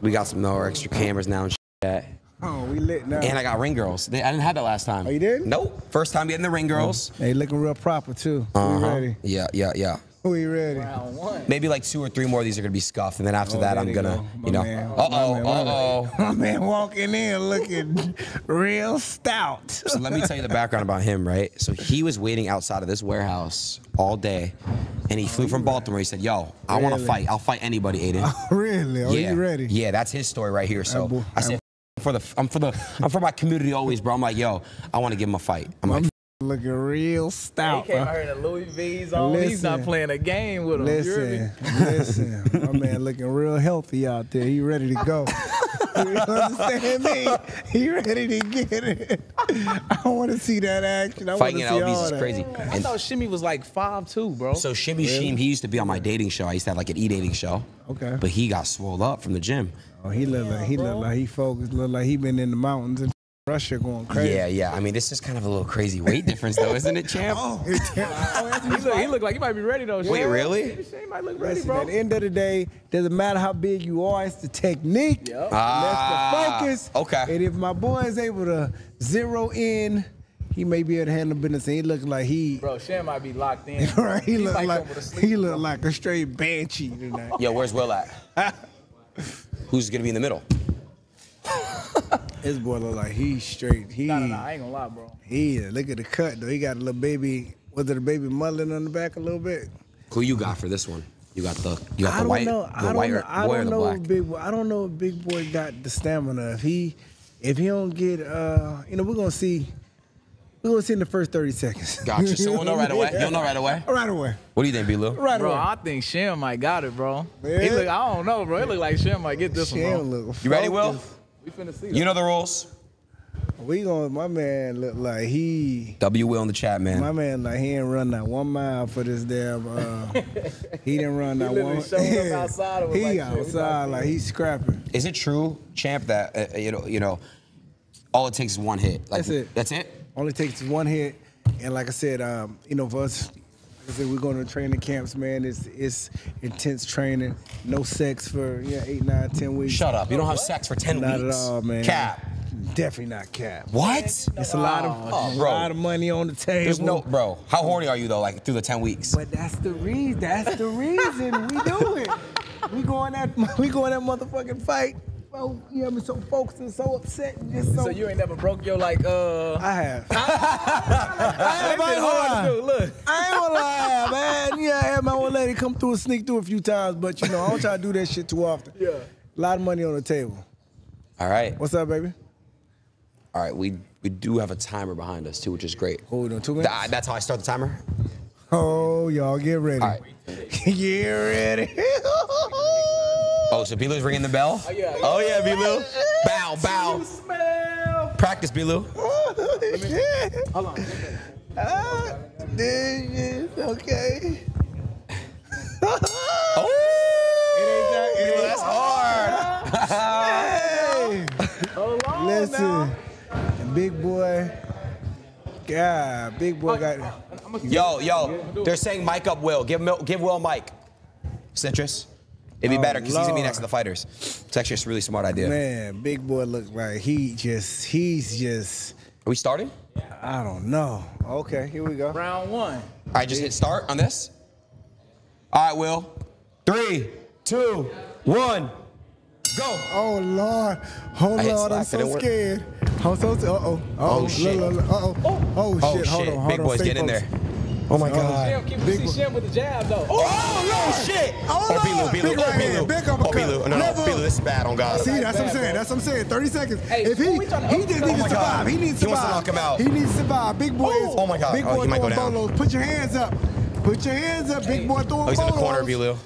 We got some more extra cameras now and shit. Oh, we lit now. And I got ring girls. They- I didn't have that last time. Oh, you did? Nope. First time getting the ring girls. They looking real proper too. Uh-huh. We ready? Yeah, yeah, yeah. We ready? Maybe like two or three more of these are gonna be scuffed, and then after Oh, that, I'm gonna, go. You know. Uh oh, uh oh. My man walking in looking real stout. So let me tell you the background about him, right? So he was waiting outside of this warehouse all day, and he flew from Baltimore. He said, "Yo, I want to fight. I'll fight anybody, Adin." really? Are yeah, you ready? Yeah, that's his story right here. So That boy- I said, "For the, I'm for the, I'm for my community always, bro." I'm like, "Yo, I want to give him a fight." I'm like, Looking real He stout. came bro. out here in the Louis V's on. He's not playing a game with him. You hear me? Listen, listen. My man looking real healthy out there. He ready to go. you understand me? He ready to get it. I want to see that action. I want fighting to see LBs all is that. crazy. I And thought Shimmy was like five two, bro. so Shimmy Sheem, he used to be on my dating show. I used to have like an e-dating show. Okay. But he got swole up from the gym. Oh, he look like he look like he focused. looked like he been in the mountains in Russia going crazy. Yeah, yeah. I mean, this is kind of a little crazy weight difference, though, isn't it, champ? Oh, he, look, he look like he might be ready though. Wait, Shim. really? He might look ready, Listen, bro. at the end of the day, doesn't matter how big you are, it's the technique. Yep. Ah, That's the focus. okay. And if my boy is able to zero in, he may be able to handle business. And he look like he, Bro, Shim might be locked in. right? He, look like a sleep. he look like a straight banshee tonight. Yo, where's Will at? Who's gonna be in the middle? His boy look like he's straight. He, No, no, no. I ain't gonna lie, bro. he. Look at the cut though. He got a little baby. Was it a baby mullet on the back a little bit? Who you got for this one? You got the you got I the don't white, know. the I don't white know. I don't know black? if big. Boy, I don't know if Big Boy got the stamina. If he, if he don't get, uh, you know, we're gonna see. We're gonna see in the first thirty seconds. Gotcha. So we'll know right away. You'll know right away. Right away. What do you think, B-Lou? Right Bro, away. I think Shim might got it, bro. Yeah. He look. I don't know, bro. It look like Shim might get this Sham one, bro. look You ready, Will? Focused. We finna see. You know the rules. We going my man look like he W Will in the chat, man. my man like he ain't run that one mile for this damn uh he didn't run that one. showed up outside and was he like, outside like he's scrapping. Is it true, champ, that uh, you know, you know, all it takes is one hit? Like, That's it. That's it. Only takes one hit. And like I said, um, you know, for us, like I said, we're going to training camps, man. It's it's intense training. No sex for yeah, eight, nine, ten weeks. Shut up. You don't have oh, sex for ten Not weeks. at all, man. Cap. Definitely not cap. What? It's a lot of Oh, a bro. lot of money on the table. There's no, bro. How horny are you though? Like through the ten weeks? But that's the reason. That's the reason we do it. We going that we going that motherfucking fight. Oh, you know, I'm so focused and so upset and just so. So you ain't never broke your like uh. I have. I ain't gonna lie. Look. I ain't gonna lie, man. Yeah, I had my old lady come through and sneak through a few times, but you know, I don't try to do that shit too often. Yeah. A lot of money on the table. All right. What's up, baby? All right. We we do have a timer behind us too, which is great. Oh, we doing two minutes? Th- that's how I start the timer. Oh, y'all get ready. All right. get ready. Oh, so B-Lou's ringing the bell? Oh yeah. Oh yeah, B-Lou. Bow, bow. Smell. Practice, B-Lou. Hold on. Ah, there it is. Okay. Oh. It ain't that. That's hard. Hey. Listen, now. big boy. God, big boy got. Yo, yo, they're saying mic up Will. Give give Will a mic. Citrus. It'd be Oh, better because he's gonna be next to the fighters. It's actually a really smart idea. Man, big boy look like he just, he's just, Are we starting? I don't know. Okay, here we go. Round one. All right, just hit start on this. All right, Will. Three, two, one, go. Oh Lord, oh I Lord, I'm slack, it so work. scared. I'm so, uh oh, Oh, shit. Uh oh, oh Oh shit, hold on, hold big on. boys, stay get in there. Focused. Oh my Oh, God. Keep Big you see with the jab though. Oh no, shit! Oh, oh, B-Lou, Lord. B-Lou, Big oh, right hand, big Oh, uppercut. B-Lou. No, no, Level. B-Lou, this is bad on God. See, that's what I'm saying. bro. That's what I'm saying. 30 seconds. Hey, if he, who we tryna- he just oh needs my to survive. God. He needs to survive. wants to knock him out. He needs to survive. Big oh. boy is. Oh my God. Big Oh, boy he might go throwing down. bolos. Put your hands up. Put your hands up. Big boy throwing Oh, he's in the corner, bolos.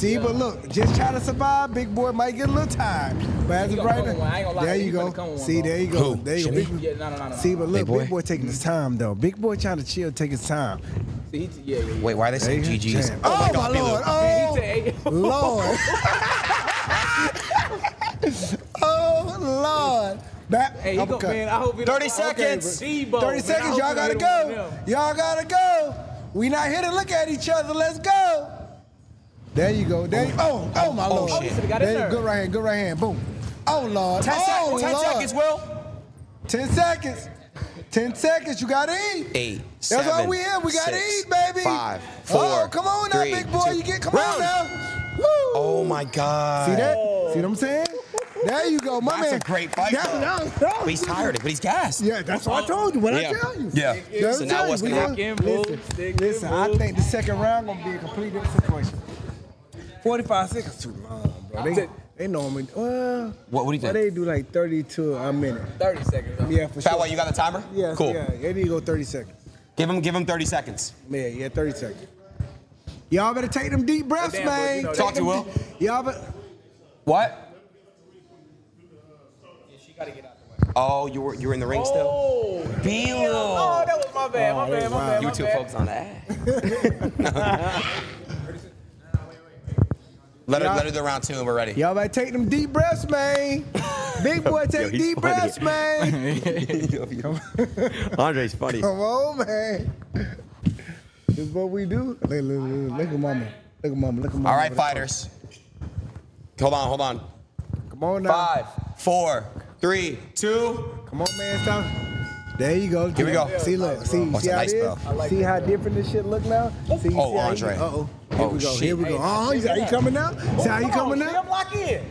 B-Lou. See, but look, just try to survive. Big boy might get a little tired. But as He of gonna right come with one. I ain't now, there you go. come with one, See, there you go. Who? There you go. Yeah, no, no, no, no. See, but look, Big boy? big boy taking his time though. Big boy trying to chill, take his time. See, he, yeah, yeah, yeah. Wait, why are they saying There you go. Oh GG's? Jam. Oh my God, lord! Oh He said, hey, lord! oh lord! Back. Hey, he go, uppercut. man, I hope he 30 don't- seconds. Okay, Debo, 30 man, seconds, y'all gotta don't hit one of go. Y'all gotta go. We not here to look at each other. Let's go. There you go. There you, oh, oh my Oh, lord. shit. Should've got in There you- there. Good right hand. Good right hand. Boom. Oh lord. 10, oh, sec- 10 Lord. seconds, Will. 10 seconds. 10 seconds. You gotta eat. Eight, That's seven, all we in. We gotta six, eat, baby. Five, oh, four, Oh, come on now, three, big boy. two- You get come on Round. now. Woo. Oh my God. See that? See what I'm saying? There you go, my That's man. That's a great fight, That- though. that was- that was But he's good. tired, but he's gassed. Yeah, that's what I told you. What Yeah. I tell you. Yeah. That's So what now I what's gonna you. Happen? gonna- Stick and Listen, listen. I think the second round gonna be a complete different situation. Forty-five seconds too long, bro. They, they normally well. What- what do you well, think? they do like thirty to a minute. 30 seconds. though. Yeah, for Fat sure. White, you got the timer? Yeah, Cool. yeah. They need to go thirty seconds. Give him, give him 30 seconds. Yeah, yeah, thirty seconds. Y'all better take them deep breaths, Hey, damn, bro, man. you know Take Talk to them Will. deep- Y'all better. What? Oh, you were you were in the ring still? Oh, Beal. oh, that was my bad. My oh, bad. My bad. You my two bad. focus on that. let, her, let her do round two and we're ready. Y'all better take them deep breaths, man. Big boy, take he's deep funny. breaths, man. Andre's funny. Come on, man. This is what we do. Look, look, look, look at mama. Look at mama. Look at mama. All right, fighters. Hold on, hold on. Come on now. Five, four, three, two. Come on, man. Stop. There you go. Here we go. See, look. See, Oh, see how nice it is? bell. see how different this shit look now? See, Oh, see Andre. Uh oh. Here Oh, we go. shit. Here we go. Oh, you how you coming now? See how you Come on, coming now? I'm locked in.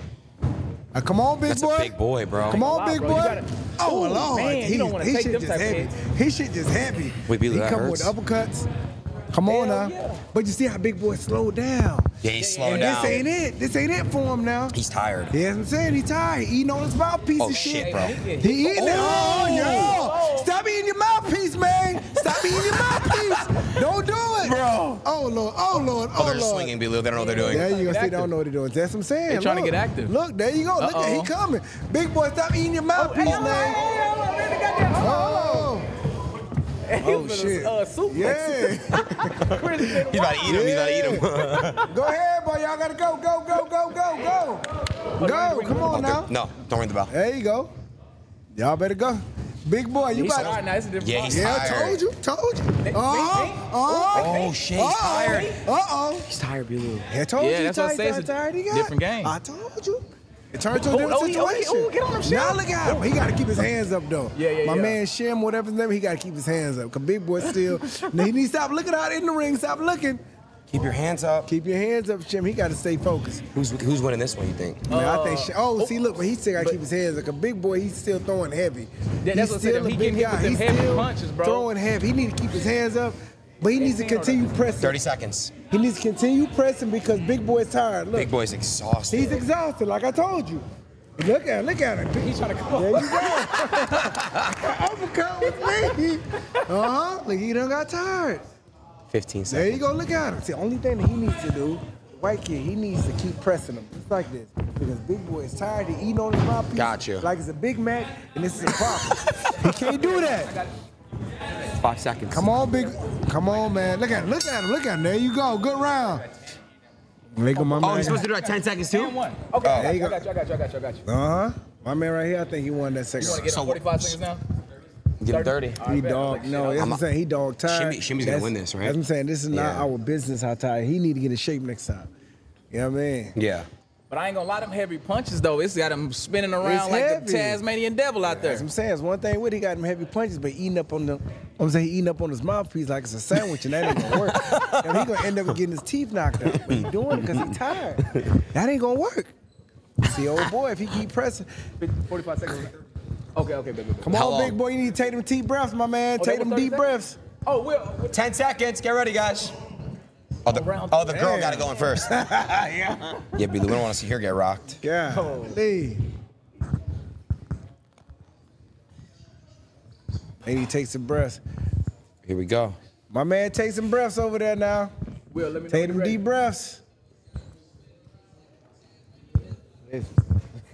Uh, come on, big That's boy. a big boy, bro. Come on, Wow, big boy. gotta- oh, Lord. man, He- he take shit just heavy. His shit just heavy. Wait, he come with uppercuts. Come on Hell now. yeah. But you see how big boy slowed down. Yeah, he slowed and down. this ain't it. This ain't it for him now. He's tired. Yeah, I'm saying he tired. Eating on his mouthpiece Oh and shit, bro. He eating it. Oh, Oh. yeah. Stop eating your mouthpiece, man. Stop eating your mouthpiece. Don't do it. Bro. Oh, Lord. Oh, Lord. Oh, Oh, they're Lord. swinging, Billy. They don't know what they're doing. There you go. Get See, they don't know what they're doing. That's what I'm saying. They're trying to get active. Look, there you go. Look at he coming. Big boy, stop eating your oh, mouthpiece, hey, man. Oh. Oh, shit. Uh, soup. Yeah. He's about to eat him. He's about to eat him. go ahead, boy. Y'all gotta go, go, go, go, go, go. Go. Come on now. no, don't ring the bell. There you go. Y'all better go. Big boy, you He's about all right, now it's a different Yeah, fight. he's Yeah, tired. told you, told you. Uh-huh. Uh-huh. Oh shit, he's tired. Uh-oh. He's tired, Billy. I told Yeah, you, that's what I tired, say, it's tired, a tired he got. different game. I told you. It turned to a Oh, different oh, oh, situation. oh, get on him, Shim. Now look at him. He got to keep his hands up, though. Yeah, yeah, My yeah. man Shim, whatever his name, he got to keep his hands up. Because Big Boy still, now he needs to stop looking out in the ring. Stop looking. Keep your hands up. Keep your hands up, Shim. He got to stay focused. Who's who's winning this one? You think? Man, I think. Sh- oh, oh, see, look, but he still got to keep his hands up. Because Big Boy, he's still throwing heavy. That- he's that's what I said, still if a he big getting hit with them He's heavy punches, bro. throwing heavy. He need to keep his hands up, but he needs to continue pressing. Thirty seconds. He needs to continue pressing because Big Boy's tired. Look, Big boy's exhausted. he's exhausted, like I told you. Look at him, look at him. He's trying to come There you go. Uppercut with me. Uh-huh. Look, he done got tired. Fifteen seconds. There seconds. you go, look at him. See, the only thing that he needs to do, white kid, he needs to keep pressing him. Just like this. Because Big Boy is tired. He eating on his mouthpiece. Gotcha. Like it's a Big Mac, and this is a problem. he can't do that. Five seconds. Come on, Big. Come on, man. Look at him, look at him, look at him. There you go. Good round. Look at my Oh, man. he's supposed to do that ten seconds too. And one. Okay, I, There you got go. you, I got you, I got you, I got you. Uh-huh. My man right here, I think he won that second You want round. to get So 45 seconds now? Give him thirty. All right, He bet. dog. Like, No, I'll- that's what I'm I'm saying. He dog tired. Shimmy- Shimmy's gonna win this, right? That's what I'm saying. This is not Yeah. our business how tired. He need to get in shape next time. You know what I mean? Yeah. But I ain't gonna lie, them heavy punches though, it's got him spinning around It's like heavy. the Tasmanian devil out there. That's what I'm saying. It's one thing with he got him heavy punches, but eating up on the, I'm saying eating up on his mouthpiece like it's a sandwich, and that ain't gonna work. and he gonna end up getting his teeth knocked out. But he doing it because he tired. That ain't gonna work. See, old boy, if he keep pressing, 45 seconds. Okay, okay, baby. come How on, long? big boy, you need to take them deep breaths, my man. Oh, take them deep seconds? breaths. Oh, we'll Ten seconds. Get ready, guys. Oh, the, oh, the girl got it going first. yeah. Yeah, Billy. We don't want to see her get rocked. Golly. And he takes some breaths. Here we go. My man takes some breaths over there now. Will, let me Take when them deep breaths.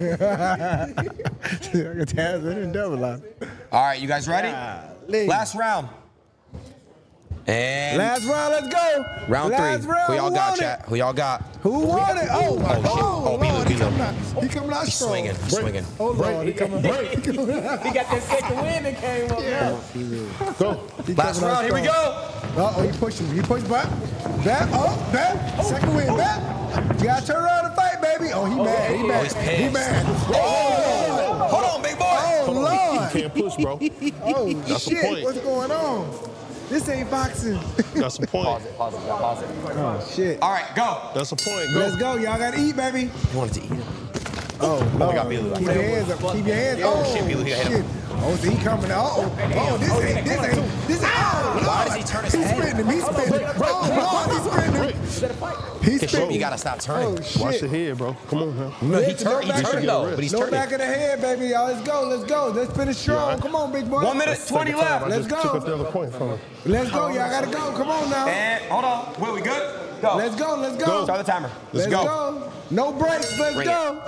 All right, you guys ready? Golly. Last round. And Last round, let's go. round Last three. Round, Who y'all got, won it. chat? Who y'all got? Who won it? Oh, my Oh, shit. oh, Oh, B-Lou, Lord, he B-Lou. coming out. He coming out He's strong. swinging. He's swinging. Oh, Lord, he coming Break. He coming out. He got that second win that came up now. Go. He Last round. Here we go. Uh oh, he pushing. He pushed back. Back. Oh, back. Second win. Back. You gotta turn around and fight, baby. Oh, he mad. He mad. he's he mad. Oh, hold on, big boy. Oh, Come on, Lord. you can't push, bro. Oh, That's the shit. point. What's going on? This ain't boxing. That's the point. Pause it. Pause it. Pause it. oh, shit. All right, go. That's the point. Go. Let's go. Y'all gotta eat, baby. You wanted to eat oh, oh it. Oh, we Lord. got B-Lou. Keep your hands up. Keep your hands up. Oh, shit, B-Lou, he hit him. Shit. Oh, so he coming out. Oh, oh, this oh, ain't, this ain't, this ain't. Oh, Why Lord. does he turn his He's head? spinning him. He's spinning. Oh, Lord, he's spinning. He's spinning. you gotta stop Oh, turning. shit. Watch your head, bro. Come on, man. No, he Listen, no turned. He turned though, but he's No turning. back of the head, baby. Y'all, let's go. Let's go. Let's finish strong. Come on, big boy. One minute, twenty Second time, left. Let's just took go. up the other point from him. Let's go. Y'all gotta go. Come on now. And hold on. Wait, we good? Go. Let's go. Let's go. Start the timer. Let's, Let's go. go. No breaks. Let's Bring go.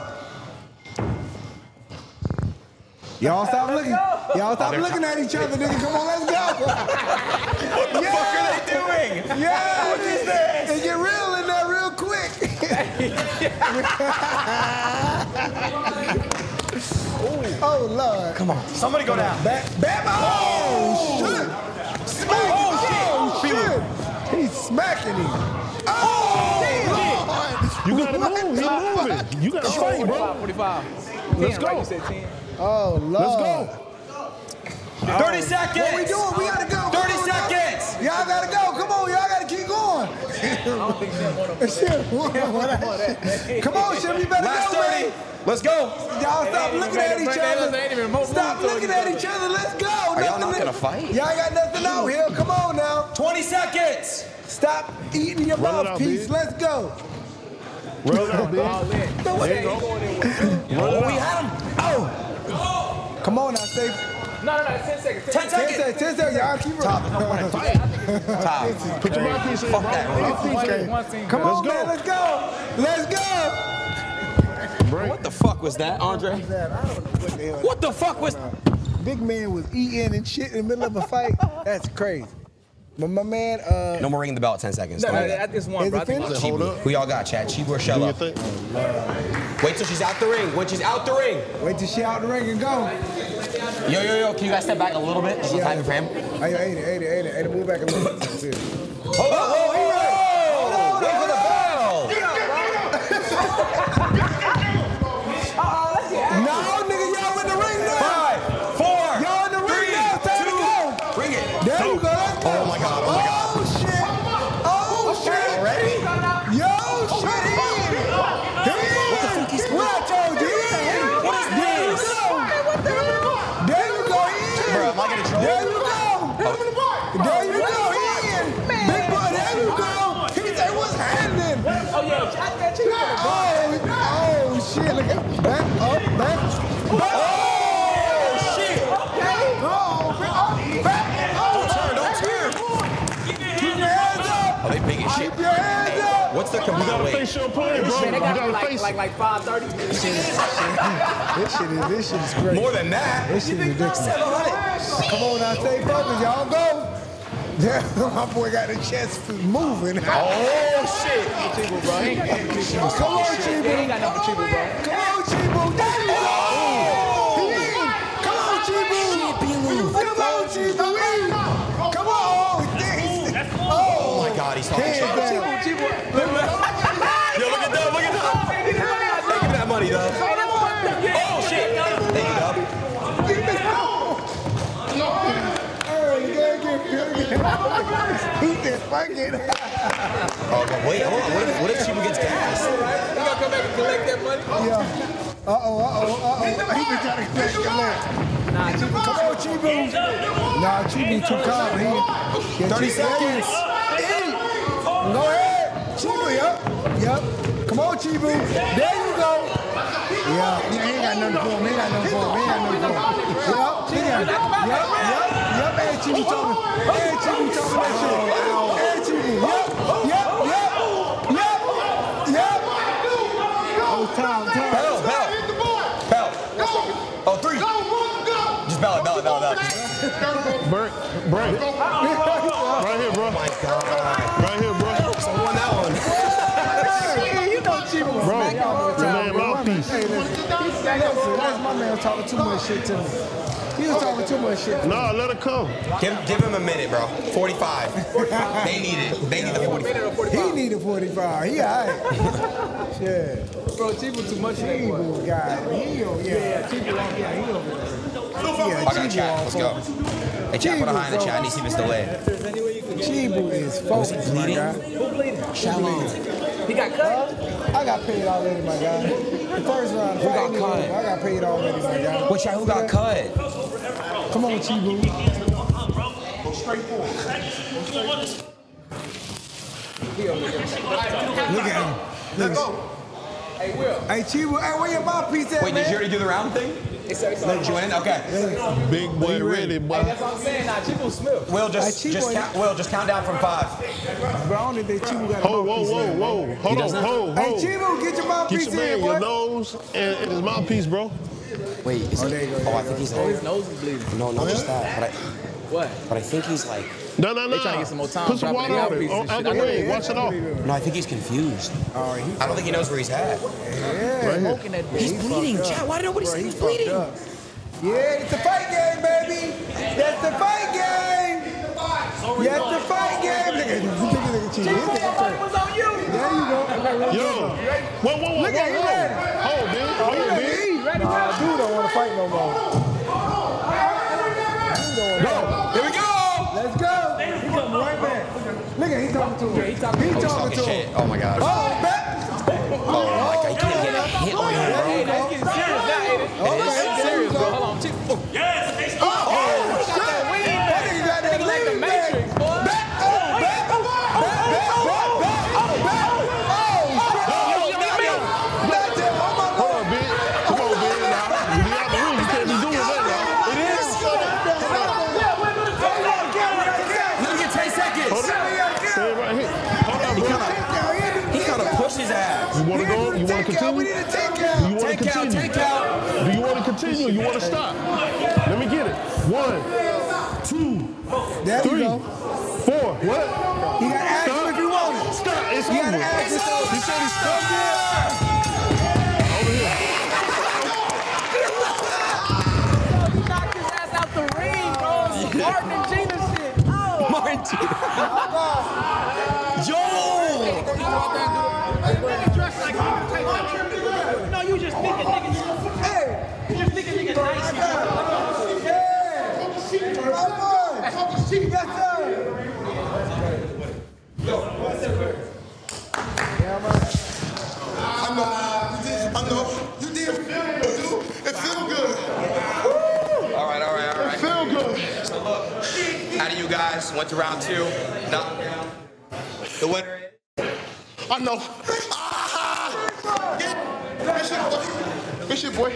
Y'all stop looking. Y'all stop they're looking at each other, nigga. Come on, let's go. What the Yeah. fuck are they doing? Yeah, what is this? It get real in there real quick. oh Lord. Come on. Somebody go down. Back, back. Oh, oh, shit. Smack. Oh, oh shit. He's smacking him. Oh, oh Lord. You gotta move. He moving. You gotta fight, bro. 45. Let's 10, right? go. You said 10. Oh, Lord. Let's go. 30 seconds. What we doing? We gotta go. 30 Come on, y'all. seconds. Y'all gotta go. Come on, y'all gotta keep going. I don't think that one of Shit, Come on, Shim, you better Last go, 30. man. Let's go. Y'all stop looking at each other. Ain't even remote Stop looking at each other. Let's go. Are y'all Nothing not to- gonna fight? Y'all got nothing out here. Come on now. 20 seconds. Stop eating your Run it mouthpiece. Let's go. Run it out, big. All in. There you go. He in with two. Run it We had him. Oh. Come on now, stay. No, no, no. 10 seconds. 10 10 Ten seconds. seconds. Ten seconds. Y'all keep it. Top. Put your mouthpiece in, Fuck that. One, Okay. one team. Come Let's on, go. man. Let's go. Let's go. What the fuck was that, Andre? What the fuck was? Big man was eating and shit in the middle of a fight. That's crazy. But my man, uh, No more ringing the bell at 10 seconds. No, Don't no, at this one, bro. I think? Hold up. Who y'all got, Chad? Chibu or Shella? thing. Wait till she's out the ring. When she's out the ring. wait till she out the ring and go. Yo, yo, yo. Can you guys step back a little bit? Just in time for him. Hey, yo, 80, 80, 80, 80, move back a little bit. That's it. Hold on. Whoa, he up. What's the You gotta weight? face your play, bro. Man, they got to gotta like, face like, it. like 530. This shit is this shit is great. More than that. This shit is ridiculous. Come on now, stay focused, y'all go. Yeah, my boy got the chest moving. Oh, shit. Chibu, bro. He ain't Chibu. Come on, He ain't Chibu. got no Chibu, bro. Come on, Chibu. He said, fuck it. Oh, but wait, hold on. What if, what if Chibu gets gas? You gonna come back and collect that money? Yeah. Uh-oh, uh-oh, uh-oh. He been trying to collect the left. Nah, Chibu. Come on, Chibu. Nah, Chibu too calm. He, yeah, 30 seconds. Hey, Go ahead. Chibu, yup. Yup. Come on, Chibu. There you go. Yeah, yeah, he ain't got nothing for him. He ain't got nothing for him. He ain't got nothing for him. Yup, he got Yup, yup, yup. Hey, Chibu talking. Hey, Chibu talking that shit. Hey, Chibu. Yup, yup, yup, yup, yup. Oh, time, time. Bell, bell. Bell. Oh, three. Just bell it, bell it, bell it, bell it. Break. Break. Right here, bro. Oh, my God. Right here, bro. So who won that one? Bro, Y'all know your man bro. My man- mouthpiece. Hey, listen, listen, listen, my man talking too much shit to me. He was talking too much shit. to me. Nah, let it come. Give, give him a minute, bro. 45. they need it. They need the 45. He needed 45. He all right. Shit. Bro, Chibu too much. He was guy. He over yeah. Yeah, Chibu on yeah, he over there. Yeah, I got Chibu chat. Let's go. Hey, chat, put a high in the chat. I need to see if it's delayed. Chibu is focused, my guy. Shalom. He got cut. I got paid already, my guy. The first round, Who got cut? I got paid already, my guy. What chat? Who got cut? Come on, Chibu. Look at him. Look at him. Hey, Will. Hey, Chibu, hey, where your mouthpiece at, Wait, man? did you already do the round thing? It's, it's, Did you win? Okay. Big boy ready, boy. Hey, that's what I'm saying. Now, Chibu Smith. Will just Hey, just count. Will just count down from five. Bro, I don't think that Chibu got a Whoa, whoa, mouthpiece whoa, in. whoa. Hold on, doesn't? hold, Hey. Chibu, get your mouthpiece Get your man in, your nose and, and his mouthpiece, bro. Wait. Is Oh, he, go, oh, I think he's. His nose is bleeding. No, not just that. But I, What? but I think he's like. No, no, no. They tryna get some more time Put some water on it. mouthpiece On, and oh, out shit. the I know way. Yeah, Wash it off. No, I think he's confused. Oh, he I don't think he knows where he's at. yeah. Right here. Smoking that bitch. He's bleeding. fucked up. Chat. Why did nobody say he's bleeding? Yeah, it's the fight game, baby. That's the fight game. Yeah, it's the fight game. Look at this. Look at look at Chibu. Look at It was on you. There you go. Yo. Whoa, whoa, whoa, Look whoa, at him, whoa. Hold, man. Oh, Hold, he man. Ready? Nah, dude don't want to fight no more. Go. Here we go. Let's go. He coming right back. Look at he talking to him. he talking- He Oh, talking Talking to shit. him. Oh my god. Oh, back. Oh my god. You can't get a hit on him, bro. Hey, that's getting serious now, ain't it? Okay, It's there you serious, go. bro. Hold on, Chibu. Oh, Oh, shit. That nigga got that Nigga like the lean back. Matrix, boy. Back, oh, back, back, back, back, back, oh, back. Oh, shit. That's it. Oh, my Hold on, big. Come on, big. Now, you be out the ring. You can't be doing that now. It is. Let me get 10 seconds. Hold on. Stay right here. Hold on, bro. He kind of pushed his ass. You want to go? You want to continue? We need a take Do you out. want to Take out, continue? take out. Do you want to continue? or You want to stop? Let me get it. One, two, There you three, go. four. What? You gotta ask him if you want it. Stop. It's You over. gotta ask him. He said he stopped. Over here. He knocked his ass out the ring, bro. Some Martin and Gina shit. Oh. Martin. Yo. No, you just thinking niggas. Hey. You just thinking niggas nice. Yeah. Come on. Yes, sir. Yeah, man. I know. I know. You did. It feel good. Woo! All right, all right, all right. It feel good. So look, out of you guys went to round two. Knock. The winner is. I know. Ah! Yeah. Good shit, boy. Good shit, boy.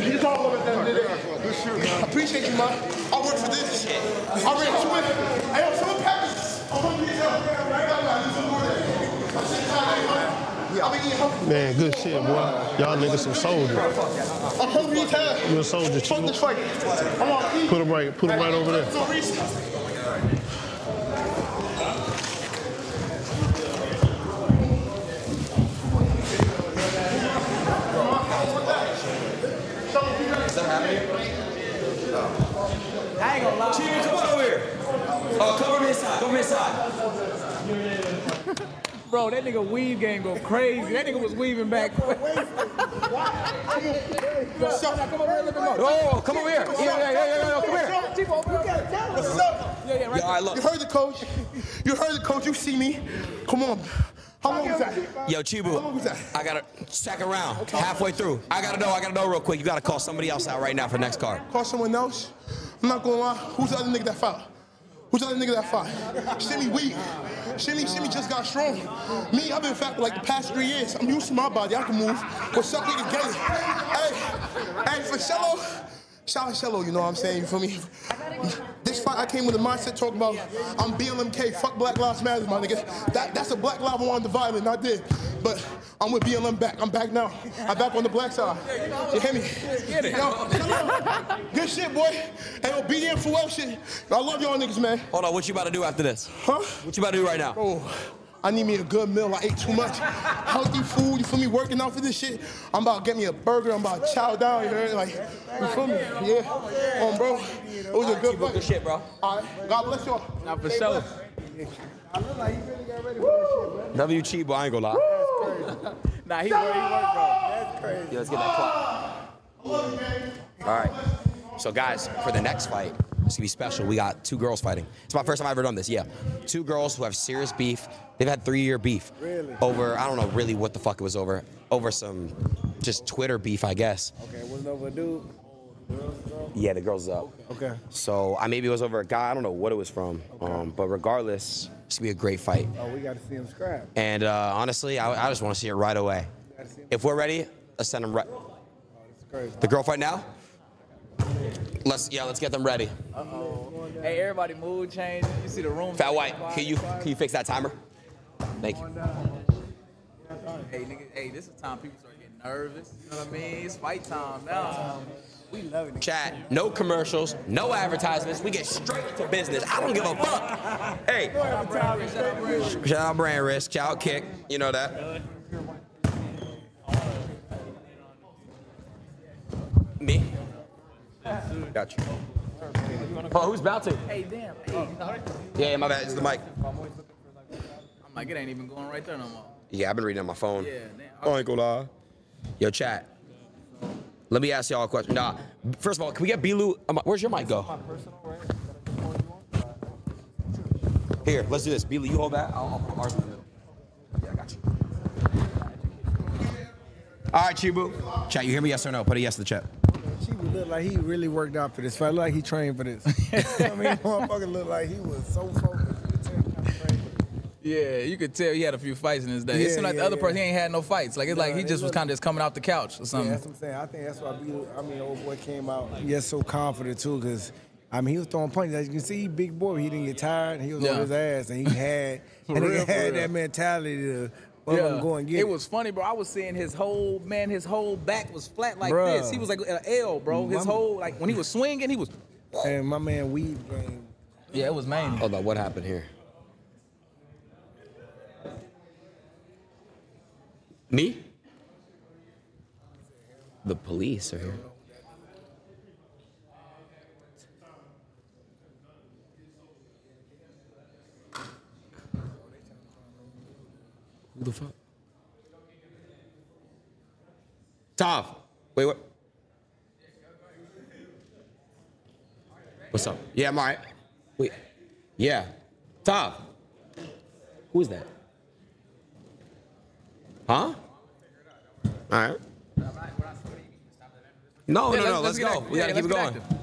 You talk a little bit that today. Man. I appreciate you, man. I work for this. I ran this with. Hey, I'm so happy. I'm hungry as hell. Right man. This is more than- I'm sitting tired, man. I've been eating hungry. Man, good shit, boy. Y'all niggas some soldiers. I'm hungry as hell. You a soldier, Fuck Chibu. this fight. I'm on eat. Put him right, put him right over there. No reason. I ain't gonna lie. Chibu, come on over here. Oh, come over his side. Come over his side. Bro, that nigga weave game go crazy. That nigga was weaving back. Bro, now come over here a little bit more. Oh, come over here. Yeah, yeah, yeah, yeah, yeah. Come here. Chibu, over here. What's up? Yeah, yeah, right Yo, all right, look. You heard the coach. You heard the coach. You see me. Come on. How long was that? Yo, How Chibu, long was that? I gotta second round, halfway through. I gotta know, I gotta know real quick. You gotta call somebody else out right now for next card. Call someone else. I'm not gonna lie. Who's the other nigga that fought? Who's the other nigga that fought? Shimmy weak. Shimmy, Shimmy just got strong. Me, I've been fat for like the past three years. I'm used to my body. I can move. Up, nigga? Get it. Hey, hey, for Shello. Shout out Shello, you know what I'm saying? You feel me? This fight, I came with a mindset talking about I'm BLMK, fuck Black Lives Matter, my nigga. That, that's a black wanted to violate, and I did. But I'm with BLM back. I'm back now. I'm back on the black side. You hear me? get it. Yo, good shit, boy. Hey, yo, BDM for well shit. I love y'all niggas, man. Hold on, what you about to do after this? Huh? What you about to do right now? Oh, I need me a good meal. I ate too much healthy food. You feel me? Working out for this shit. I'm about to get me a burger. I'm about to chow down. You heard? Like, you feel me? Yeah. Um, bro. It was a good Chibu, fight. shit, bro. All right. God bless y'all. Not for sure. I look like he really got ready for that shit, bro. W Chibu, I ain't gonna lie. Nah, he worked, he worked, bro. That's crazy. Yeah, let's get that clock. All right. So, guys, for the next fight, it's gonna be special. We got two girls fighting. It's my first time I've ever done this. Yeah, two girls who have serious beef. They've had three-year beef. Really? Over I don't know really what the fuck it was over. Over some just Twitter beef, I guess. Okay, wasn't over a dude. Yeah, the girls up. Okay. So I maybe it was over a guy. I don't know what it was from. Um, but regardless, it's gonna be a great fight. Oh, we got to see him scrap. And uh, honestly, I, I just want to see it right away. Gotta see him. If we're ready, let's send them right. It's crazy. The girl fight now. Let's yeah, let's get them ready. Uh oh. Hey, everybody mood change. You see the room. Fat White, can you can you fix that timer? Thank you. Hey, nigga, hey, this is time people start getting nervous. You know what I mean? It's fight time now. We love it. Chat, no commercials, no advertisements. We get straight to business. I don't give a fuck. Hey, shout out brand risk, shout out kick. You know that. Me? Got you. Oh, who's bouncing? Hey, damn. Hey, Yeah, yeah, my bad. It's the mic. I'm like, it ain't even going right there no more. Yeah, I've been reading on my phone. Yeah, damn. Oh, I ain't gonna lie. Yo, chat. Let me ask y'all a question. Nah, first of all, can we get Bilu? um, Where's your mic go? Here, let's do this. Bilu, you hold that. I'll, I'll put ours in the middle. Yeah, I got you. All right, Chibu. Chat, you hear me? Yes or no? Put a yes in the chat. She looked like he really worked out for this fight. Look like he trained for this. I mean, motherfucker looked like he was so focused. You could tell he kinda trained. Yeah, you could tell he had a few fights in his day. it seemed like the yeah, other person, he ain't had no fights. Like, it's like he they just was kind of just coming off the couch or Yeah, something. that's what I'm saying. I think that's why I mean, old boy came out yes so confident too, because I mean he was throwing punches. As you can see, he big boy. He didn't get tired. He was Yeah. on his ass, and he had and he real, for had that mentality to well, go and get it was funny, bro. I was seeing his whole man, his whole back was flat like Bruh. this. He was like an L, bro. His My- whole like when he was swinging, he was. And my man Weed game. Yeah, it was man. Hold on, what happened here? Me? The police are here. Who the fuck? Tav. Wait, what? What's up? Yeah, I'm all right. Wait. Yeah. Tav. Who is that? Huh? All right. No, Yeah, no, no. Let's, get go. active. We gotta keep it going. get active.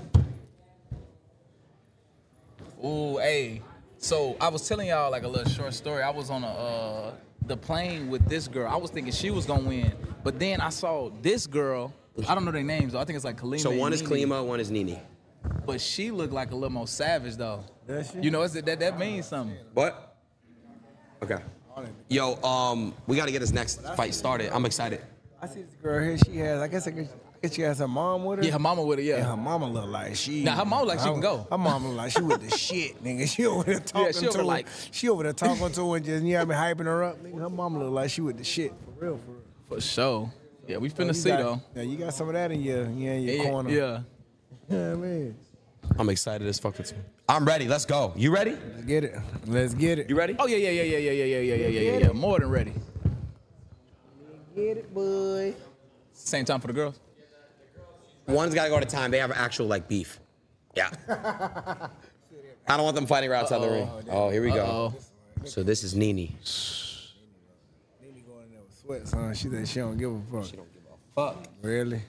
Ooh, hey. So I was telling y'all like a little short story. I was on a uh, the plane with this girl. I was thinking she was gonna win, but then I saw this girl. I don't know their names though. I think it's like Kalima. So and one is Nene. Klima, one is Nini. but she looked like a little more savage though. Does she? You know, it's, that that means something. What? Okay. Yo, um, we gotta get this next fight started. I'm excited. I see this girl here. She has. I guess I guess, I guess she has her mom with her. Yeah, her mama with it. And Yeah. her mama look like she. Nah, her mama like she her- can go. Her mama look like she with the shit, nigga. She over there talking she over to her. like- she over there talking to her and just, you know what I mean, hyping her up. Nigga, her mama look like she with the shit. For real, for real. For sure. Yeah, we finna You see got- though. Yeah, you got some of that in your, yeah, in your Yeah, corner. yeah. Yeah, man. I'm excited as fuck. It's- I'm ready. Let's go. You ready? Let's get it. Let's get it. You ready? Oh yeah, yeah, yeah, yeah, yeah, yeah, yeah, yeah, yeah, yeah, yeah. More than ready. Get it, boy. Same time for the girls. One's gotta go to time. They have actual like beef. Yeah. I don't want them fighting right outside the ring. Oh, here we go. Uh-oh. So this is Nini. Nene going in there with sweats on. She said she don't give a fuck. She don't give a fuck. Really?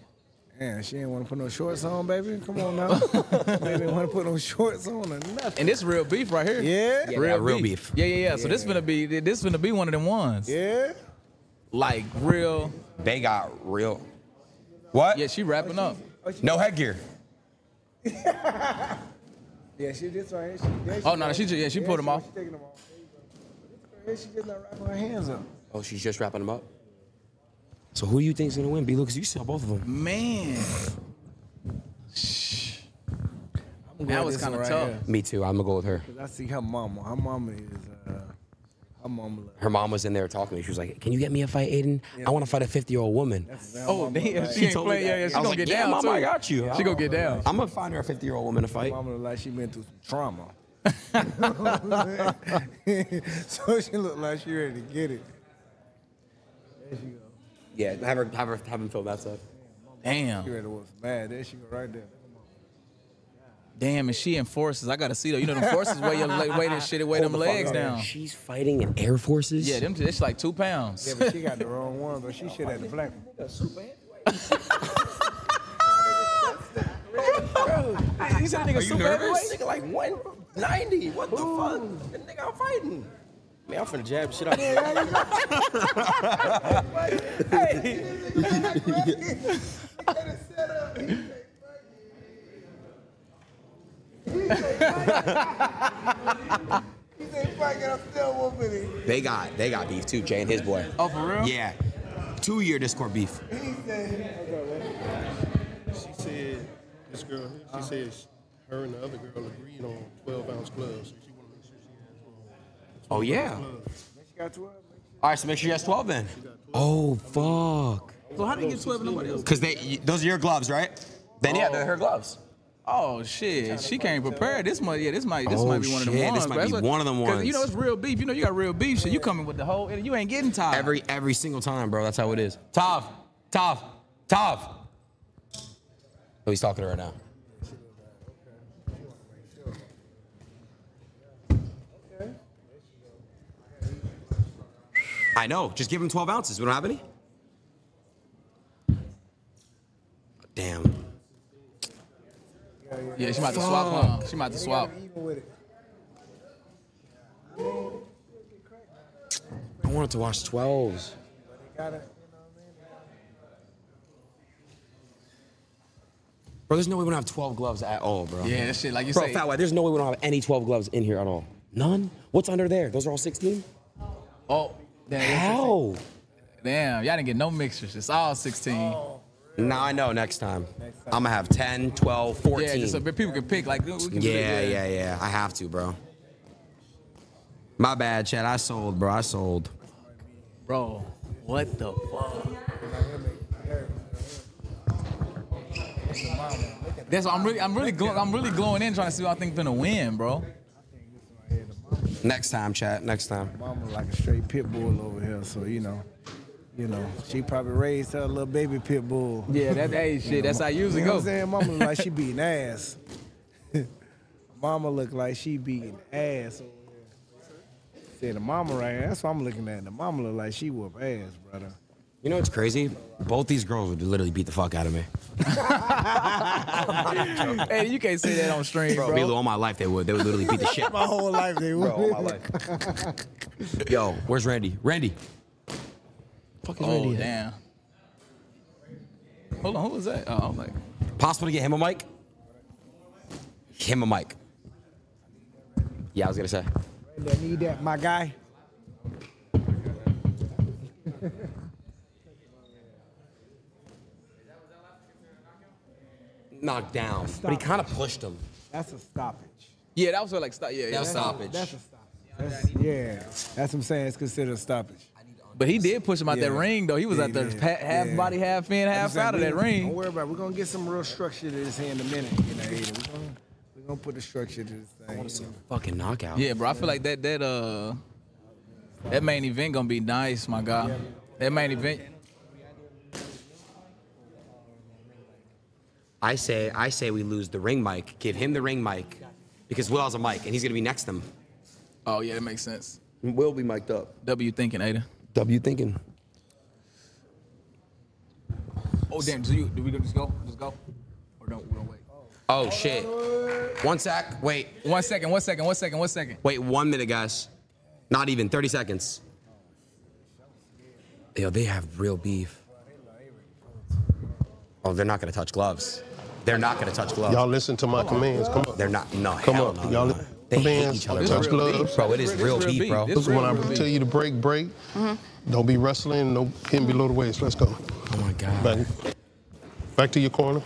Man, she ain't want to put no shorts on, baby. Come on now. they didn't want to put no shorts on or nothing. And this real beef right here. Yeah? Yeah, real, real beef. Yeah, yeah, yeah. So this gonna be this gonna be one of them ones. Yeah? Like real. They got real. What? Yeah, she wrapping up. Oh, no headgear. Yeah, she just right here. She, yeah, she Oh, no, she ju- yeah, she put 'em off. She taking them off. But this girl here, she just not wrapping her hands up. Oh, she's just wrapping them up. So who do you think's gonna win? B. Lucas, you saw both of them. Man. I'm That was kinda tough. here. Me too. I'm gonna go with her. 'Cause I see her mama. Her mama is, uh, Her mama look. Her mom was in there talking to me. She was like, "Can you get me a fight, Adin? I want to fight a 50 year old woman." Oh damn, she, She ain't told me playing. Yeah, that. yeah, I she was gonna like, get "Yeah, down mama, too. I got you. She gonna get down. I'm gonna find her a 50 year old woman to fight. Mama look like she been through some trauma. so she look like she ready to get it. There she go. Yeah, have her, have her, have him film that side. Damn, She ready to whoop some bad. There she go right there. damn, and she in forces. I gotta see though. You know them forces weigh your leg, weigh this shit, weigh them Hold the legs up. down. She's fighting in Air Forces. Yeah, them it's like two pounds. Yeah, but she got the wrong one, but she should have the black one. You said nigga super heavyweight? Nigga like 190. What the fuck? That nigga I'm fighting. Man, I'm finna jab shit out of He said, "Fuck it, I'm still whooping it." They got they got beef too, Jay and his boy. Oh, for real? Yeah. Two year Discord beef. He said, She said, this girl, she said sh- her and the other girl agreed on 12 ounce gloves. So she want to make sure she has one. Oh yeah. she got 12. All right, so make sure you has 12 then. Oh fuck. So how do you get 12 and nobody else? Cause they those are your gloves, right? Then yeah, they're her oh. gloves. Oh shit, she came prepared. This might, yeah, this might, this Oh, might be one of the shit, ones. this might bro. be That's one of them 'cause You know ones. it's real beef. You know you got real beef. Shit, you coming with the whole, you ain't getting tired. Every every single time, bro. That's how it is. Tav, Tav, Tav. Oh, he's talking to her now. I know. Just give him 12 ounces. We don't have any. Damn. yeah, she about to swap. Huh? She about to swap. Even with it. I wanted to watch 12s. Bro, there's no way we don't have 12 gloves at all, bro. Yeah, that shit like you Bro, say. Fat White, there's no way we don't have any 12 gloves in here at all. None? What's under there? Those are all 16? Oh, damn, How? damn, y'all didn't get no mixtures. It's all 16. Now I know next time. I'm gonna have 10, 12, 14. Yeah, just so people can pick. Like, we can do yeah, it, yeah, yeah. I have to, bro. My bad, Chad. I sold, bro. I sold. Bro, what the fuck? That's what I'm really, I'm really, glow, I'm really glowing in trying to see what I think gonna win, bro. Next time, chat. Next time. Mama like a straight pit bull over here, so you know, you know, she probably raised her little baby pit bull. Yeah, that hey shit. That's how I usually You know what go. I'm saying? Mama look like she beating ass. mama look like she beating ass over here. Said the mama right here. That's what I'm looking at. The mama look like she whoop ass, brother. You know what's crazy? Both these girls would literally beat the fuck out of me. Hey, you can't say that on stream, Bro, bro. Milo, all my life they would. They would literally beat the shit. My whole life they would. Bro, all my life. Yo, where's Randy? Randy. Fuck is Oh Randy? at? damn. Hold on, who was that? Oh, I'm like, Possible to get him a mic? Him a mic. Yeah, I was gonna say. I need that, my guy. Knocked down, but he kind of pushed him. That's a stoppage. yeah, that was like stop. Yeah, yeah. That was stoppage. That's a stoppage. That's, yeah, that's what I'm saying. It's considered a stoppage. But he did push him out that ring though. He was Yeah, out there yeah, pa- half yeah. body, half in, half I'm saying out of we- that Don't ring. worry about it. We're gonna get some real structure to this here in a minute. You know, Adin. We're gonna, we're gonna put the structure to this thing. I want to see a Fucking knockout. Yeah, bro. I feel like that that uh that main event gonna be nice, my guy. That main event. I say, I say we lose the ring mic. Give him the ring mic, because Will has a mic and he's gonna be next to him. Oh yeah, that makes sense. Will be mic'd up. W thinking, Ada. W thinking. Oh damn, do you do we just go? Just go? Or don't we don't wait? Oh shit. One sec. Wait. One second, one second, one second, one second. Wait one minute, guys. Not even 30 seconds. Yo, they have real beef. Oh, they're not gonna touch gloves. They're not gonna touch gloves. Y'all listen to my commands. Come on. They're not. No, Come hell on. no. Y'all no. li- They hate commands, each other. touch bro. gloves. Bro, it is real real beef, beef. bro. This This is when I tell you to break, break. Mm-hmm. Don't be wrestling. No hitting below the waist. Let's go. Oh my god. Back, back to your corner.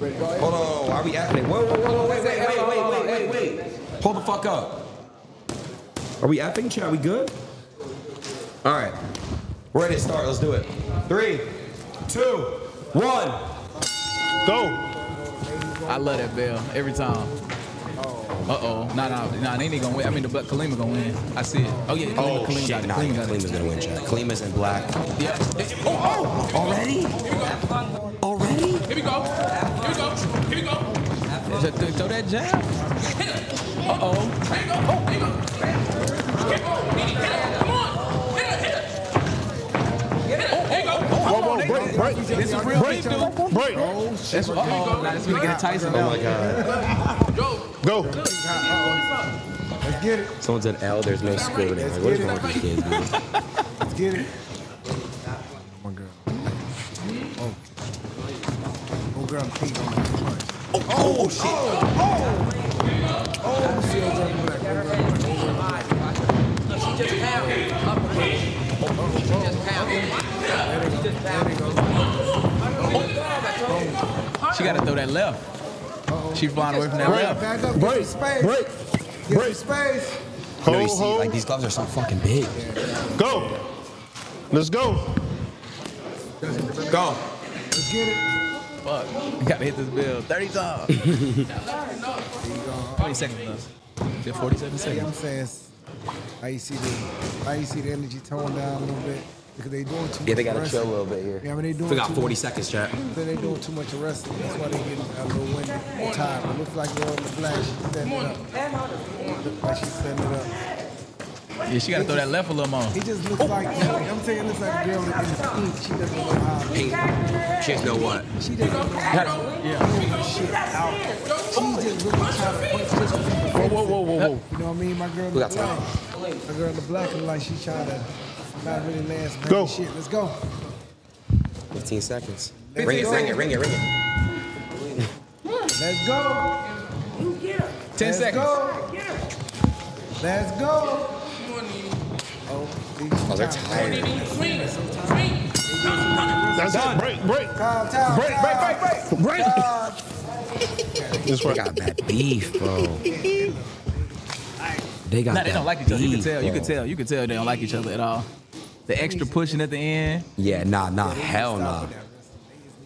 Hold on, are we at it? Whoa, whoa, whoa, wait, wait, wait, wait, wait, wait, wait. Hold the fuck up. Are we effing chat? We good? All right. We're ready to start. Let's do it. Three, two, one. Go. I love that bell every time. Uh oh. Nah, nah, nah. They ain't gonna win. I mean, the Black Kalima gonna win. I see it. Oh yeah. Kalima, Oh Kalima shit! got it. Nah, Kalima got it. Kalima's gonna win, chat. Kalima's in black. Yeah. Oh, oh! Already? Already? Here we go. Here we go. Here we go. Th- th- Throw that jab. Uh oh. Here you go. Oh, here you go. Here you go. Nene, hit it. Come on. Hit it. Hit it. Hit it. There you go. Whoa, whoa, break, break. This is real Break. dude. Break. That's what. Uh oh. Now this gonna get Tyson Oh my god! Go. Go. Let's get it. Someone said L. There's no squirting. Like, what is wrong with these kids, man? Let's get it. One girl. Oh. One girl Pete on the punch. Oh shit! Oh, see old girl in black. One girl in black. One girl in black. She just pounded. Uppercut. She just pounded. There they go. She gotta throw that left. She flying away from that Break. left. Back up. Break. Get space. Break. Get Break. some space. You know, you Hold, see, like these gloves are so fucking big. Go. Let's go. Go. Let's get it. Fuck. You gotta hit this bill 30 times. How many seconds left? Is it 47 Yeah, seconds? I'm saying, how you see the, how you see the energy tone down a little bit because they doing too much. Yeah, they gotta chill a little bit here. Yeah, I mean they doing. We got too 40 much- seconds, chat. So they doing too much wrestling. That's why they getting a little windy and tired. It looks like they're on the black. She's setting it up. Look like she's setting it up. Yeah, she gotta throw that left a little more. He just looks like I'm saying, it looks like a girl in pink. She doesn't know how. Pink. She has no what? She doesn't know how to pull her shit out. She's just really trying to punch just to be Whoa, whoa, whoa, whoa, whoa. You know what I mean? My girl in We the got time. black. My girl in the black is like she's trying to not really land some Go. shit. Let's go. 15 seconds. Let's Ring it, ring it, ring it, ring it. Let's go. 10 Let's seconds. go. Let's go. Oh, they're tired. Swing. Swing. That's it. Break, break. Time, time, Break, break, break, break. Break. time. This They got that beef, bro. They got Nah, they don't like each other. You can beef, tell. You can tell. You can tell they don't like each other at all. The extra pushing at the end. Yeah, nah, nah, hell nah. Stop with that wrestling. They just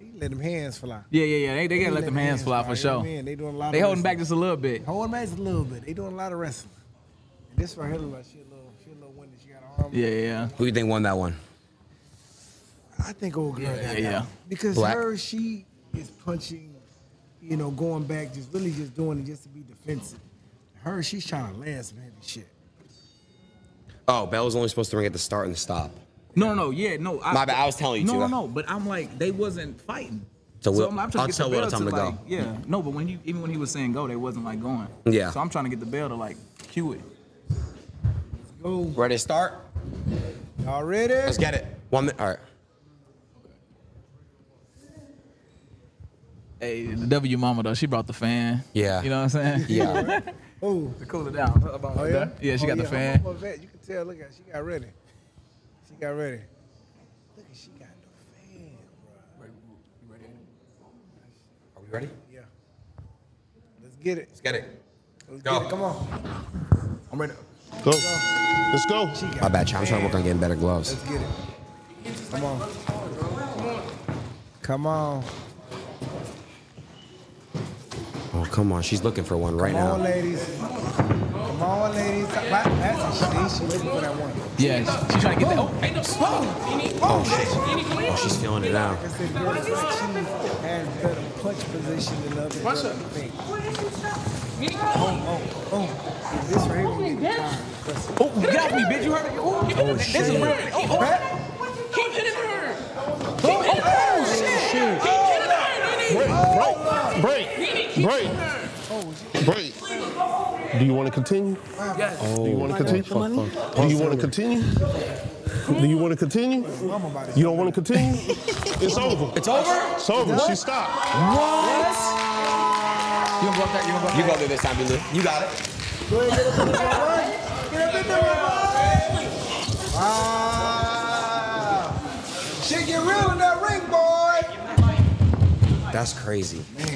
need he let them hands fly. Yeah, yeah, yeah. They, they gotta let them hands fly for sure. what I mean? They doing a lot They of holding back just a little bit. Holding back just a little bit. They doing a lot of wrestling. And this right here look like she a little, she a little windy. She got her arm. Yeah, yeah. Who do you think won that one? I think old girl got yeah, that yeah. one. Because Black. her, she is punching, you know, going back, just really just doing it just to be defensive. Her, she's trying to last some heavy shit. Oh, Bell was only supposed to ring at the start and the stop. No, no, no. Yeah, no. I, My bad, I was telling you No, to. no, no. But I'm like, they wasn't fighting. So Will- I'm, I'm trying I'll to get tell the Will bell to tell him to go. like, Yeah, no, but when you even when he was saying go, they wasn't like going. Yeah. So I'm trying to get the bell to like cue it. Let's go. Ready to start? Y'all ready? Let's get it. One minute. All right. Hey, the W mama though, she brought the fan. Yeah. You know what I'm saying? Yeah. Oh, to cool it down. oh yeah? Yeah, she Oh, got the fan. I'm a vet. You can tell, look at her. She got ready. She got ready. Look at, she got the fan, bro. Are we ready? Yeah. Let's get it. Let's get it. Let's Go. get it. Come on. I'm ready. Go. Let's go. She got My bad, Chad. I'm trying to work on getting better gloves. Let's get it. Come on. Come on. Oh, come on. She's looking for one right now. Come on, now. ladies. Come on, ladies. That's it. She, she looking for that one. Yeah, she, she trying to get that. Oh, Ain't no slow. Oh, oh, oh shit. Oh, she's feeling it now. Like I said, girl, like has better punch position than other girls. Think. Oh, oh, oh. This right here gonna get tired. Oh, get off me, bitch! You heard it? Oh, oh, this is real. Oh, oh. Keep hitting her. Oh, shit. Break, break, break, break, break. Do you want to continue? Oh, Do you want to continue? Do you want to continue? Do you want to continue? Mama about to You don't want to continue? It's over. It's over? It's over. She stopped. What? You gonna go up there? You gonna go You there? go through this time, Bulu. You got it. Go ahead, get up in there, boy. Get up in there. Wow. Shit get real in that ring, boy. That's crazy. Man.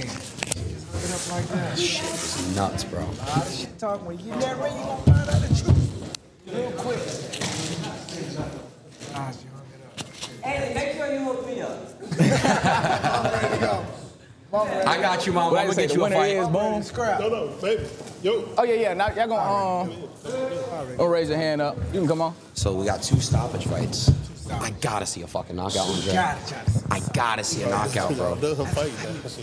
Look at up like that. Shit is nuts, bro. A shit talk. When you get that ring, you gonna find out the truth. Real quick. She hung it up. Hey, make sure you hook me up. There you go. Mama, I got you, mom. What I'm gonna say, get the you a winner fight. is boom. scrap. No, no, baby. Yo. Oh yeah, yeah. Now y'all gonna um, oh raise your hand up. You can come on. So we got two stoppage fights. I gotta see a fucking knockout one, Jay. Got it, got it. I gotta see a knockout, bro. Done her fight.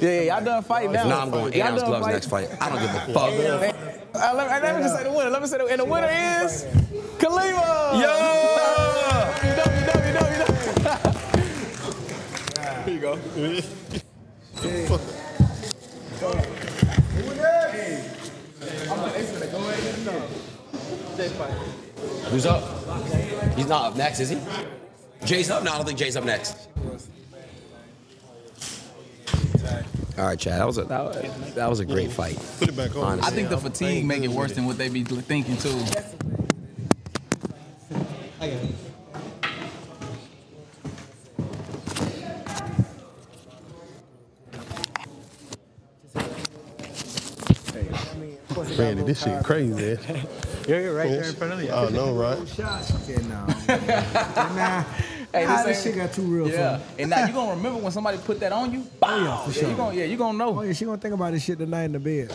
Yeah, yeah. Y'all done fighting now. If not, I'm going eight Y'all ounce gloves fighting? next fight. I don't give a fuck. Uh, let, me, let me just say the winner. Let me say the and the winner is Kalima. Yo! Here you go. Who's up? He's not up next, is he? Jay's up? No, I don't think Jay's up next. All right, Chad. That was a that was a great fight. Put it back on. I think the fatigue make it worse than what they be thinking too. Randy, this shit crazy. Yeah, you're right there in front of you. I know, right? Shots. She said, no. nah. Hey, nah, this this shit got too real Yeah, for me. and now you gonna remember when somebody put that on you. Oh yeah, for yeah, sure. you gonna, yeah, you gonna know. Oh know. yeah, she gonna think about this shit tonight in the bed.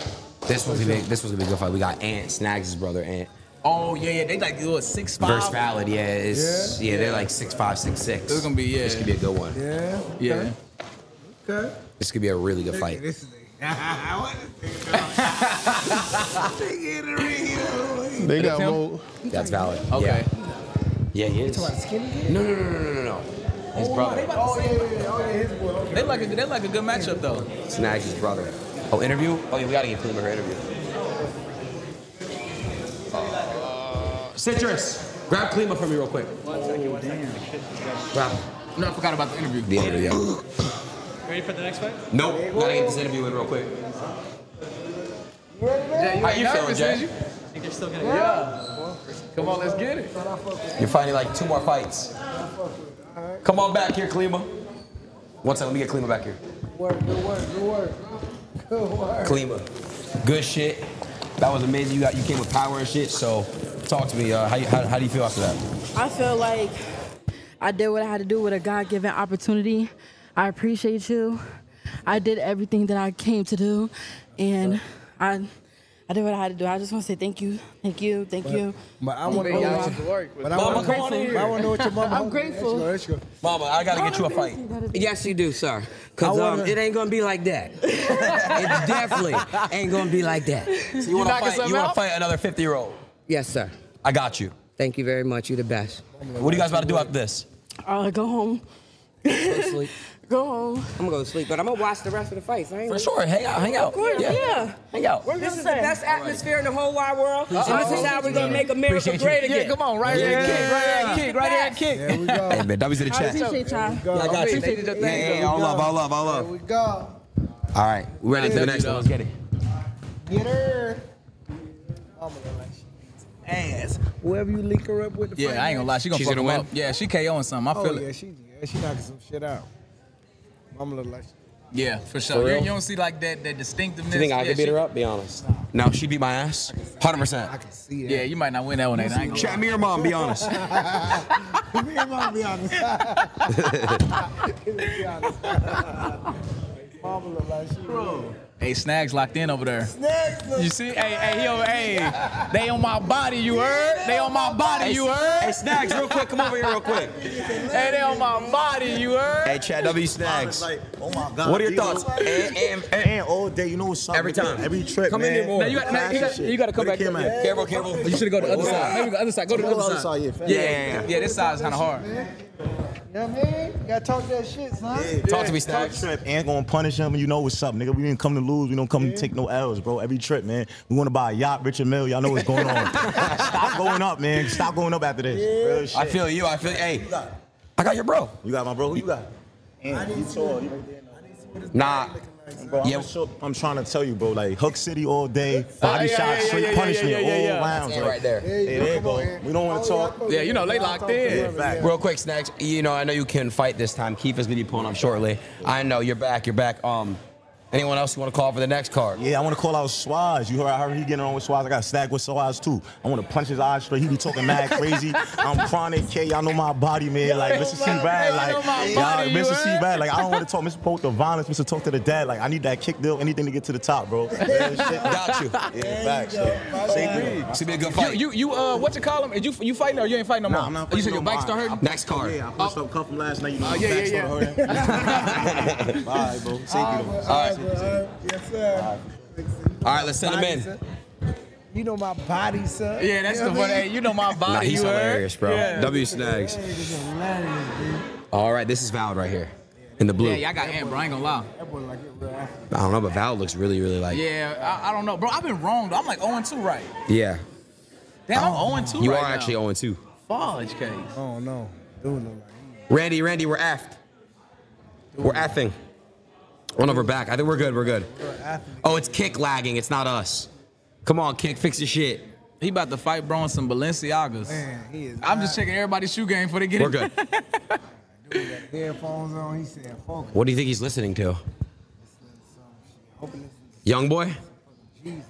This was gonna be this was gonna be a good fight. We got Ant Snags' brother Ant Oh yeah, yeah, they like do a six five. versus Valid. Yeah, it's yeah, they're like six five, six six. It's gonna be- yeah. This could be a good one. Yeah. Yeah. Okay. This could be a really good fight. This is what this nigga Nigga in the ring, you know. They got him? more. That's valid. Okay. Yeah, yeah he is. What, skinny kid? No, no, no, no, no, no, no. His brother. Oh yeah, yeah, yeah. Oh yeah, his boy. Okay. They like a, they like a good matchup though. Snags' his brother. Oh, interview? Oh yeah, we gotta get Klima her interview. Uh, Citrus, grab Klima for me real quick. Grab No, I forgot about the interview. the interview. Yeah. Ready for the next fight? Nope, gotta get this interview in real quick. Jay, How you feeling, nervous, Jay? Is think they're still gonna Yeah. Come on, let's get it. You're fighting like two more fights. Come on back here, Klima. One second, let me get Klima back here. Work, good work, good work. Good work. Klima, good shit. That was amazing. You got you came with power and shit. So, talk to me. Uh, how, you, how how do you feel after that? I feel like I did what I had to do with a God given opportunity. I appreciate you. I did everything that I came to do, and I I did what I had to do. I just want to say thank you, thank you, thank you. But I want to Y'all know. work. But I Mama, want come on in to here. I want to know what your mama. I'm grateful. Let's go, let's go. Mama, I gotta get you a fight. Yes, you do, sir. Cause wanna- um, it ain't gonna be like that. it definitely ain't gonna be like that. You wanna knocking fight? something You wanna out? fight another 50 year old? Yes, sir. I got you. Thank you very much. You're the best. What are you guys about to do after this? Uh, go home. Go to sleep. Go home. I'm gonna go to sleep, but I'm gonna watch the rest of the fights. I ain't For sure. Hang out. Hang out. Of course, yeah. Hang out. This is the best atmosphere in the whole wide world. And this is how we're gonna make America Appreciate you. great Yeah, again. come on, right here, kick, right here, kick, right here, kick. There we go. Hey man, W's in the I chat. appreciate y'all. I got you. Appreciate your Yeah, yeah, yeah, all love, all love, all There love. we go. All right, we ready for the next one. Let's get it. Get her. Mama look like she ass. Whoever you link her up with. The Yeah, I ain't gonna lie, she gonna She's fuck gonna win? up. Yeah, she KOing something. I Oh feel yeah, it. she yeah, she knocking some shit out. Mama look like. Yeah, for sure. For You, you don't see like that that distinctiveness. You think I yeah, could beat she- her up? Be honest. No, she beat my ass. 100%. I can see Yeah, you might not win that one. I ain't gonna Chat me or mom, be honest. Me and mom be honest. be honest. Mama look like she. Bro. Hey, Snags locked in over there. Next, look. You see? Hey, hey, he over, hey. They on my body, you heard? They on my body, you heard? Hey, Snags, real quick, come over here real quick. Hey, they on my body, you heard? Hey, Chad W Snags. Like, oh my God. What are your thoughts? And, and, And, and all day, you know what's up? Every time. Every trip, Come in here more. Now you got, now you got, you got to come back. the camera at? careful, careful. Oh, you should have go to the other side. Maybe go other side. Go to the other side. Yeah, yeah. yeah, yeah. Yeah, this side is kind of hard. You know what I mean? You gotta talk that shit, son. Talk to me, Every Snags. trip, and gonna punish him. and You know what's up, nigga. We didn't come to lose. We don't come to take no L's, bro. Every trip, man. We want to buy a yacht, Richard Mille. Y'all know what's going on. Stop going up, man. Stop going up after this. Real shit. I feel you. I feel. Hey, I got your bro. You got my bro. Who you got? And you tall. You right there. Nah. Bro, I'm, Yeah. sure, I'm trying to tell you, bro. Like Hook City all day, body yeah, shot, yeah, straight yeah, yeah, punishment yeah, yeah, yeah. all rounds. Like- right there. There you go. there you go. We don't wanna Oh, talk. Yeah, you know, they locked in. Yeah, yeah. Real quick, Snags. You know, I know you can fight this time. Keith is gonna be pulling up shortly. I know you're back. You're back. Um, Anyone else you want to call for the next card? Yeah, I want to call out Swaz. You heard I heard he getting on with Swaz. I got stacked with Swaz too. I want to punch his eyes straight. He be talking mad crazy. I'm chronic K. Y'all know my body, man. Like Mr. C bad. Like y'all, Mr. C bad. Like I don't want to talk. Mr. Poke the violence. Mr. Talk to the dad. Like I need that kick deal. Anything to get to the top, bro. Real shit. Got you. Yeah, facts. Yeah. Safety. It's gonna be a good You, fight. you, you, uh, what you call him? Is you, you fighting or you ain't fighting no more? Nah, I'm not You said fighting your no back more. start hurting? Next card. Yeah, I pushed up cuff him last night. You know, Oh, yeah, back yeah, started hurting. All right, bro. Safety though. All right. Yes, sir. All right, let's send him in. son. You know my body, son. Yeah, that's You know the one. Hey, you know my body. Nah, he's you heard? hilarious, bro. Yeah. W Snags. Hey, this is hilarious, dude. All right, this is Valid right here. In the blue. Yeah, yeah, I got Ant, bro. I ain't gonna lie. Like it real African. I don't know, but Val looks really, really like. Yeah, I, I don't know, bro. I've been wrong though. I'm like 0 2 right. Yeah. Damn, I'm um, 0 2 You right are now. actually 0 2. Fudge case. Oh no, dude Randy, Randy, we're aft. We're effing. One over back. I think we're good. We're good. he real athlete. Oh, it's kick lagging. It's not us. Come on, kick. Fix your shit. He about to fight bro in some Balenciagas. Man, he is. I'm just checking everybody's shoe game for they get We're it. good. Dude got headphones on. He said, "Focus." What do you think he's listening to? Hope he Young boy? to Jesus.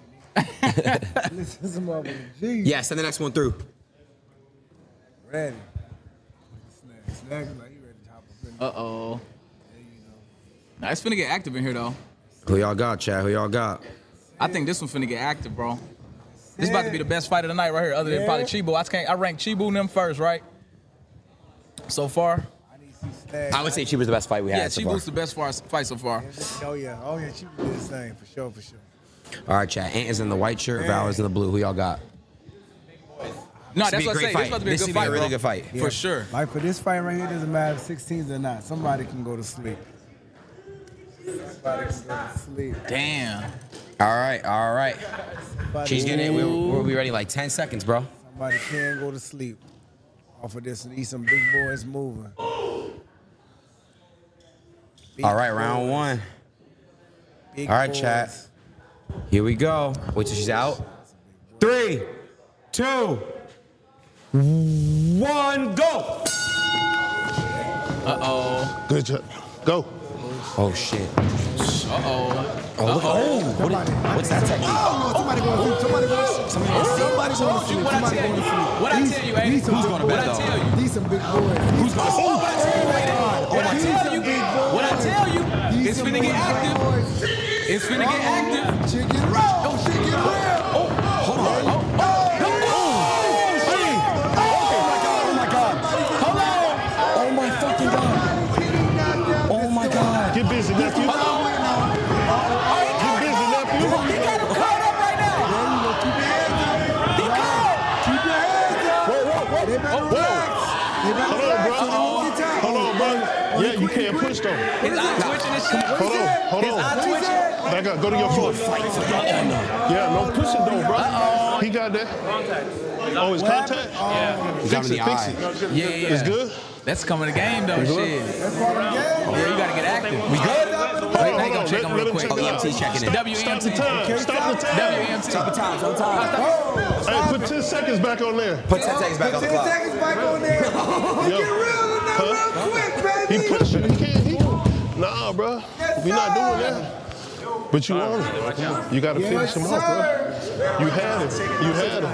Listen to some of Jesus. Yeah, send the next one through. Ready. Snag, snag like he ready to hop up in. Uh oh. Nah, it's finna get active in here though. Who y'all got, Chad? Who y'all got? I think this one finna get active, bro. This is about to be the best fight of the night right here, other than probably Chibu. I can't. I rank Chibu and them first, right? So far, I need to see snag. I would say she was the best fight we had. yeah, so far. Chibu's the best far, fight so far. Oh yeah, oh yeah, she did this thing for sure, for sure. All right, Chad. Ant is in the white shirt. Val is in the blue. Who y'all got? No, This that's should be a what I great say. fight. This about to be a good should be a fight, really bro. good fight. For sure. Like for this fight right here, doesn't matter if 16s or not. Somebody can go to sleep. Somebody can go to sleep. Damn. All right, all right. Somebody, She's getting it. We, we'll be ready like 10 seconds, bro. somebody can go to sleep. Off of this and eat some big boys moving. Big All right, round boys, one. big All right, boys. chat. Here we go. Wait till she's out. Three, two, one, go. Uh oh. Good job. Go. Oh, shit. Uh oh. Oh, look. Oh, what is, what's that technique? Oh, no, somebody going to. Somebody going to. Somebody going to sleep. What I Somebody tell going you? to sleep. What I tell you, Adin? Who's going to bed, What I tell you? These some big boys. Who's going to Oh, what I tell you, Adin? What I tell you? What I tell you? It's finna get active. It's finna get active. Chicken roll. Chicken roll. His eye twitching and shit. Hold on, hold His eye on. twitching. Back up. Go to your foot. Yeah, no push it though, bro. He got that. Oh, his contact? Oh. Got Fix it, fix it. Yeah, yeah. It's good? That's coming to game though. Shit. That's part of the game. Yeah, you gotta get active. We good? Hold Wait, on, they gonna check on. him Let, real let him quick. check it out. EMT checking in. Stop, WMT. stop the time. Stop the time. Hey, put 10 seconds back on there. Put 10 seconds back on the 10 clock. seconds back on there. Get Yo. real in there real quick, baby. He pushing. He can't. He, nah, bro. We not doing that. But you want it. You got to finish him off, bro. You had him. You had him.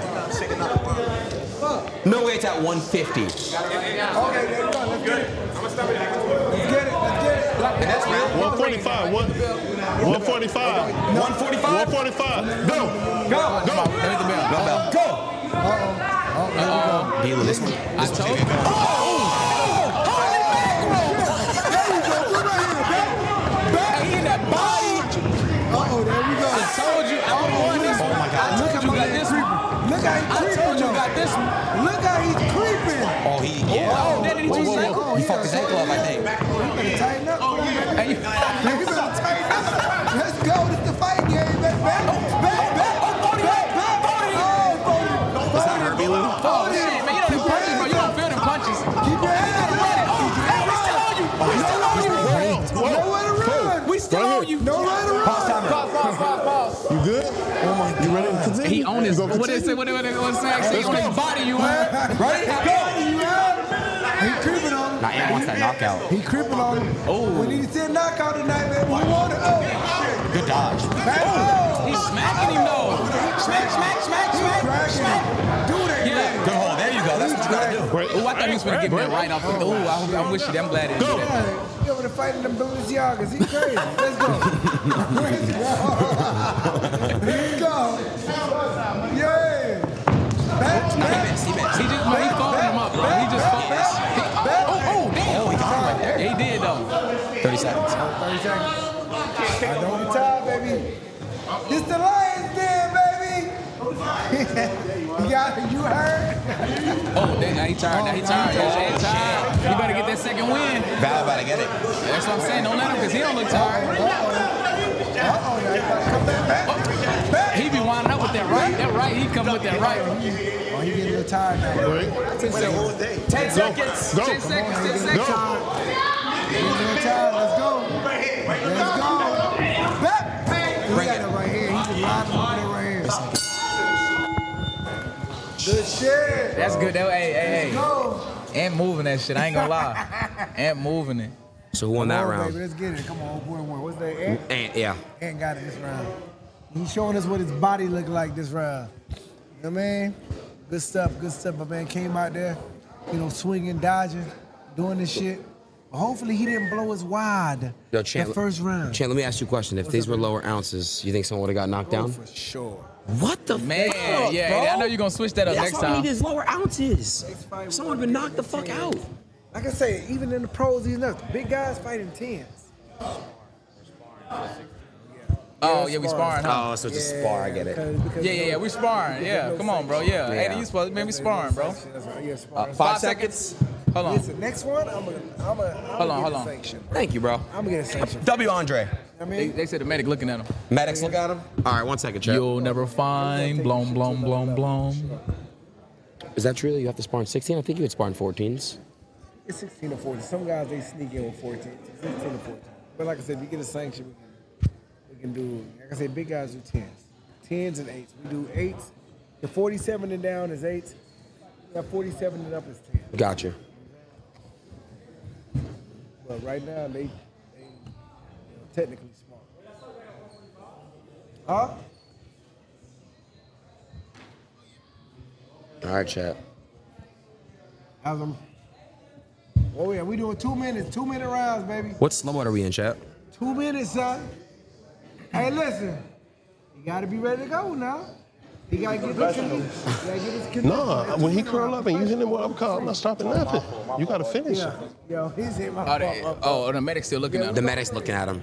No way it's at 150. Okay, there you go. Let's get it. Let's get it. Let's get it. And that's round 145. One, 145. 145. 145. Go. Go. Go. Let me the bell. No bell. Go. Oh, there we go. Deal with this one. I told you. He oh, oh, oh. Fucked his ankle up, I think. You better tighten up. Oh, yeah. Hey, you- You better tighten up. Let's go. This the fight game. Back, back, back, back, back, back. Oh, Is that Herbie Lou? Oh shit, man! You don't do punches, bro. You don't feel them punches. Keep your head up. Hey, we still on you. We still on you. Nowhere to run. We still Right on here. you. Nowhere to run. Pause, pause, pause, pause. You good? Oh my God. You ready to continue? He on his. You gonna What is it? continue? What what what Zach say? On his body, you heard? Ready? Go. You heard? He creeping on him. Nah, Ant wants that knockout. He creeping on him. Oh. We need to see a knockout tonight, baby. We want it. Oh. Good dodge. Oh, he's smacking him though. Smack, smack, smack, smack, smack. Do that, Yeah. Good hold. There you go. That's what you gotta do. Ooh, I thought he was gonna give me that right off. the- Ooh, I, hope- I'm with you. I'm glad he did that. He over there fighting them Balenciagas. He crazy. Let's go. Let's go. Let's go. Yeah. Back, He back, missed. Oh, he missed. He just, he seconds. 30 seconds. I don't retire, baby. This the Lions Den, baby. you got it. You heard? Oh, damn, now he tired. Now he oh, tired. Yeah, he tired. He better get that second win. Val about to get it. That's what I'm saying. Don't let him, cause he don't look tired. Uh-oh, now you gotta come back, back. Back. He be winding up with that right. That right. He come with that right. Oh, he getting a little tired now. Ten seconds. Ten seconds. Go. Ten seconds. Ten Getting a seconds. Little tired. Getting a little tired. Let's go. Let's go. Back. He it right here. He just lined up there right here. Good shit. That's good. That, hey, hey, hey. Go. And moving that shit. I ain't gonna lie. And moving it. So who won that Come on, round? Baby, let's get it. Come on, boy, one. What's that? Ant? And yeah. Ant got it this round. He's showing us what his body looked like this round. You know what I mean? Good stuff, good stuff. My man came out there, you know, swinging, dodging, doing this shit. But hopefully he didn't blow his wide Yo, Chan, that first round. Chan, let me ask you a question. If these were lower ounces, you think someone would have got knocked down? For sure. What the Man, fuck, yeah, bro? I know you're gonna switch that up That's next why we time. need is lower ounces. Someone would been knocked the fuck out. Like I say, even in the pros, these nuts. Big guys fighting tens. Oh yeah, we sparring, huh? Oh, so it's a spar. I get it. because- because Yeah, yeah, yeah. We sparring. Yeah, come on, bro. Yeah. Hey, you supposed man, we sparring, bro. That's right. Yeah, sparring. Uh, Five seconds. Hold on. Listen, next one, I'm gonna, I'm gonna, I'm Hold gonna on, get hold a on. sanction. Thank you, bro. I'm gonna get a sanction. W. Andre. I They, mean, they said the medic looking at him. Medics look at him. All right, one second, Chan. You'll never find blown, blown, blown, blown. Is that true that you have to spar in 16? I think you would spar in 14s. it's 16 or 14. Some guys they sneak in with 14, 16 or 14. But like I said, if you get a sanction, we can, we can do. Like I said, big guys do 10s, 10s and 8s. We do 8s. The 47 and down is 8s. Yeah, 47 and up is 10. Gotcha. But right now they, they you know, technically smart. Huh? All right, chat. How's them? Oh yeah, we doing two minutes, two minute rounds, baby. What slow mode are we in, chat? Two minutes, son. Hey, listen. You gotta be ready to go now. You gotta get this. You gotta get this condition. Nah, when he curl up and you hit him with uppercut, I'm not stopping nothing. You gotta finish. Yeah, yo, he's hit my Oh, they, oh, the medic's still looking at him. The medic's looking at him.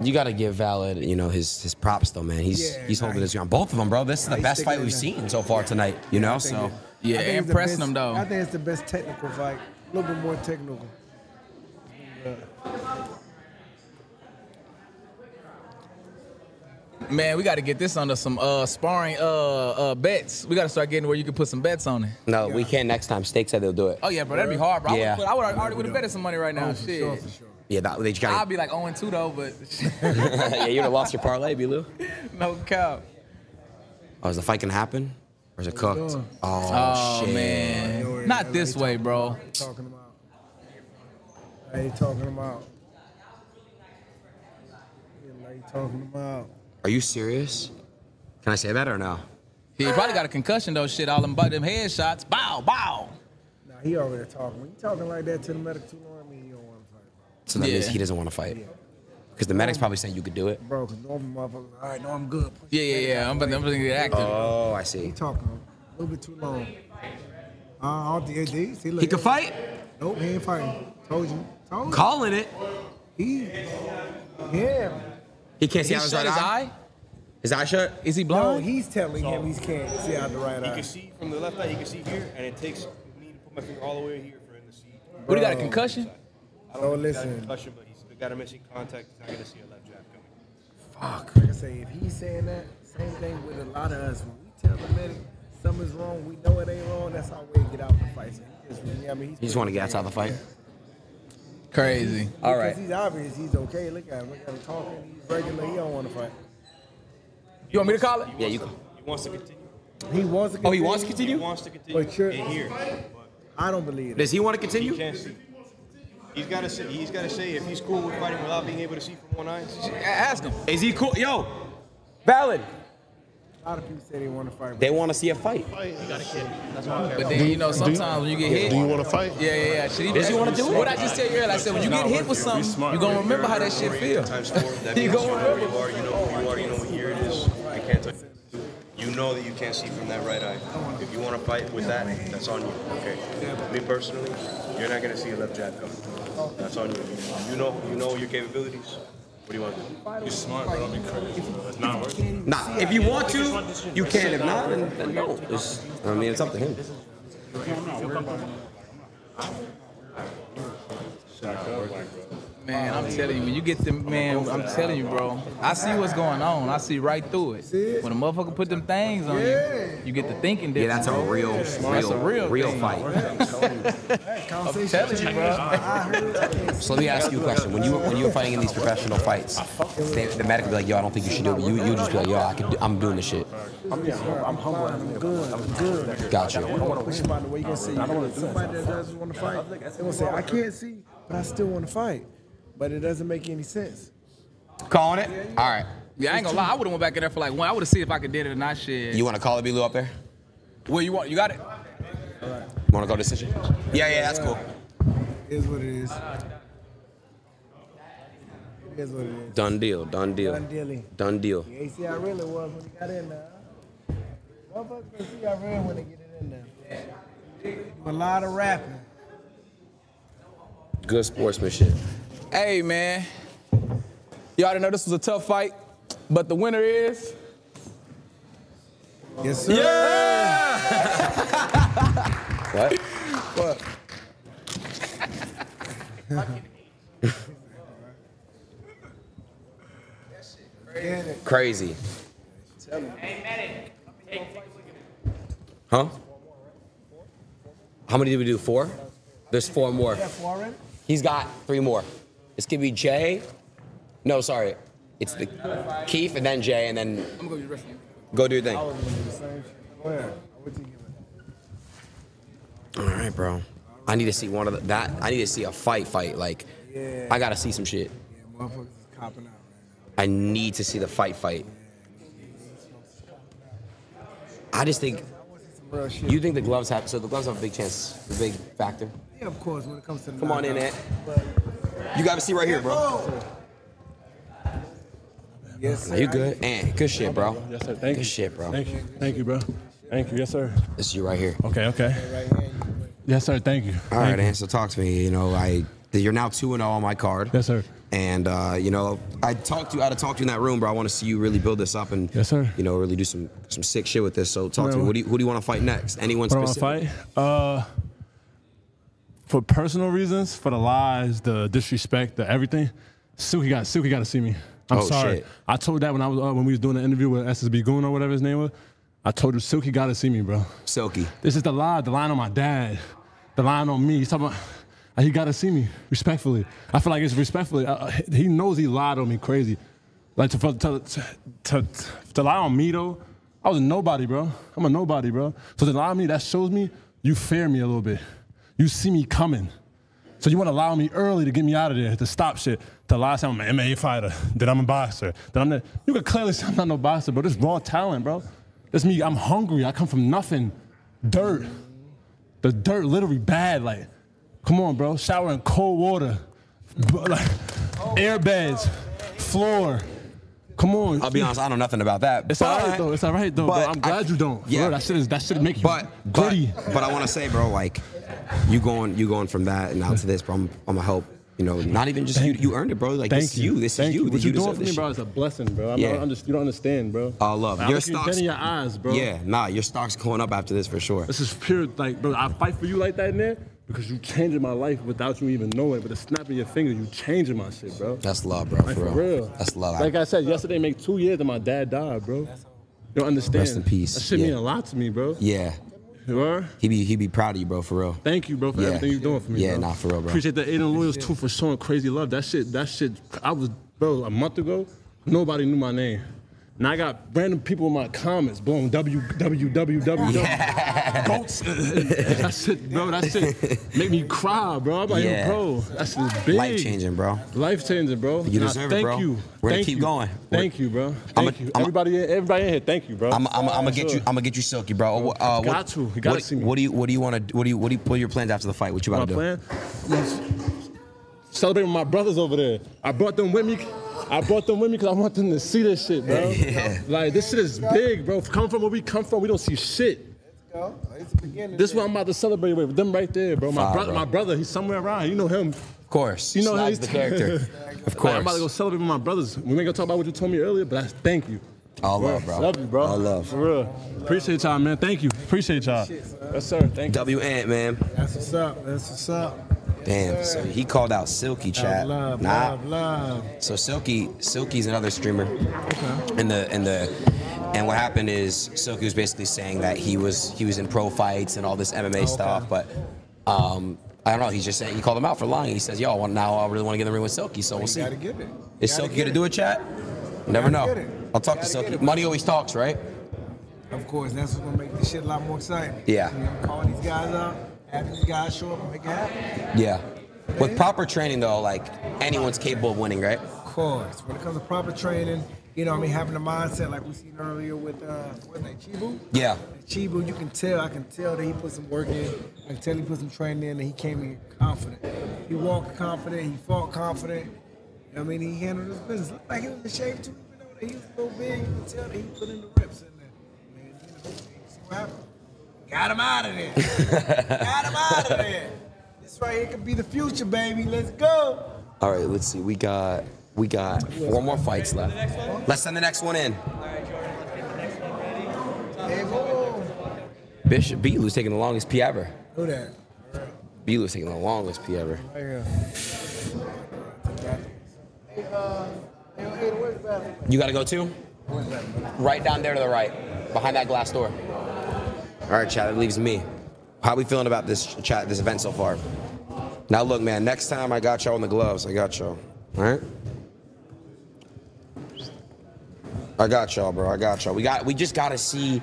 You got to give Valid, you know, his his props though, man. He's Yeah, he's holding nah, his ground. Both of them, bro. This is the best fight we've seen so far tonight. You know, so Yeah, I think and pressing best- though. I think it's the best technical fight. A little bit more technical. Man, we got to get this under some uh sparring uh uh bets. We got to start getting where you can put some bets on it. no, we can't next time. Steak said they'll do it. Oh yeah, bro, that'd be hard, bro. Yeah. I would, I would already would have betted some money right now. Oh, for Shit. sure, for sure. Yeah, that, they just I'll be like 0 2 though, but yeah, you'd have lost your parlay, Bilu. no cap. Oh, is the fight gonna happen, or is it cooked? Oh, Oh shit. man, not this way, bro. Talking about. Hey, talking about. Yeah, like talking about. Are you serious? Can I say that or no? He probably got a concussion though. Shit, all them but them headshots. Bow, bow. Nah, he over there talking. When you talking like that to the medic too long, I mean, you don't want to fight, So that means he doesn't want to fight. Because the medic's probably saying you could do it. bro. Cause normal motherfuckers. All right, no, I'm good. Push Yeah, yeah, yeah. I'm about I'm about to get active. Oh, I see. He talking a little bit too long. Uh, I don't he, see, look, He could fight. Nope, he ain't fighting. Told you. Told you. Calling it. He, yeah. He can't see He out his shut right his eye. eye. His eye shut. Is he blind? No, he's telling him he can't see out the right He eye. can see from the left eye, he can see here, and it takes me to put my finger all the way here for him to see. What, he got a concussion? I don't think he's got a listen. concussion, but he's got a missing contact. He's not going to see a left jab coming. Fuck. Like I say, if he's saying that, same thing with a lot of us. When we tell the medic something's wrong, we know it ain't wrong. That's our way to get out of the fight. So he just, I mean, he's You just want to get outside the fight. Crazy. All right. Because he's obvious. He's okay. Look at him. Look at him talking. He's regular. He don't want to fight. You want me to call it? Yeah, you. He wants to continue. He wants to. Oh, he wants to continue. He wants to continue But you're- in here. I don't believe it. Does he want to He continue? can't see. He's gotta say. He's gotta say if he's cool with fighting without being able to see from one eye. Ask him. Is he cool? Yo, valid. A lot of people say they want to fight. They want to see a fight. But then you know sometimes when you get hit. Do you want to fight? Yeah, yeah, yeah. Shit, Does he wanna do it? What I just tell you earlier, I said when you get hit with something, you're gonna remember how that shit feel. Times four. That You means gonna you know who remember. you are. You know who you are. You know what year it is. I can't tell you. You know that you can't see from that right eye. If you want to fight with that, that's on you. Okay. Me personally, you're not gonna see a left jab coming. That's on you. You know. You know your capabilities. What do you want to do? You're smart, bro. Don't be crazy. It's not working. Nah, if you want to, you can. If not, then, then don't. It's- I mean, it's up to him. Man, I'm telling you, when you get them, man, I'm telling you, bro. I see what's going on. I see right through it. When a motherfucker put them things on you, you get to thinking Yeah, that's a real, That's real, a real, real thing. fight. I'm telling you, bro. So let me ask you a question. When you when you were fighting in these professional fights, they, the medic would be like, "Yo, I don't think you should do it." But you you just be like, "Yo, I can. Do, I'm doing this shit." I'm, just, I'm humble I'm good. I'm good. Got you. I don't want to push him out the way. You gonna say somebody that doesn't want to fight. They gonna say I can't see, but I still want to fight. But it doesn't make any sense. Calling it. All right. Yeah, I ain't gonna lie. I would have went back in there for like one. I would have seen if I could did it or not. Shit. You want to call it, Lou up there? Well, you want? You got it. All right. Want to go decision? Yeah, yeah, that's cool. It is what it is. It is what it is. Done deal. Done deal. Done dealing. Done deal. You ain't see how real it was when he got in there. Motherfuckers can see how real when they get it in there. Do a lot of rapping. Good sportsmanship. Hey, man. You already know this was a tough fight, but the winner is. Yes, sir. Yeah! What? What? Crazy. Huh? How many did we do? Four? There's four more. He's got three more. It's gonna be Jay. No, sorry. It's the Keith and then Jay and then I'm gonna go use the go do your thing. I was gonna do the same shit. Where? What you giving? All right, bro. I need to see one of the, that. I need to see a fight, fight. Like, Yeah. I gotta see some shit. Yeah, motherfuckers is copping out. I need to see the fight, fight. I just think. Some real shit. You think the gloves have? So the gloves have a big chance, a big factor. Yeah, of course, when it comes to Come on in, knockout. Ant. You got to see right here, bro. Yes, Are you good? Ant, good shit, bro. Yes, sir. Thank Good you. shit, bro. Thank you. Thank you, bro. Thank you. Yes, sir. This is you right here. Okay. Okay. Right hand, you win. Yes, sir. Thank you. All right, Ant. So talk to me. You know, I you're now two and zero on my card. Yes, sir. And uh, you know, I talked to you. I had to talk to you in that room, bro. I want to see you really build this up and Yes, sir. you know, really do some some sick shit with this. So talk to me. What do you, who do you want to fight next? Anyone What I want to specific? fight? Uh, for personal reasons, for the lies, the disrespect, the everything. Suki got Suki got to see me. I'm Oh, sorry. shit. I told that when I was uh, when we was doing the interview with SSB Goon or whatever his name was. I told you Silky got to see me, bro. Silky. This is the lie, the line on my dad, the line on me. He's talking about, he got to see me respectfully. I feel like it's respectfully. Uh, he knows he lied on me crazy. Like to, to, to, to, to lie on me though, I was a nobody, bro. I'm a nobody, bro. So to lie on me, that shows me you fear me a little bit. You see me coming. So you want to allow me early to get me out of there, to stop shit, to lie say I'm an MMA fighter, that I'm a boxer, that I'm the, you could clearly say I'm not no boxer, but it's raw talent, bro. That's me, I'm hungry, I come from nothing, dirt. The dirt literally bad, like, come on, bro, shower in cold water, like, oh. air beds, floor, come on. I'll be honest. I know nothing about that. It's all right though, it's all right though, but bro. I'm glad I- you don't. Yeah. real, that shit is, that shit make you But but gritty. but I want to say, bro, like you going you going from that and now to this, bro. I'm, I'm gonna help. You know, not even just you. You earned it, bro. Like Thank this is you. This Thank is you. What you you doing for me, bro, is a blessing, bro. I'm Yeah. not you don't understand, bro. All love. I Your you stocks. in your eyes, bro. Yeah, nah. Your stock's going up after this for sure. This is pure, like, bro. I fight for you like that in there because you changing my life without you even knowing. With a snap of your finger, you changing my shit, bro. That's love, bro. Like, For real. real. That's love. Like I said, yesterday make two years and my dad died, bro. You don't understand. Rest in peace. That shit Yeah. mean a lot to me, bro. yeah. You are? He be he be proud of you, bro. For real. Thank you, bro, for Yeah. everything you're doing for me. Yeah, bro. nah, for real, bro. Appreciate the Adin Loyals too for showing crazy love. That shit, that shit. I was, bro, a month ago, nobody knew my name. And I got random people in my comments blowing www. Goats. that shit, bro, that shit make me cry, bro. I'm like, Yeah. bro, that shit is big. Life changing, bro. Life changing, bro. You Nah, deserve it, thank bro. you. We're gonna Thank keep you. going. Thank you, bro. Thank a- you. I'm a- everybody, in- everybody in here, thank you, bro. I'm, I'm, I'm gonna get you. I'm gonna get you silky, bro. Uh, what, Got to. You gotta what, see me. What do you What do you What do you want to What do you What do you What are your plans after the fight? What you my about to do? My plan. Celebrate with my brothers over there. I brought them with me. I brought them with me because I want them to see this shit, bro. Yeah. Like this shit is big, bro. Come from where we come from, we don't see shit. Go. It's the beginning. This is what I'm about to celebrate with them right there, bro. My Fire, brother, bro. my brother, he's somewhere around. You know him. Of course. You know Snob's he's the character. Of Like, I'm about to go celebrate with my brothers. We ain't gonna talk about what you told me earlier, but I thank you. All love, bro. Love you, bro. All love. For real. Appreciate y'all, man. Thank you. Appreciate y'all. Yes, sir. Thank you. W Ant, man. That's what's up. That's what's up. Damn. So he called out Silky chat. Love, nah. love, love. So Silky, Silky's another streamer. Okay. And the and the and what happened is Silky was basically saying that he was he was in pro fights and all this MMA stuff, but um, I don't know. He's just saying he called him out for lying. He says, "Yo, want, now I really want to get in the ring with Silky, so we'll see." Gotta get it. Is Silky gonna do a chat? Never know. Gotta get it. I'll talk to Silky. it. Money always talks, right? Of course, that's what's gonna make this shit a lot more exciting. Yeah. You know, calling these guys out, having these guys show up and make it happen. Yeah. With proper training, though, like anyone's capable of winning, right? Of course. When it comes to proper training, you know, I mean, having the mindset like we seen earlier with uh, what's that, Chibu? Yeah. Chibu, you can tell, I can tell that he put some work in. I can tell he put some training in, and he came in confident. He walked confident. He fought confident. I mean, he handled his business. Looked like he was in shape too, even though he was a little big. You can tell that he put in the reps in there. Man, you know, see what happened? Got him out of there. Got him out of there. This right here could be the future, baby. Let's go. All right, let's see. We got we got four more fights left. Let's send the next one in. Bishop Beatlu's taking the longest P ever. Who that? Beatlu's taking the longest P ever. Right here. Hey, uh, hey, hey, where's the bathroom? You got to go too? Right down there to the right, behind that glass door. All right, chat. It leaves me. How we feeling about this chat, this event so far? Now look, man. Next time I got y'all in the gloves. I got y'all. All right. I got y'all, bro. I got y'all. We got. We just got to see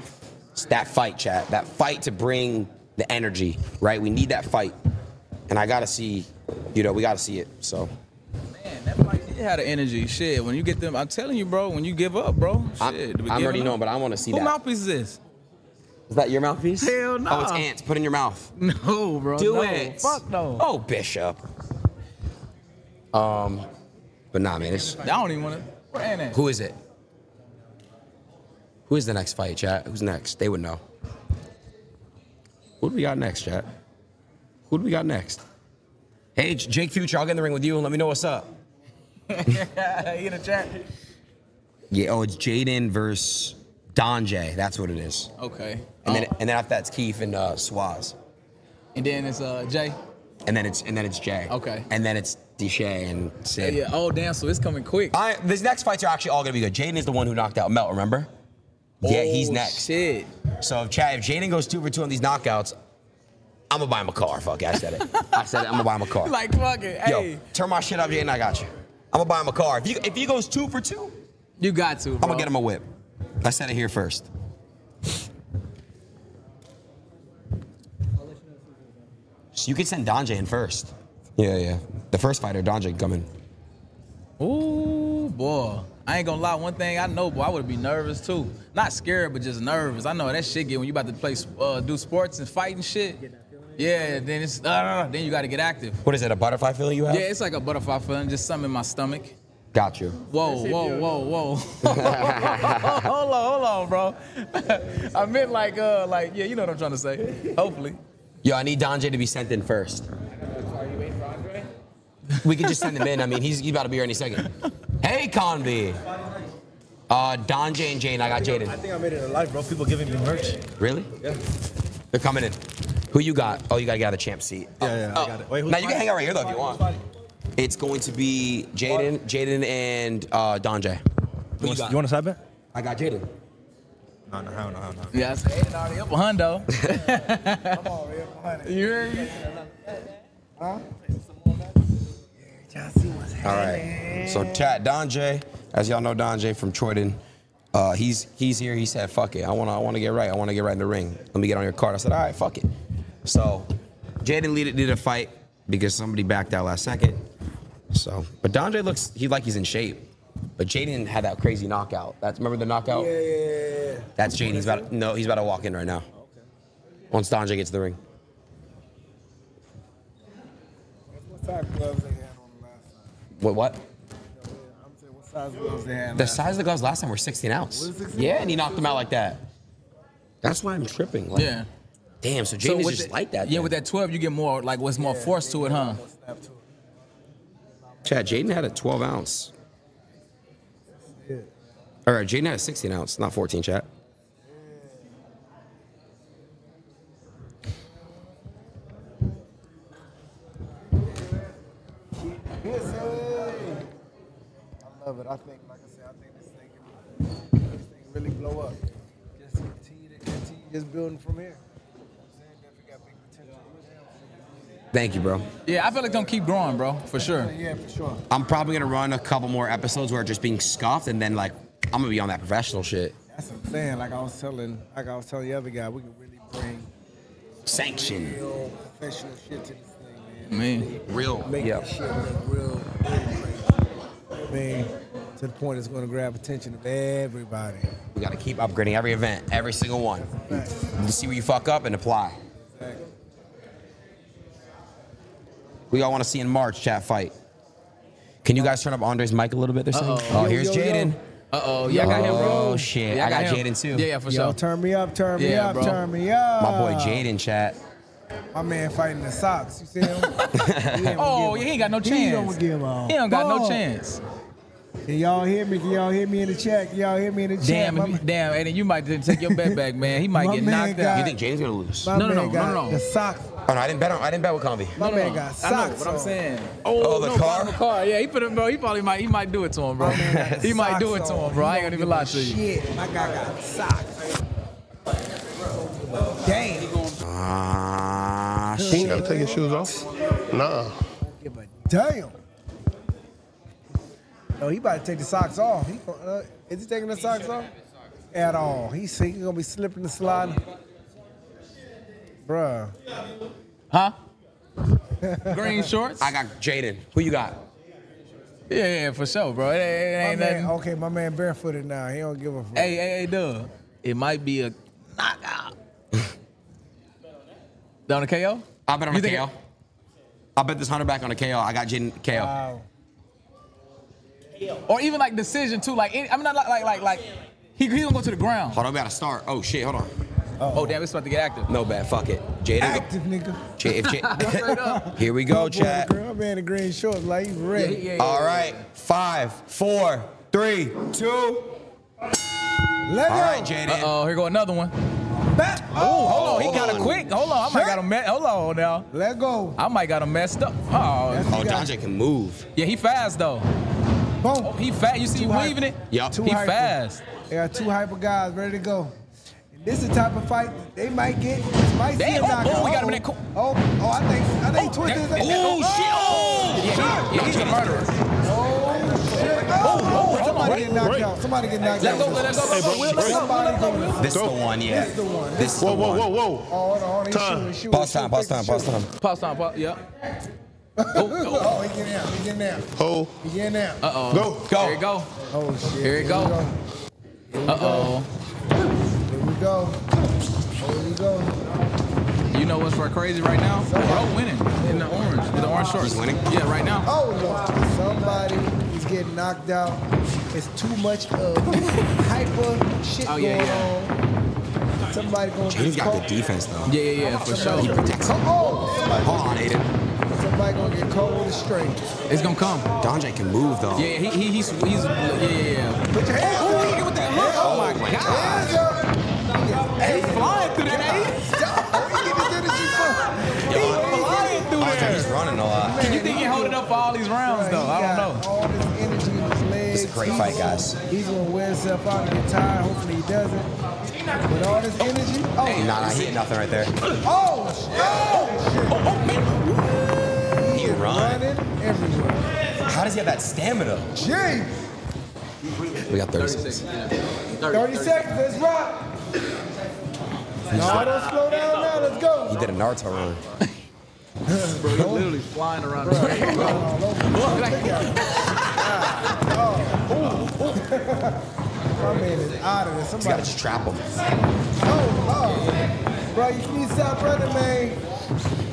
that fight, chat. That fight to bring the energy, right? We need that fight, and I got to see. You know, we got to see it. So Man, that fight did have the energy. Shit, when you get them, I'm telling you, bro. When you give up, bro. I'm, Shit, we I'm already up? knowing, but I want to see Who that. mouthpiece is this? Is that your mouthpiece? Hell no. Oh, it's ants. Put it in your mouth. No, bro. Do no. it. Fuck no. Oh, Bishop. Um, but nah, man. It's, I don't even want to. Where Ant at? who is it? Who is the next fight, chat? Who's next? They would know. Who do we got next, chat? Who do we got next? Hey, Jake Future, I'll get in the ring with you and let me know what's up. he in the chat. Yeah, oh, it's Jaden versus Don J. That's what it is. Okay. And then, Oh. and then after that's Keith and uh, Swaz. And then it's uh Jay. And then it's and then it's Jay. Okay. And then it's Deshay and Sid. Yeah. Oh damn. So it's coming quick. I, these next fights are actually all gonna be good. Jaden is the one who knocked out Melt, remember? Yeah, he's Oh, next. Shit. So if Chad, if Jaden goes two for two on these knockouts, I'm gonna buy him a car. Fuck it, I said it. I said it. I'm gonna buy him a car. Like fuck it. Yo, Hey. turn my shit up, Jaden. I got you. I'm gonna buy him a car. If, you, if he goes two for two, You got to. Bro. I'm gonna get him a whip. I said it here first. So you could send Donjay in first. Yeah, yeah. The first fighter, Donjay, coming. come. Ooh, boy. I ain't gonna lie, one thing I know, boy, I would be nervous too. Not scared, but just nervous. I know that shit get when you about to play, uh, do sports and fight and shit. Yeah, then it's, uh, then you gotta get active. What is it, a butterfly feeling you have? Yeah, it's like a butterfly feeling, just something in my stomach. Got you. Whoa, whoa, whoa, whoa. hold on, hold on, bro. I meant like, uh, like, yeah, you know what I'm trying to say. Hopefully. Yo, I need Donjay to be sent in first. We could just send him in. I mean, he's, he's about to be here any second. Hey, Conby. Uh, Donjay and Jane. I got Jaden. I think I made it alive, bro. People giving me merch. Really? Yeah. They're coming in. Who you got? Oh, you gotta get out of the champ seat. Yeah, yeah, I got it. Wait, who's now you can hang out right here though if you Who's want. It's going to be Jaden, Jaden, and uh, Donjay. Who you got? You want a side bet? I got Jaden. No, no, hell no, hell no. Yeah, I said it already up a hundo. Come on, man. You hear me? Huh? All right. So chat Donjay, as y'all know Donjay from Troydan, Uh, he's he's here. He said, "Fuck it. I want to I want to get right. I want to get right in the ring. Let me get on your card." I said, "All right, fuck it." So, Jaden lead did a fight because somebody backed out last second. So, but Dondre looks he like he's in shape. But Jaden had that crazy knockout. That's remember the knockout. Yeah, yeah, yeah. That's Jaden. He's about to, no, he's about to walk in right now. Okay. Once Dondre gets to the ring. What size gloves they had on last time? What what? I'm saying, what size gloves they had? The last size of the gloves last time were 16 ounce. 16 Yeah, and he knocked him out like that. That's why I'm tripping. Like, Yeah. Damn. So Jaden is just the- like that. Yeah, then. with that 12, you get more like what's more force to it, huh? Chad, Jaden had a 12 ounce. Yeah. All right, uh, Jaden had a 16 ounce, not 14, chat. Yes. I love it. I think, like I said, I think this thing can this thing really blow up. Just continue to continue just building from here. Thank you, bro. Yeah, I feel like don't keep growing, bro, for sure. Yeah, for sure. I'm probably gonna run a couple more episodes where it's just being scuffed, and then like I'm gonna be on that professional shit. That's what I'm saying. Like I was telling, like I was telling the other guy, we can really bring Sanction. real professional shit to this thing, man. Man. Real. Make Yeah. this shit look real, real. I mean, to the point it's going to grab attention of everybody. We gotta keep upgrading every event, every single one. To see where you fuck up and apply. Exactly. We all want to see in March chat fight. Can you guys turn up Andre's mic a little bit? They're saying. Uh-oh. Oh, Yo, here's yo, yo. Jaden. Uh oh, yeah, I got him, bro. Oh shit, Yeah, I got him. Jaden too. Yeah, yeah, for Yo, sure. turn me up, turn me Yeah, up, bro. turn me up. My boy Jaden chat. My man fighting the socks. You see him? He ain't Oh, gonna give he ain't got no a- He chance. don't give a He don't got no fuck. chance. Can y'all hear me? Can y'all hear me in the chat? Can y'all hear me in the chat? Damn, My, if you, damn, and you might take your bet back, man. He might My get man knocked got- out. You think Jaden's gonna lose? my No, no, man no, got no, no. the socks. Oh no, I didn't bet on. I didn't bet with Convy. My No, man no, got I know socks. what I'm saying. Oh, Oh, the no, car? The car. Yeah, he put him, bro. He probably might. He might do it to him, bro. My man got the he might do it to him, bro. I He ain't gonna even lie to give you. Shit, my guy got socks. Damn. Ah, He ain't shit. gotta take his shoes off. Nah. Give a damn. No, he about to take the socks off. He, uh, is he taking the socks off? At all. He's he gonna be slipping and sliding. Bruh. Huh? Green shorts. I got Jaden. Who you got? Yeah, yeah, for sure, bro. It ain't, it My man, nothing. okay, my man barefooted now. He don't give a fuck. Hey, hey, hey, dude. It might be a knockout. Down to KO? I bet on You a KO. I bet this hundred back on a KO. I got Jaden KO. Wow. Or even like decision too. Like any, I'm not like like like like he he gonna go to the ground. Hold on, we gotta start. Oh shit, hold on. Oh damn, it's about to get active. No bet. Fuck it. Jaden. Active nigga. J- if J- Straight. Here we go, oh, chat. My man in green shorts, like he's ready. Yeah, yeah, yeah. All right. Five, four, three, two. Let All go. right, Jaden. Oh, here go another one. Back. Oh, hold on, he got it quick. Hold on, I might got him. Me- hold on now. Let go. I might got him messed up. Oh, Oh, He got- can move. yeah, he fast though. Boom. He fast. You see, Too he hype. weaving it. Yup. Too He hyper. fast. They got two hyper guys ready to go. And this is the type of fight they might get. Might see Damn. a knockout. Oh, we got him in that co- Oh, oh, I think I think twisted. that- that- oh, shit. Oh, yeah, he- yeah, he's a murderer. Oh, shit. Oh, hold somebody get knocked out. Somebody get knocked Let out. go, let go, let go. bro, Will, break. let go. Somebody going. This is the one, yeah. This is the one. This is Whoa, the whoa, one. whoa, whoa. Oh, hold on. He's Time. shooting, shooting, Pause time, pause time, pause time. Pause time. Pause. Yep. Oh, he getting out. He getting out. Hold. He getting out. Uh oh. Go. Go. Here we go. Oh shit. Here we go. Uh oh. Here we go. Here we go. You know what's for crazy right now? Bro winning in the orange, with the orange shorts. He's winning? Yeah, right now. Oh Lord, somebody is getting knocked out. It's too much of hyper shit Oh, yeah, going yeah. on. Somebody going Jaden's to got cold. James got good defense though. Yeah, yeah, yeah, for sure. He protects him. Oh, somebody, Hold on, Adin. somebody gonna get cold with a string. It's gonna come. Dondre can move though. Yeah, he, he he's he's yeah, yeah, yeah. Put your hands Oh, up. he with that hook. Oh my god. Hands. He's flying through that. Where you energy? He's flying through Dondre, he's running a lot. You think he hold it up for all these rounds Bruh, though? I don't know. All this energy in his legs. It's a great He's- fight, guys. He's gonna wear himself out and get tired. Hopefully he doesn't. With all this energy. Oh, Nah, nah, he hit nothing right there. oh, shit. Oh, oh, he run. Running everywhere. How does he have that stamina? Gee. We got 30 seconds. 30 seconds, let's rock. No, don't slow down now, let's go. He did a Naruto run. Bro, you literally flying around the ring, bro. My man is out of there. Just gotta Somebody. just trap him. Oh, oh. Bro, you need to stop running, man.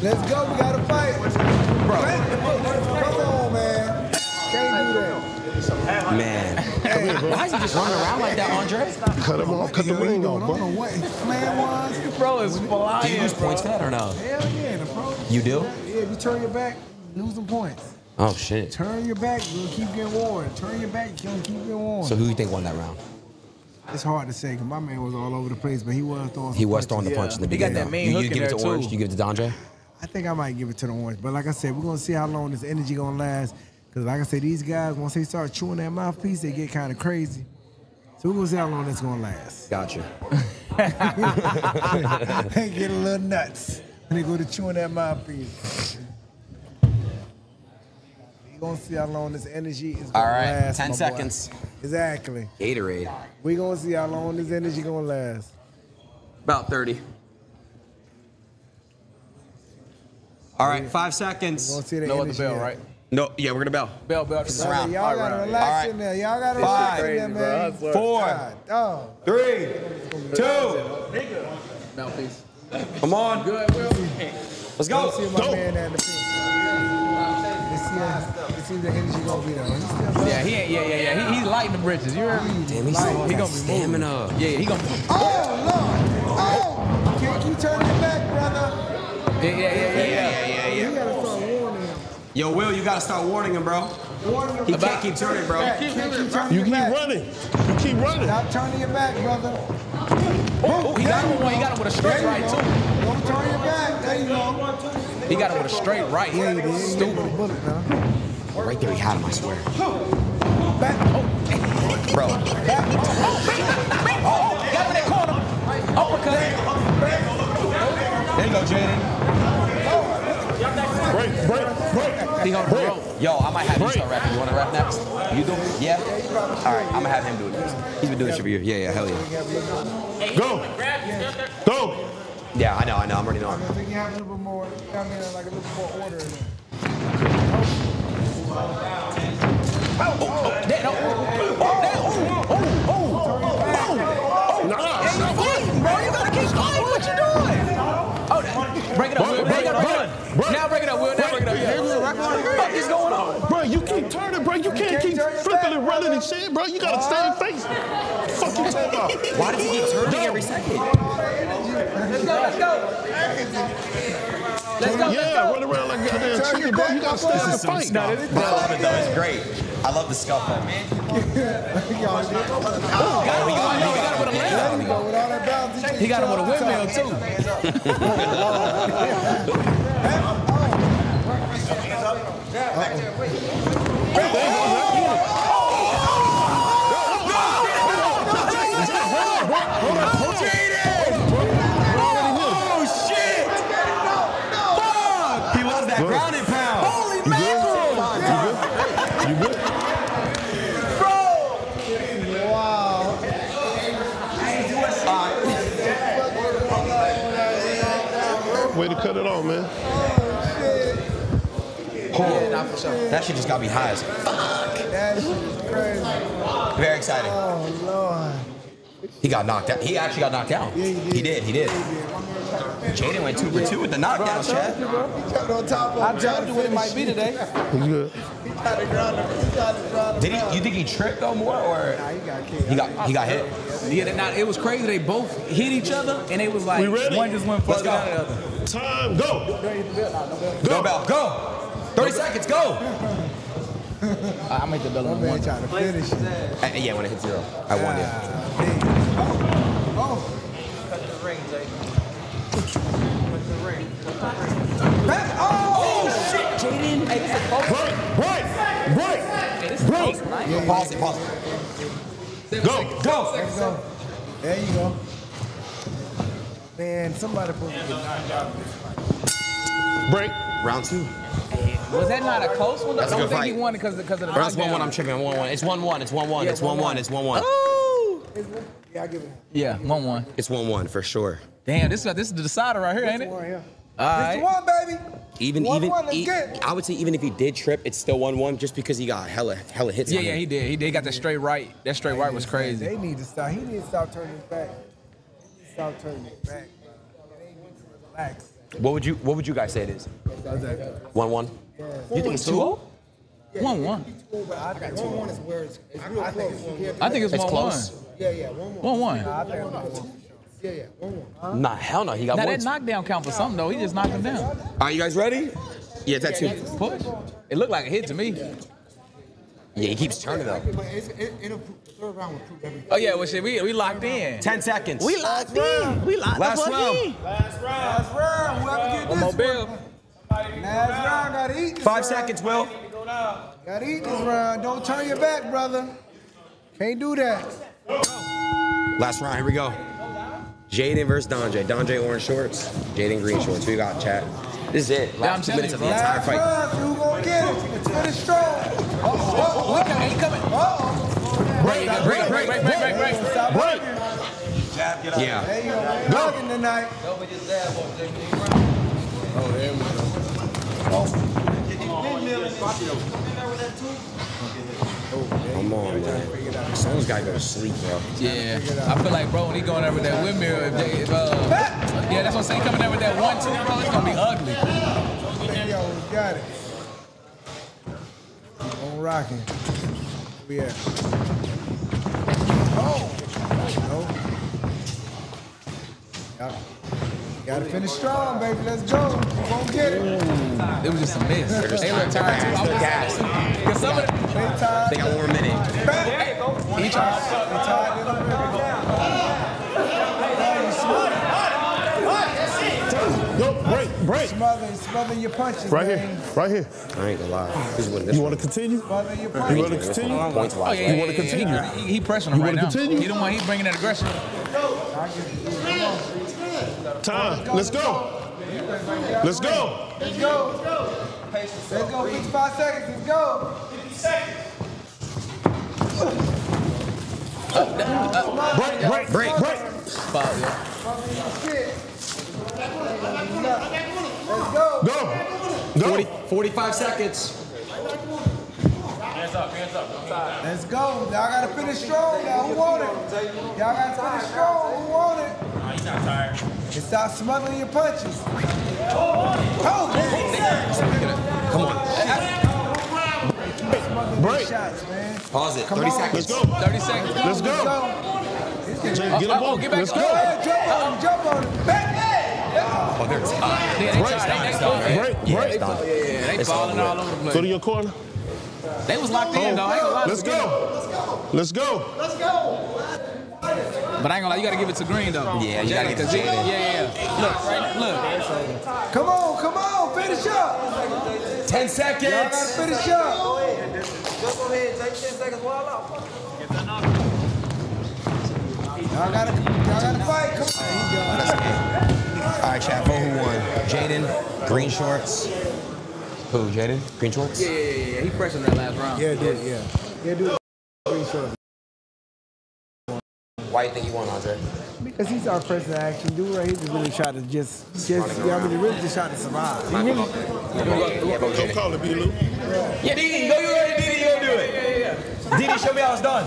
Let's go, we gotta fight. Bro. Come on, man. Can't do that. Man. Why is he just running around like that, Andre? Cut him off, cut the ring off, I don't bro. know what his plan was. Bro, it's flying. Do you use points for that or no? Hell yeah, the pro. You do? Yeah, if you turn your back, lose some points. Oh shit. Turn your back, you'll keep getting worn. Turn your back, you'll keep getting worn. So who do you think won that round? It's hard to say because my man was all over the place, but he was throwing. He was punches. throwing the punch in the He got beginning. that mean you, hook you in give it there, to Orange. too. You give it to Andre. I think I might give it to the orange, but like I said, we're gonna see how long this energy gonna last. Cause like I said, these guys once they start chewing that mouthpiece, they get kind of crazy. So we're gonna see how long that's gonna last. Gotcha. they get a little nuts when they go to chewing that mouthpiece. We gonna see how long this energy is gonna All right, 10 my boy. seconds. Exactly. Gatorade. We're gonna see how long this energy gonna last. About 30. All right, five seconds. Gonna see the No other energy. bell, right? No, yeah, we're gonna bell. Bell, bell. This is Brother, round. Y'all All gotta right. relax All right. in there. Y'all gotta Five. relax in there, man. Four, God, dog. three, two. Mouthpiece. Come on. Good, Will. Let's Let's see go. man at the pin. Let's see, how- let's see if the energy gonna be there. Yeah, he ain't. Yeah, yeah, yeah. He, he's lighting the bridges. You heard me? Damn, he's He gonna be moving. stamina. Yeah, he gonna. Oh, Lord. Oh, can't keep turning your back, brother. Yeah, yeah, yeah, yeah. yeah. yeah, You gotta start warning him. Yo, Will, you gotta start warning him, bro. Warning him. He can't keep turning, bro. Can't keep turning You keep back. running. You keep running. Stop turning your back, brother. Oh, oh, he got him with one. He got him with a straight There right go. too. Don't turn your back. There you go. He got him with a straight right. Yeah, he did. He hit him with a bullet, huh? Right there, he had him, I swear. Back. Bro, Oh, oh got him in that corner. Uppercut. there you go, Jaden. Break, break, break. He holding the rope. Yo, I might have you start rapping. You wanna rap next? You do? Yeah? All right, I'm gonna have him do it next. He's been doing this for years. Yeah, yeah, hell yeah. Go. Go. Yeah, I know, I know. I'm already knowing. I think you have a little bit more, I mean, like a little bit more order in there. Oh, oh, oh. That- no. Oh, that- oh, oh, oh, oh. Nah. Hey, you fighting, bro. You gotta keep fighting. What you doing? Oh, that- break it up, Will. Now you gotta run. break. Now break it up, Will. Now break it up. Yeah. What the fuck is going on? Bro, you keep turning, bro. You can't can't keep turn flipping back, and running and shit, bro. You gotta stay in face. Fuck you talking about? Why does he keep turning every second? Let's go, let's go. Let's go, let's Yeah, run around like goddamn chicken, bro. You gotta stay in the fight. I love it though. It's great. I love the scuffle. Oh, got him, he got him with a There layup. you go, with all that balance. He got him with a windmill, too. Oh shit! Was that ground and pound. Holy mackerel! Way to cut it off, man. Yeah, nah, for sure. That shit just got me high as fuck. That shit is crazy. Very exciting. Oh, Lord. He got knocked out. He actually got knocked out. Yeah, he did. He did. He did. Jaden went two for two with the knockdown, Chad. He jumped on top of I him, tried told to you what it might be today. You good? He tried to ground him. He tried to ground him. Did he? You think he tripped though more, or Nah, he got kicked. he got he got hit? Yeah, they not, it was crazy. They both hit each other, and it was like one just went further than the other. Time, go. Go bell, go. Thirty seconds, go. I I make the bell on man one. tried to finish it. Uh, yeah, when it hits zero, I won. Yeah. Ah, dang. Oh, Oh shit, Jaden! Hey, this is close. Break, break, Hey, this is break, close. break. man. Pause it. Pause it. Go, go. let's go. There you go. Man, somebody supposed to get knocked out. Break. Round two. Was that not a close one? That's a I good don't think he won because because of the Or that's one one. I'm tripping. One one. It's one one. It's one one. Yeah, It's one one. 1-1. It's one one. Oh! Yeah, I give it. Yeah, one one. It's one one for sure. Damn, this is this is the decider right here, ain't it? One here. All This one, baby. Even One, even one, let's e- get. I would say even if he did trip, it's still one one just because he got hella hella hits. Yeah, on yeah, him. he did. He did. He got that straight right. That straight right was crazy. They need to stop. He need to stop turning his back. He need to stop turning his back. bro. It ain't relax. What would you What would you guys say it is? What's that? One one. You think it's two oh? zero? One one. Oh, I think one one is where it's. it's I think it's one. I think it's, It's one close. one. Yeah, yeah, one one. One one. I think it's one. Yeah, yeah, one one. Nah, hell no. He got Now one. that knockdown count for something though. He just knocked him down. Are you guys ready? Yeah, it's at. Push. It looked like a hit to me. Yeah, he keeps turning though. But it's, it, it'll prove, the third round will prove everything. Oh yeah, well shit, we we locked in. Ten seconds. We locked in. We locked Last the fuck round. in. Last round, whoever get this more bill. one. Last round, gotta eat this Five round. seconds, Will. Gotta eat this round. Don't turn your back, brother. Can't do that. Last round. Here we go. Jaden versus Donjay. Donjay orange shorts. Jaden green shorts. Who you got, chat? This is it. I'm Last two minutes of the bro. entire Last fight. round, who gonna get it? Finish strong. Oh, oh, He coming. He coming. oh. Break, break, break, break, break, break, break. Break. working. Yeah. There you go. man. Hugging tonight. Come on, man. Someone's gotta go to sleep, bro. Yeah, I feel like bro, when he going there with that windmill, if they, if, uh, yeah, that's what I'm saying. Coming there with that one two, bro, it's gonna be ugly. Yo, got it. Keep on rocking. We at? Oh. No. Got- Gotta finish strong, baby. Let's go. We gonna get it. It was just a miss. They're just They look tired. tired too. I They're was gassed. Cause some of the, They got one more minute. Back. he tried. They tired. They don't break, break. Smothering, smothering your punches, Right man. here, right here. I ain't gonna lie. Who's winning this You want to continue? Smothering your You want to continue? Points Oh wise, yeah, right? yeah, wanna yeah, continue? yeah. He, he, he pressing him You right wanna now. continue? He the one. He bringing that aggression. Time. Let's go. Let's go. Let's go. Let's go. 55 seconds. Let's go. Break, break, break, break. Foul, yeah. Shit. Let's go. Go. Go. 45 seconds. Let's go. Y'all gotta finish strong. Y'all who want it? Y'all gotta finish strong. Who want it? he's not tired. And stop smothering your punches. Oh, Come on. Smothering Break. shots, man. Pause it. Come 30 on. seconds. Let's go. 30 seconds. Let's go. Let's Get up on. get back Let's. Go go. ahead, jump on him, jump on him. Back. Oh, they're tired. Yeah, they Break. tired. They, they, they, Break, Yeah, break. it's done. yeah, they It's falling all over the Go to your corner. They was locked in, though. I ain't gonna lie. Let's go. Let's go. But I ain't gonna lie, you gotta give it to Green though. Yeah, you gotta give it to Cause. Yeah, yeah, yeah. Look, right, look. Come on, come on, finish up. 10 Y'all seconds. gotta finish up. Y'all gotta, y'all gotta fight. Come on. All right, chat. Vote who won. Jaden, green shorts. Who, Jaden? Green shorts? Yeah, yeah, yeah, yeah. He pressing that last round. Yeah, dude, yeah. Yeah, dude. Pretty sure. Why do you think he won, Andre? Because he's our first action dude, right? He just really tried to just, just, yeah, I mean, he really just tried to survive. He really, Yeah, vote Go call it, B. Lou. Yeah, Didi, go you ready, Didi, go do it. Didi, show me how it's done.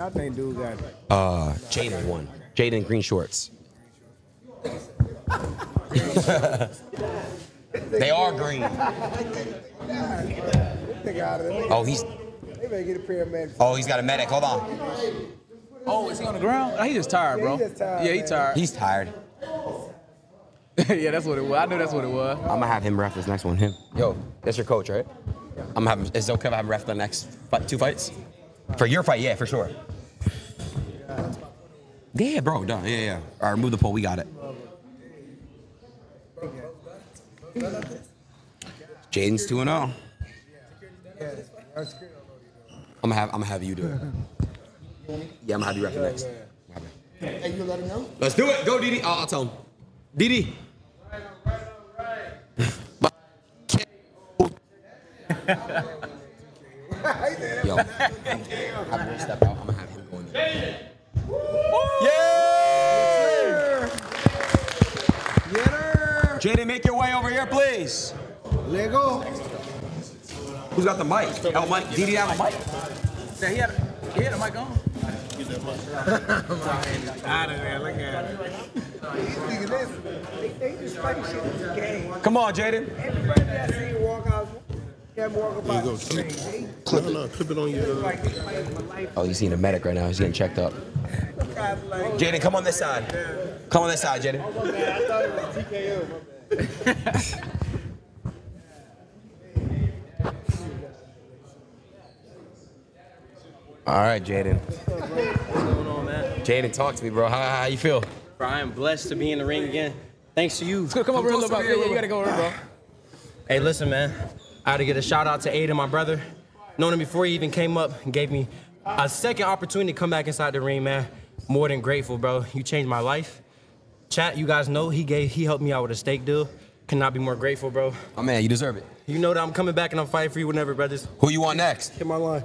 I got you. I think dude got it. Uh, Jaden won. Jaden, green shorts. they are green. Take out of it. Oh, he's They get a pair of men. oh he's got a medic. Hold on. Oh, is he on the ground? Oh, he just tired, bro. Yeah, he tired, Yeah, he tired. He's tired. yeah, that's what it was. I knew that's what it was. I'm gonna have him ref this next one. Him. Yo, that's your coach, right? I'm gonna have him. Is it okay if I have him ref the next fight, two fights? For your fight, yeah, for sure. Yeah, bro, done. Yeah, yeah. All right, move the pole. We got it. Jaden's 2 0. I'm gonna have I'm gonna have you do it. Yeah, I'm gonna have you rap next. Hey, you let him know? Let's do it. Go, DD. I'll, I'll tell him. DD. Right. Yo, I'm gonna step out. Jaden, make your way over here, please. Lego. Who's got the mic? Oh, Mike. Did he have a mic? Yeah, he had, he had a mic on. Out of there, look at it. These niggas, listen, they, they just fight shit in the. Come on, Jaden. Everybody I see walk out, have walk There you about go. Clip, They clip, no, no, clip it on your. like they fighting. Oh, he's seeing a medic right now. He's getting checked up. Guys like, Jaden, come on this side. Come on this side, Jaden. oh my bad, I thought it was TKO. my bad. All right, Jaden. going on, man? Jaden, talk to me, bro. How, how you feel? Bro, I am blessed to be in the ring again. Thanks to you. Come over here a little bit. Yeah, you gotta go over, bro. Hey, listen, man. I had to get a shout out to Adin, my brother. Known him before he even came up and gave me a second opportunity to come back inside the ring, man. More than grateful, bro. You changed my life. Chat, you guys know he gave he helped me out with a Stake deal. Cannot be more grateful, bro. Oh man, you deserve it. You know that I'm coming back and I'm fighting for you whenever, brothers. Who you want next? Hit my line.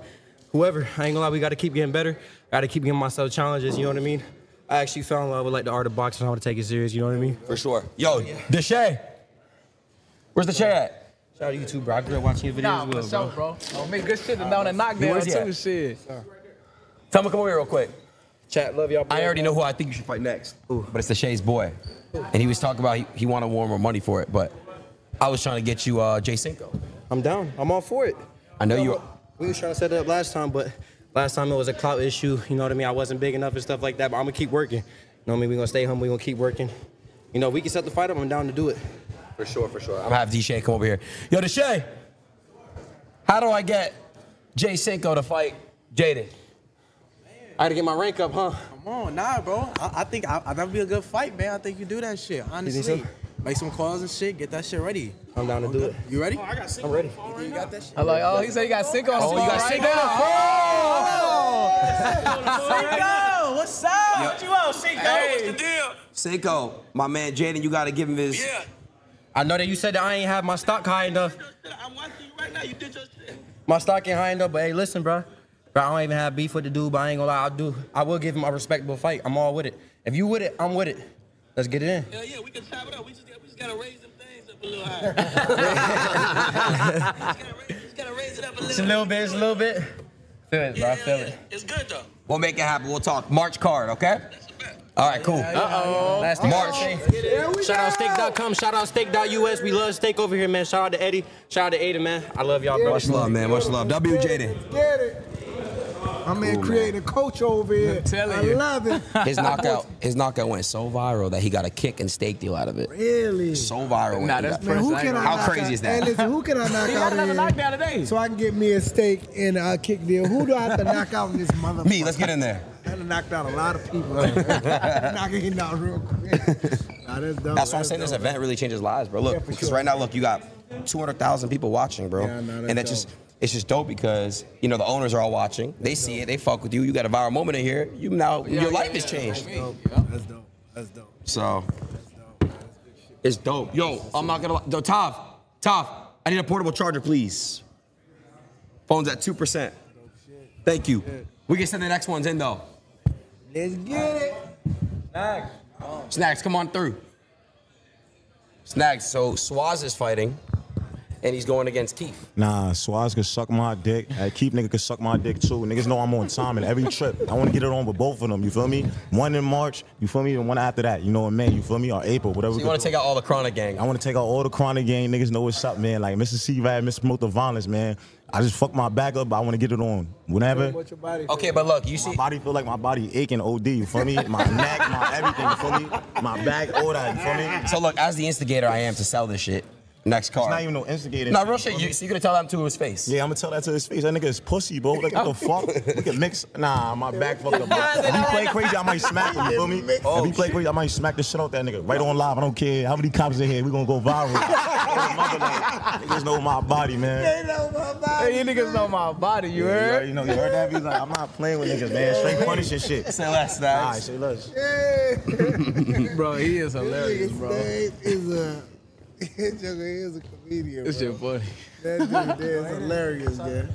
Whoever. I ain't gonna lie, we gotta keep getting better. Gotta keep giving myself challenges, you know what I mean? I actually fell in love with like the art of boxing. I want to take it serious, you know what I mean? For sure. Yo, DeShae. Where's the chair at? Shout out to you too, bro. I grew up watching your videos Nah, as for well, sure, bro. bro. Oh, make good shit down and knockdown Where's he too, at? shit. Tell me, come over here real quick. Chat, love y'all. I already know who I think you should fight next. But it's the Shay's boy. And he was talking about he, he wanted more more money for it, but I was trying to get you uh, Jay Cinco. I'm down. I'm all for it. I know you. We was trying to set it up last time, but last time it was a clout issue. You know what I mean? I wasn't big enough and stuff like that. But I'm gonna keep working. You know what I mean? We gonna stay humble. We gonna keep working. You know, we can set the fight up. I'm down to do it. For sure, for sure. I'm gonna have DeShae come over here. Yo, DeShae, how do I get Jay Cinco to fight Jaden? I had to get my rank up, huh? Come on, nah, bro. I, I think I, I, that'd be a good fight, man. I think you do that shit. Honestly, so? make some calls and shit. Get that shit ready. I'm down to do it. You ready? Oh, I'm ready. You got that shit. I'm like, oh, he said he got sick on Oh, you got right Cinco now. Cinco, oh, what's up? What you want, Cinco? Hey. Cinco, my man Jaden, you gotta give him his. Yeah. I know that you said that I ain't have my stock high enough. I'm watching you right now. You did your shit. My stock ain't high enough, but hey, listen, bro. Bro, I don't even have beef with the dude, but I ain't gonna lie, I'll do. I will give him a respectable fight. I'm all with it. If you with it, I'm with it. Let's get it in. Hell yeah, we can chop it up. We just, we just gotta raise them things up a little higher. we just gotta raise it up a little. Bit. Just a little. little bit, just a little bit. Feel it, bro. I feel it. It's good though. We'll make it happen. We'll talk. March card, okay? All right, cool. Uh-oh. Last March. Shout out Stake.com, shout out Stake.us. We love steak over here, man. Shout out to Eddie. Shout out to Adin, man. I love y'all, bro. Much love, man. Much love. W Get it. My man creating a coach over here. telling I you. love it. His knockout, his knockout went so viral that he got a kick and Stake deal out of it. Really? So viral. when Nah, he that's Man, who can I How knock crazy out? is that? Hey, listen, who can I knock He out got another in knockdown today. so I can get me a Stake and a kick deal? Who do I have to knock out in this motherfucker? Me, let's get in there. I had to knock down a lot of people. Knocking him out real quick. Nah, that's dope. That's why I'm saying this dope. event really changes lives, bro. Look, for because sure. right now, look, you got 200,000 people watching, bro. Yeah, no, that's and that's just, it's just dope because, you know, the owners are all watching. They see it, they fuck with you. You got a viral moment in here. You now, your life has changed. That's dope. That's dope. So, it's dope. Yo, I'm not gonna lie. Yo, Tav, Tav, I need a portable charger, please. Phone's at 2%. Thank you. We can send the next ones in, though. Let's get it. Snacks, come on through. Snacks, so Swaz is fighting, and he's going against Keith. Nah, Swaz could suck my dick. Hey, Keith nigga could suck my dick too. Niggas know I'm on time in every trip. I want to get it on with both of them. You feel me? One in March, you feel me, and one after that. You know, in May, you feel me, or April, whatever. So you want to take out all the Chronic gang? I want to take out all the chronic gang. Niggas know what's up, man. Like Mr. C Rad, Mr. Promote the Violence, man. I just fuck my back up, but I want to get it on. Whenever. What your body Okay, but look, you see, My body feel like my body aching OD, you feel me? My neck, my everything, you feel me? My back, all that, you feel me? so look, as the instigator I am to sell this shit, next It's not even no instigator. No, real shit, you, so you gonna tell that to his face. Yeah, I'm gonna tell that to his face. That nigga is pussy, bro. Like, what the fuck? Look at mix. Nah, my back fucked up. If he play crazy, I might smack him. You feel me? if he oh, play crazy, I might smack the shit out that nigga. Right on live. I don't care how many cops in here. We gonna go viral. Niggas know my body, man. They know my body. Hey, you niggas know my body, you You heard? already know. You heard that? He's like, I'm not playing with niggas, man. Straight punishing shit. Say less, All right, Snacks. say less. Yeah. Bro, he is hilarious, bro. Snake is a That Joker is a comedian. This shit funny. That dude there is hilarious, man.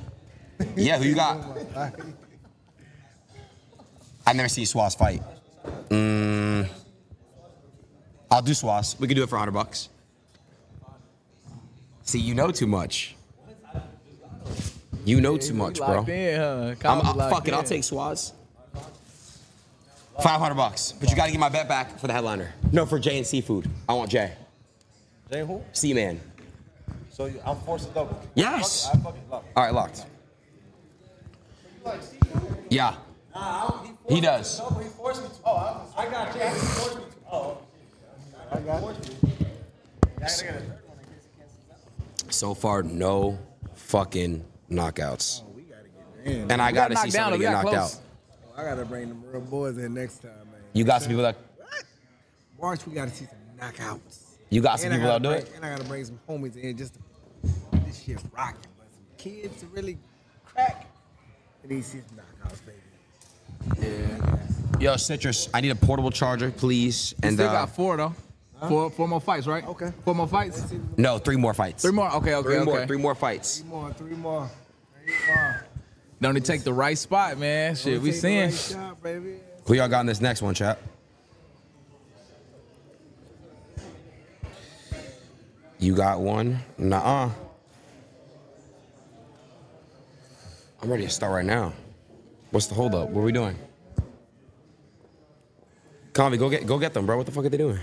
Yeah, who you got? I've never seen Swaz fight. Mm, I'll do Swaz. We can do it for 100 bucks. See, you know too much. You know too much, bro. Locked in, huh? I'm, Colin's uh, locked fuck it, I'll take Swaz. 500 bucks. But you gotta get my bet back for the headliner. No, for Jay and Seafood. I want Jay. Jay who? Seaman. So you, I'm forced to double. Yes. Fuck it, I fucking love All right, locked. Yeah. He does. He forced me to. Oh, I, I got Jay. He forced me to. Oh. I got So far, no fucking knockouts. Oh, in. And I gotta got see knocked down, somebody get knocked close. out. Oh, I gotta bring them real boys in next time, man. You got some people that March, we gotta see some knockouts. You got some And I people gotta that'll do bring- And I gotta bring some homies in just to get this shit rocking. But some kids to really crack. And these see some knockouts, baby. Yo, Citrus, I need a portable charger, please. And still uh, got four though. Four, four more fights, right? Okay. Four more fights. no, three more fights. Three more. Okay, okay, Three more, okay. three more fights. Three more, three more. Three more. Don't need to take the right spot, man. Shit, we Take the seeing. right shot, baby. Who y'all got in this next one, chat? You got one? Nuh-uh. I'm ready to start right now. What's the holdup? What are we doing? Convi, go get go get them, bro. What the fuck are they doing?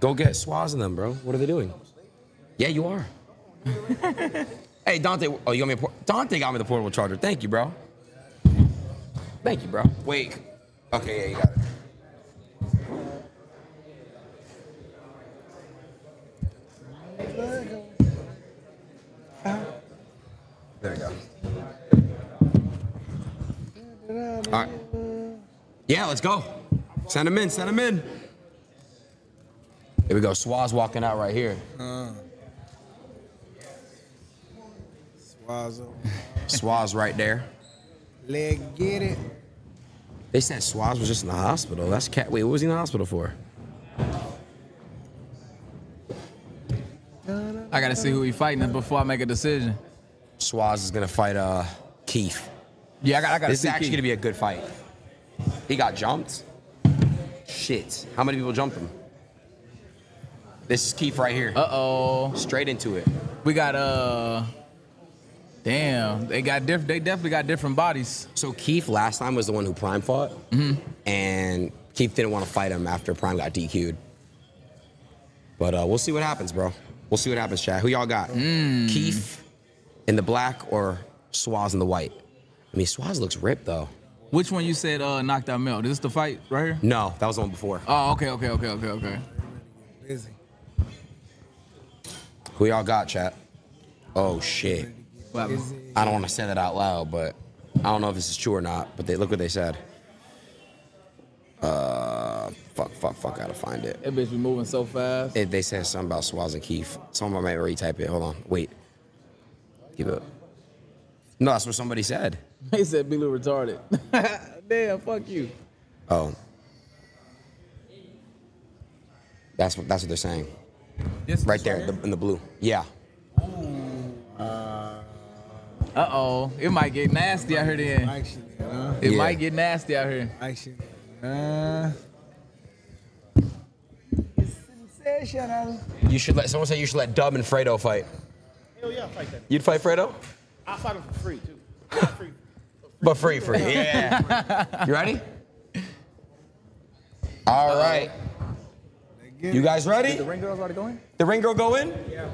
Go get Swaz and them, bro. What are they doing? Yeah, you are. hey, Dante. Oh, you got me a Dante got me the portable charger. Thank you, bro. Thank you, bro. Wait. Okay, yeah, you got it. There we go. All right. Yeah, let's go. Send him in. Send him in. Here we go. Swaz walking out right here. Uh, Swazo. Swaz right there. Leg get it. They said Swaz was just in the hospital. That's cat. Wait, what was he in the hospital for? I gotta see who he fighting before I make a decision. Swaz is gonna fight uh Keith. Yeah, I got. I got. This is actually gonna be a good fight. He got jumped. Shit. How many people jumped him? This is Keith right here. Uh oh. Straight into it. We got uh. Damn, they got diff- They definitely got different bodies. So Keith last time was the one who Prime fought, and Keith didn't want to fight him after Prime got DQ'd. But uh, we'll see what happens, bro. We'll see what happens, Chad. Who y'all got? Keith in the black or Swaz in the white? I mean, Swaz looks ripped though. Which one you said uh, knocked out Mel? This is the fight right here. No, that was the one before. Oh, okay, okay, okay, okay, okay. Busy. Who y'all got, chat? Oh shit. I don't want to say that out loud, but I don't know if this is true or not. But they look what they said. Uh, fuck, fuck, fuck. I gotta find it. That bitch be moving so fast. It, they said something about Swaz and Keith. Someone might retype it. Hold on. Wait. Give up. No, that's what somebody said. They said Billy retarded. Damn, fuck you. Oh. That's what that's what they're saying. right there the, in the blue. Yeah. Uh oh, it might get nasty out here then. Actually, uh, It Yeah. might get nasty out here. Actually, uh. Say shut. You should let someone say you should let Dub and Fredo fight. Hell yeah, I fight that. You'd fight Fredo? I'll fight him for free too. Not free. But free, free. Yeah. you ready? All right. You guys ready? The ring girls already going? The ring girl go in? Yeah.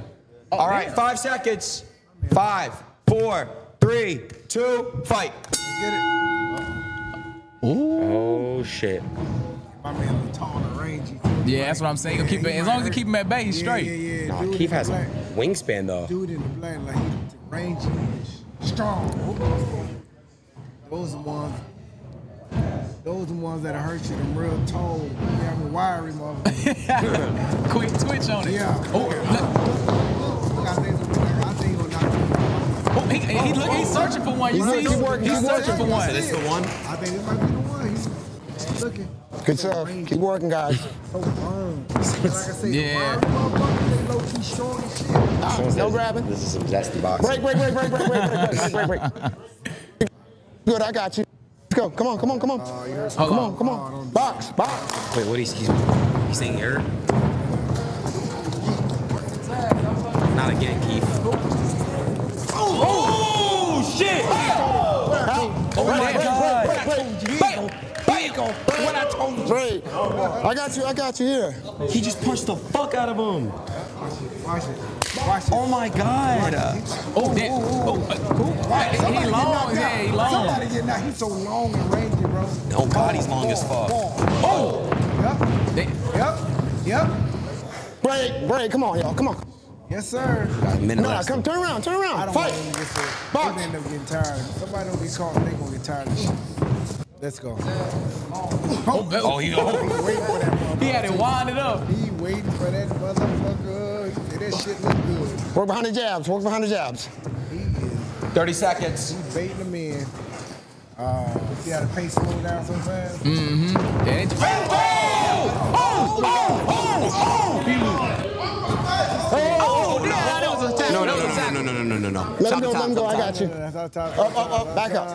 All right, five seconds. Five, four, three, two, fight. Get it. Oh shit. My man was tall and rangy. Yeah, that's what I'm saying. Keep it, as long as you keep him at bay, he's Yeah, straight. yeah, yeah. Nah, Dude Keith in the has a black. wingspan though. Dude in the black, like he's rangy and strong. Those are the ones. Those are the ones that hurt you. Them real tall, yeah, I'm wiry motherfuckers. Quick twitch on it. Yeah. Oh, he, he look, he's searching for one. You He's see, working, working, he's he's searching for one. That's This the one? I think this might be the one. He's, he's looking. Good stuff. Keep working, guys. Oh, so firm. Like I said, Yeah. wiry motherfucker, they low key strong as shit. Ah, no grabbing. This is some zesty boxing. Break, break, break, break, break, break, break, break, break, break. Good, I got you. Let's go. Come on, come on, come on. Oh, come on, come on. Box, box. Wait, what is he? He's saying error? Not again, Keith. Shit! Oh my God. Bam! What I told you. Break. I got you, I got you here. He just punched the fuck out of him. Watch it. Watch it. Oh my god. Oh, that. Oh, uh, cool. Somebody He get long. Yeah, he long. Somebody get knocked. He's so long and rangy, bro. Oh God, he's long as fuck. Oh. Yep. Yep. Yep. Break, break. Come on, y'all. Come on. Yes, sir. minute Nah, left. come turn around, turn I around. don't Fight. want to get to They end up getting tired. Somebody don't get caught, they gonna get tired of shit. Let's go. Oh, oh, he, He waiting for that motherfucker. he had it winded up. He waiting for that motherfucker. He that shit look good. Work behind the jabs. Work behind the jabs. 30 seconds. He baiting them in. Uh, see how the pace slow down so fast? Mm-hmm. Oh, No, no, no, no, no. Let him go, let him go. I got you. That's how top. Up, up, up. Back up.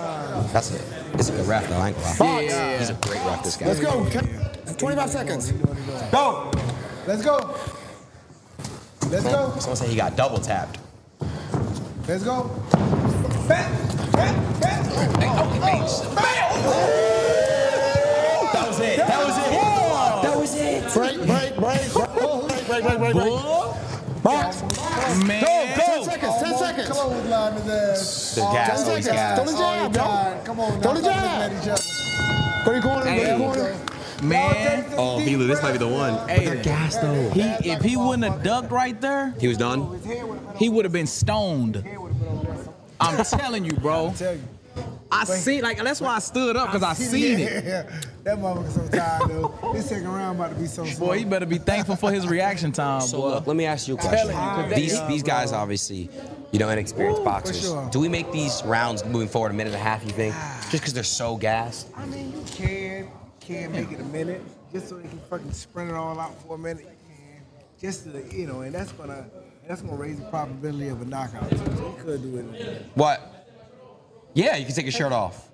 That's it. It's a good ref, though. I ain't gonna lie. Box. He's a great ref, this guy. Let's go. 25 seconds. Go. Let's go. Let's go. Someone said he got double tapped. Let's go. Back. Back. Back. That was it. That was it. That was it. Break, break, break. Break, break, break, break, break. Box. Man. Go, 10 seconds, 10 seconds. Clothesline his ass. The gas, 10 always seconds. Throw the jab, yo. Come on, Throw the jab. at each other. Go to the corner, go to corner. Man. Oh, Helu, this might be the one. Hey, gas though. He, if he wouldn't have ducked right there, He was done. he would have been stoned. I'm telling you, bro. Tell you. I see, like that's why I stood up because I seen it. Yeah, that motherfucker so tired though. This second round about to be so slow. Boy, he better be thankful for his reaction time, So boy. look, let me ask you a question. you, 'cause These they- these guys obviously, you know, inexperienced Woo, for boxers. sure. Do we make these rounds moving forward a minute and a half? You think? Ah. Just because they're so gassed? I mean, you can, can make it a minute, just so they can fucking sprint it all out for a minute. You can, just to, you know, and that's gonna, that's gonna raise the probability of a knockout. too. So you could do it. in. What? Yeah, you can take your shirt off.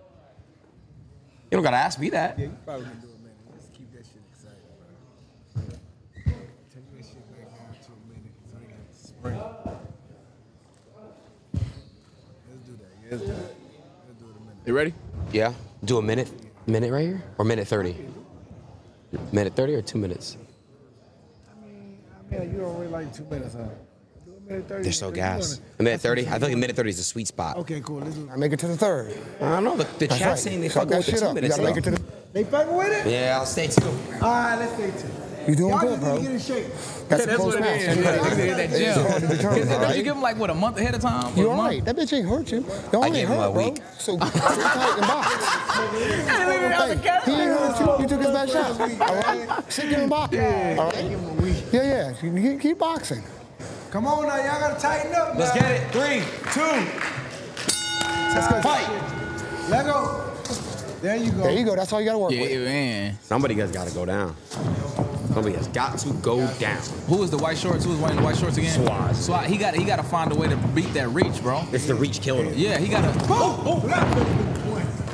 You don't gotta ask me that. Yeah, you probably can do it a minute. Let's keep that shit exciting, bro. Take that shit back down to a minute, so they can sprint. Let's do that. Yeah, let's do that. Let's do it a minute. You ready? Yeah. Do a minute, minute right here, or minute thirty. Minute thirty or two minutes? I mean, you don't really like two minutes, huh? Do a minute. They're so You gassed. wanna- A minute thirty. I feel like a minute thirty is a sweet spot. Okay, cool. Let's I make it to the third. I don't know. The, the That's chat right. saying they Fuck fucking that with the shit two up. You minutes. gotta make it to the. They fucking with it? Yeah, I'll stay two. All right, let's stay two. You doing Y'all good, just bro. need to get in shape. That's, That's what it match. is. Anyway. Yeah, niggas hit that It's gym. determine, Don't you give him like what a month ahead of time? You A all month? right? That bitch ain't hurt you. Y'all I ain't gave him hurt, a bro. week. So sit tight and box. Hey, he ain't hurt you. You took his best shot. All right. Sit there and box. All right. Yeah, yeah. You Keep, keep boxing. Come on now, y'all gotta tighten up. Let's now. get it. Three, two. Let's go. Fight. Let go. There you go. There you go. That's all you gotta work Yeah, with. man. Somebody has got to go down. Somebody has got to go down. Who is the white shorts? Who is wearing the white shorts again? Swaz. Swaz. He got he got to find a way to beat that reach, bro. It's the reach killing him. Yeah, he got to. Oh,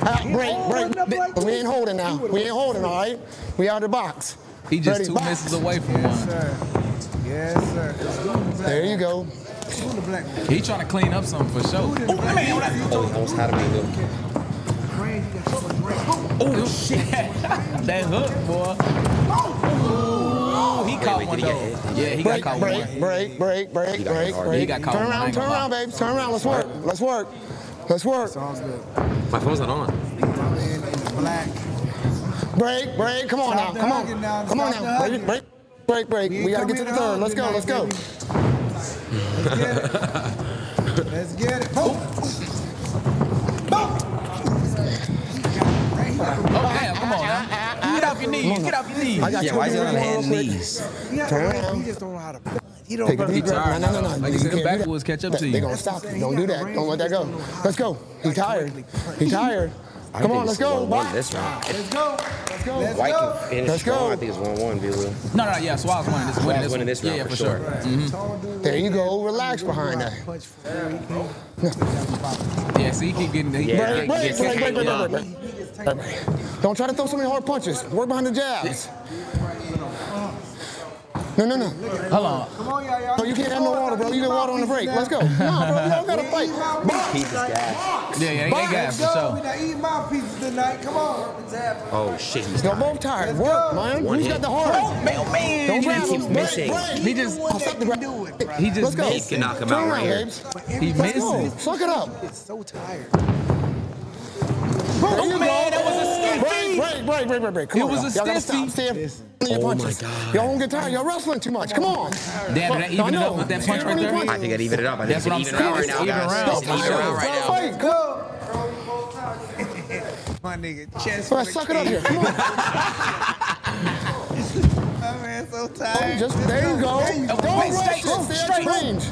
Ah, break, break. We ain't holding now. We ain't holding, all right? We out of the box. He just Ready, two box. misses away from Yes, one. sir. Yes, sir. The There you go. Let's the black one. He trying to clean up something for sure. Oh, almost had him in the. Brand, you got so much. Oh shit! that hook, boy. Oh, he caught wait, one did he though. Yeah, he got caught break, one. break, break, break, He break, break. He got caught Turn around, turn around, babe. Turn around. Let's work. Let's work. Let's work. Sounds good. My phone's not on. Man in the black. Break, break. Come on Stop now. Come on. Come on now. Break, break, break, break. We We gotta get to come the here to third. Let's go. Let's go. tonight, Let's get it. Boom. Oh damn! Come on now. Get off your knees. Get off your knees. I got Yeah, why is he on Real hands knees? He Turn around. He just don't know how to. He don't Take a know. deep breath. tired No, no, no, no. Like you You said, them can't do backwoods that. catch up to you. They gonna stop you. Don't do that. Don't let that go. Let's go. He tired. He tired. I Come on, let's go. 1-1 this round. Let's go. Let's go. Let's White go. can finish Let's go. strong. I think it's 1-1, Billy. No, no, yeah. Swallows winning this. Winning this, winning one. this yeah, round yeah, for for sure. sure. Mhm. There you go. Relax behind that. Punch for free. Yeah, see, he keep getting. He Yeah, Break, he break, gets break, break, hanging break, break, break. Don't try to throw so many hard punches. Work behind the jabs. No, no, no. Hold on. Come on, y'all. y'all. No, oh, you can't have no water, bro. You get water on the break. Let's go. No, bro, you don't gotta fight. Keith is gas. Yeah, yeah, they gas for sure. We not eating mouthpieces tonight. Come on. Let's have it. Oh, shit, he's Y'all tired. both tired. Work, man. One Who's hit. got the hard? Man, man. Don't he grab just him. keeps missing. He just, I'll stop the grab. he just Let's go. missed. can knock him out right here. He Let's missing. Suck it up. It's so tired. There you man, go. that was a stiffy. Break, break, break, break, break, break. Come It on, was y'all. a Y'all gotta stop. Stay in your Oh my. God. Y'all won't get tired. Y'all wrestling too much. Come on. Damn, did that even it up with that punch right there? I think I'd even it up. I think That's it's what I'm even round right now, Even guys. It's even round right now. Fight, go. My nigga, chest. All right, suck it up here. Come on. My man, so Oh, tired. Just there you go. There you Don't go. rush. straight, Don't stay at straight. your.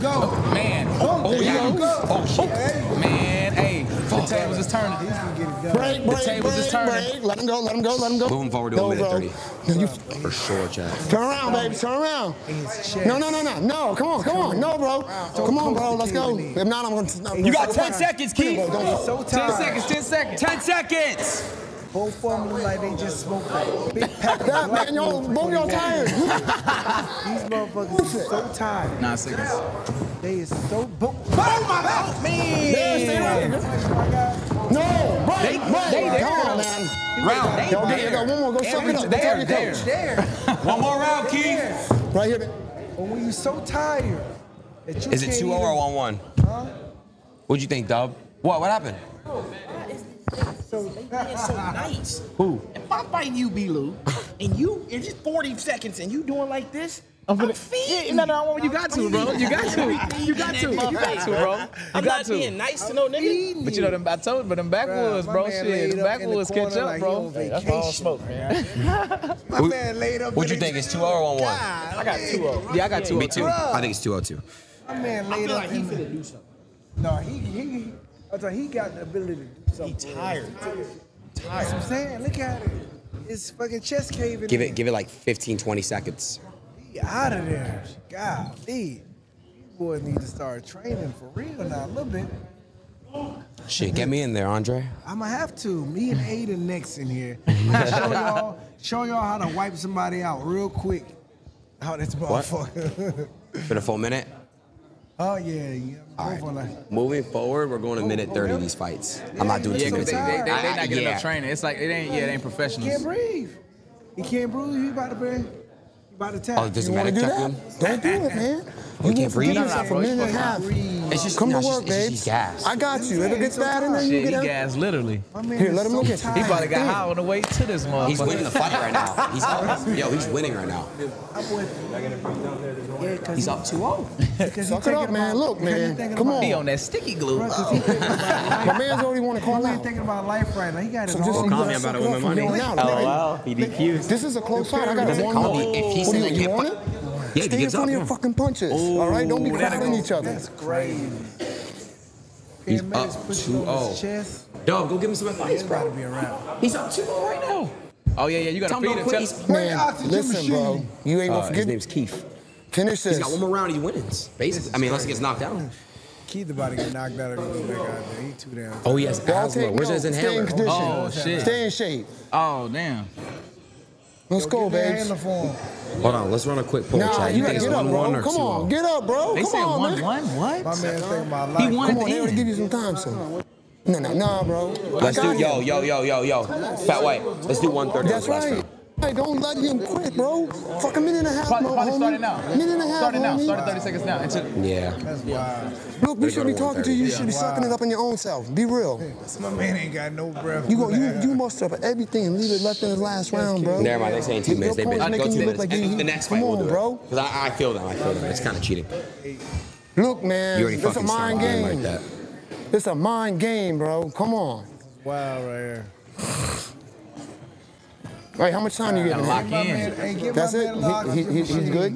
Go. Man. Oh, There you go. Oh, shit. Man, hey, the tables is turning. Break, break, tables is break, turning. break. Let him go. Let him go. Let him go. Moving forward to Go, a minute bro. 30. No, you For sure, Chad. turn around, baby. Turn around. No, no, no, no, no. Come on, come on. No, bro. Come on, bro. Let's go. If not, I'm gonna. You got 10 seconds, Keith. So 10 seconds, 10 seconds. 10 seconds. Both of them look like they just smoked a big pack of That black man, y'all, wood both y'all tired. These motherfuckers is so tired. Nine seconds. They is so boom. Oh my God, man. There, stay. No, break, They- break. they there. Come on, man. Round. They Yo, there you go. One more. Go suck it up. Go tell your there. coach. There. One more round, Keith. Right here. But when you're so tired that you Is it can't 2 0 or 1 1? What'd you think, Dub? What? What happened? Oh, So they being so nice. Who? If I'm fighting you, B-Lou, and you, it's just 40 seconds, and you doing like this, I'm gonna feed No, no, you got to, bro. You got to. You got to. You got to, bro. You I'm got not to. being nice to no nigga. But you know them, I told you, but them backwoods, my bro. Shit, laid the up in the backwoods catch up, like bro. on That's all smoke, man. My man laid up. What'd you think? It's 2 0 or 1 1? I got 2 Yeah, I got 2 Me too. I think it's 2 0 2. My man I feel like he in the- finna do something. No, he he. I thought he got the ability to do something. He tired. That's what I'm saying. Look at it. His fucking chest caving. Give in. it, give it like 15, 20 seconds. He out of there. God, these boys need to start training for real now a little bit. Shit, get me in there, Andre. I'ma have to. Me and Aiden next in here. show y'all, show y'all how to wipe somebody out real quick. How this What? motherfucker. For the full minute. Oh yeah, yeah. All Both on like- Moving forward, we're going to minute 30 these fights. I'm not doing Yeah, two because minutes. they, they, they, they I- not getting yeah. enough training. It's like, it ain't, yeah, it ain't He can't breathe. He can't breathe. He about to breathe. He about to tap. Oh, does the You want to medic do check that? him? Don't do it, man. Oh, you You can't breathe? forgive yourself for a minute and a half. It's just, Come no, to work, just, it's babe. just gas. I got you. If it gets bad in there, you Shit, he get out. gas literally. My man Here, is let him so look at you. tired. He probably got high on the way to this motherfucker. He's winning the fight right now. He's up. Yo, he's winning right now. I'm with you. Yeah, He's up 2-0. Suck it up, man. Look, man. Come on. He on that sticky glue. Bro, 'cause he oh. thinking about My man's already want to call He ain't out. thinking about life right now. He got his So just own. you life. gotta suck it up from here on out. LOL, he DQ'd. This is a close fight. I got Doesn't one more. if he's What do saying you, he you can't want fight. it? Yeah, he Stay in front up. of your fucking punches. all right, don't be Ooh, crowding each other. That's crazy. He's Cam up Mays pushing on 2-0. his chest. Dog, go give him some He's advice, about to be around. He's up 2-0 right now. Oh, yeah, yeah, you got to Tell him feed him. quit. Tell- He's- Man, oxygen listen, bro. You ain't Uh, gonna his forget. name's Keith. Finish He's this. got one more round, he wins. Basically, I mean, unless he gets knocked out. Keith about to get knocked out or he go back out there. He too down. Oh, he has Y'all asthma. take Where's his notes. Stay in inhaler? condition. Oh, shit. Stay in shape. Oh, damn. Let's go, Get babes. handler for him. Hold on, let's run a quick poll Nah, chat. you You gotta think it's get up, 1-1 bro. or Come 2-0? on, get up, bro. They Come said on, 1 man. 1. What? My man's thinking about He life. won Come on, they already end. give you some time, so. No, no, no, bro. Let's do, got yo, yo, yo, yo, yo. Fat White, let's do 130 That's last right. Round. Hey, don't let him quit, bro. Fuck a minute and a half, Probably, mo- probably homie. starting now. Minute and a half, Starting now. homie. Starting 30 seconds now. Into, Yeah. That's wild. Look, we should be talking to you. You 130. should be sucking it up in your own self. Be real. My man ain't got no breath. You go, you, you must have everything and leave it left in his last round, bro. Never mind, they're saying two Your minutes. They've been opponent's making you look like And you- the next Come fight we'll on, do it. bro. Because I, I feel them. I feel them. It's kind of cheating. Look, man, You already it's a fucking started mind the game game. like that. It's a mind game, bro. Come on. Wow, right here. Right, how much time you giving Gotta him? lock in. Hey, That's it? man a lock. He, he, he, he's good?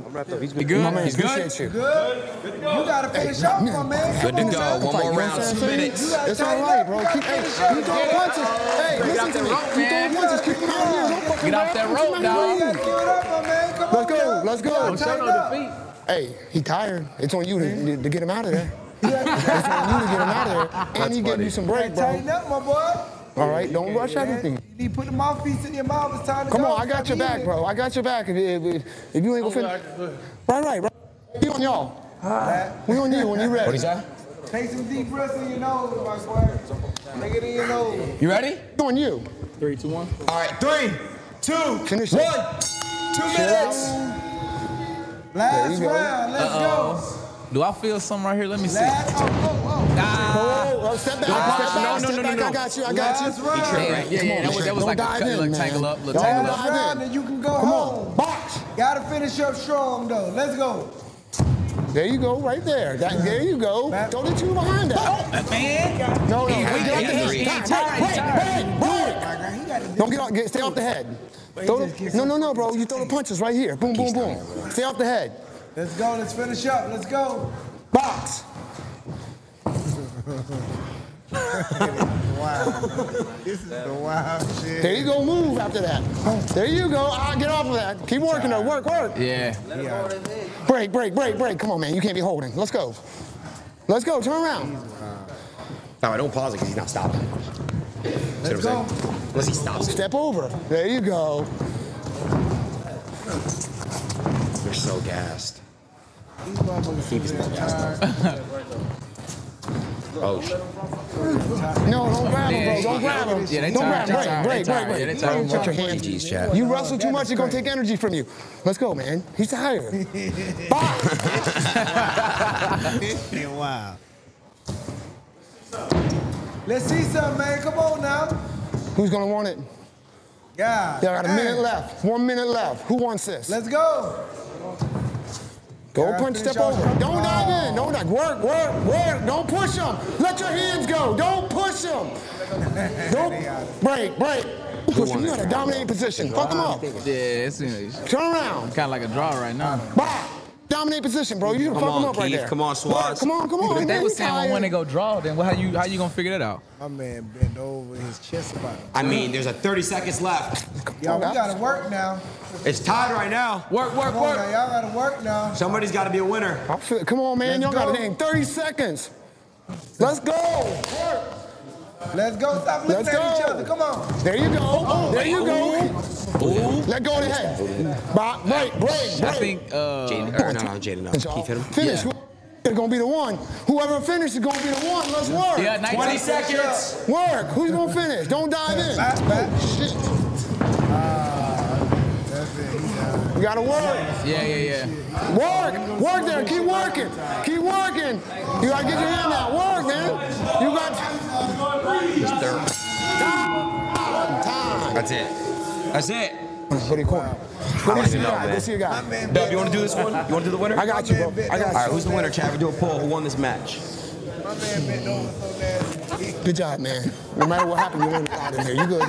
He good? My man, He's good? appreciate you. Good. You gotta finish off, my man. Good to on, go. One more round, two minutes. It's all right, bro. Keep, hey, you throwing punches. Hey, listen to me. You throwing punches. Keep them out here. Don't fucking Get off that them. rope, dog. out here. Give it up, my man. Come Let's go. Let's go. Y'all tighten up. Hey, he tired. It's on you to, to get him out of there. it's on you to get him out of there. And he getting you some break, bro. Tighten up, my boy. All right, don't rush everything. You need to put the mouthpiece in your mouth. It's time to Come go. on, I got your back, eating. bro. I got your back. If, if, if you ain't gonna finish. Right, right, right. We on y'all. We on you when you ready. What he say? Take some deep breaths in your nose, my boy. Take it in your nose. You ready? We on you. Three, two, one. All right, three, two, Finish it. one. Two minutes. Last round. Let's Uh-oh. Do I feel something right here? Let me see. go. Last, oh, oh, oh. Ah. oh, oh, step back. Don't step push. back. No, no, step no, back. no, I no. got you. I oh. got Last you. round. Yeah, yeah, yeah. That was, that was Don't like a dive cut, in, little man. tangle up, little Don't tangle Last up. dive round, in. and you can go Come home. on, box. Gotta finish up strong, though. Let's go. There you go, right there. That, there you go. Don't let you behind that. Oh, man. No, no, He wait, had get off to the get head. three. Wait, oh wait, wait, wait, wait. Don't get off. Get, stay off the head. Throw the, no, no, no, bro. You throw the punches right here. Boom, boom, boom. Stay off the head. Let's go. Let's finish up. Let's go. Box. Wow. this is the wild shit. There you go. Move after that. There you go. Ah, get off of that. Keep working though. Work, work. Yeah. Break, break, break, break. Come on, man. You can't be holding. Let's go. Let's go. Turn around. No, I don't pause it because he's not stopping. Let's go. Unless he stops it. Step over. There you go. You're so gassed. These motherfuckers Keep his are ball gassed tired. Oh shit. No, don't grab him, bro. Don't grab him. Yeah, they don't tired, grab they tired, Break, they break, break, yeah, they break. tired. Put your hands. GG's chat. You wrestle too much, it's gonna take energy from you. Let's go, man. He's tired. wow. Let's see something, man. Come on now. Who's gonna want it? God. Y'all got a minute left. One minute left. Who wants this? Let's go. Go Gotta punch, step over. Don't dive in. Don't dive. Work, work, work. Don't push him. Let your hands go. Don't push him. Don't break, break. Push him. You got a dominating position. Fuck him up. Yeah, it's, it's Turn around. kind of like a draw right now. Bah. Dominate position, bro. You can Come fuck him on, up right there. Come on, Swaz. Come on, come on. But if they was You saying when tired. they go draw, then how you how you gonna figure that out? My man bent over his chest about. I mean, there's a 30 seconds left. Y'all, we gotta work now. It's tied right now. Work, work, Come on work. Y'all gotta work now. Somebody's got to be a winner. I feel- Come on, man. Let's Y'all got go. it in 30 seconds. Let's go. Let's go. Stop looking Let's at each other. Come on. There you go. There you go. Let go of the head. Bah, Break, break, I think uh, Jaden, or no, no, Jaden, no. Keith hit him. Finish. Yeah. It's gonna be the one. Whoever finishes is gonna be the one. Let's work. yeah, 19 20 seconds. Work. Who's gonna finish? Don't dive in. Back, back. Shit. You gotta work. Yeah, yeah, yeah. Work. Work there. Keep working. Keep working. You gotta get your hand out. Work, man. You got He's third. time. That's it. That's it. Corner. I Go don't see your guy. Go man. see your guy. Dub, you want to do this one? You want to do the winner? I got you, bro. I All right, got you. All right, who's the winner, Chad? We do a poll. Who won this match? My man bent over so nasty. Good job, man. No matter what happened, you ain't out in here. You good?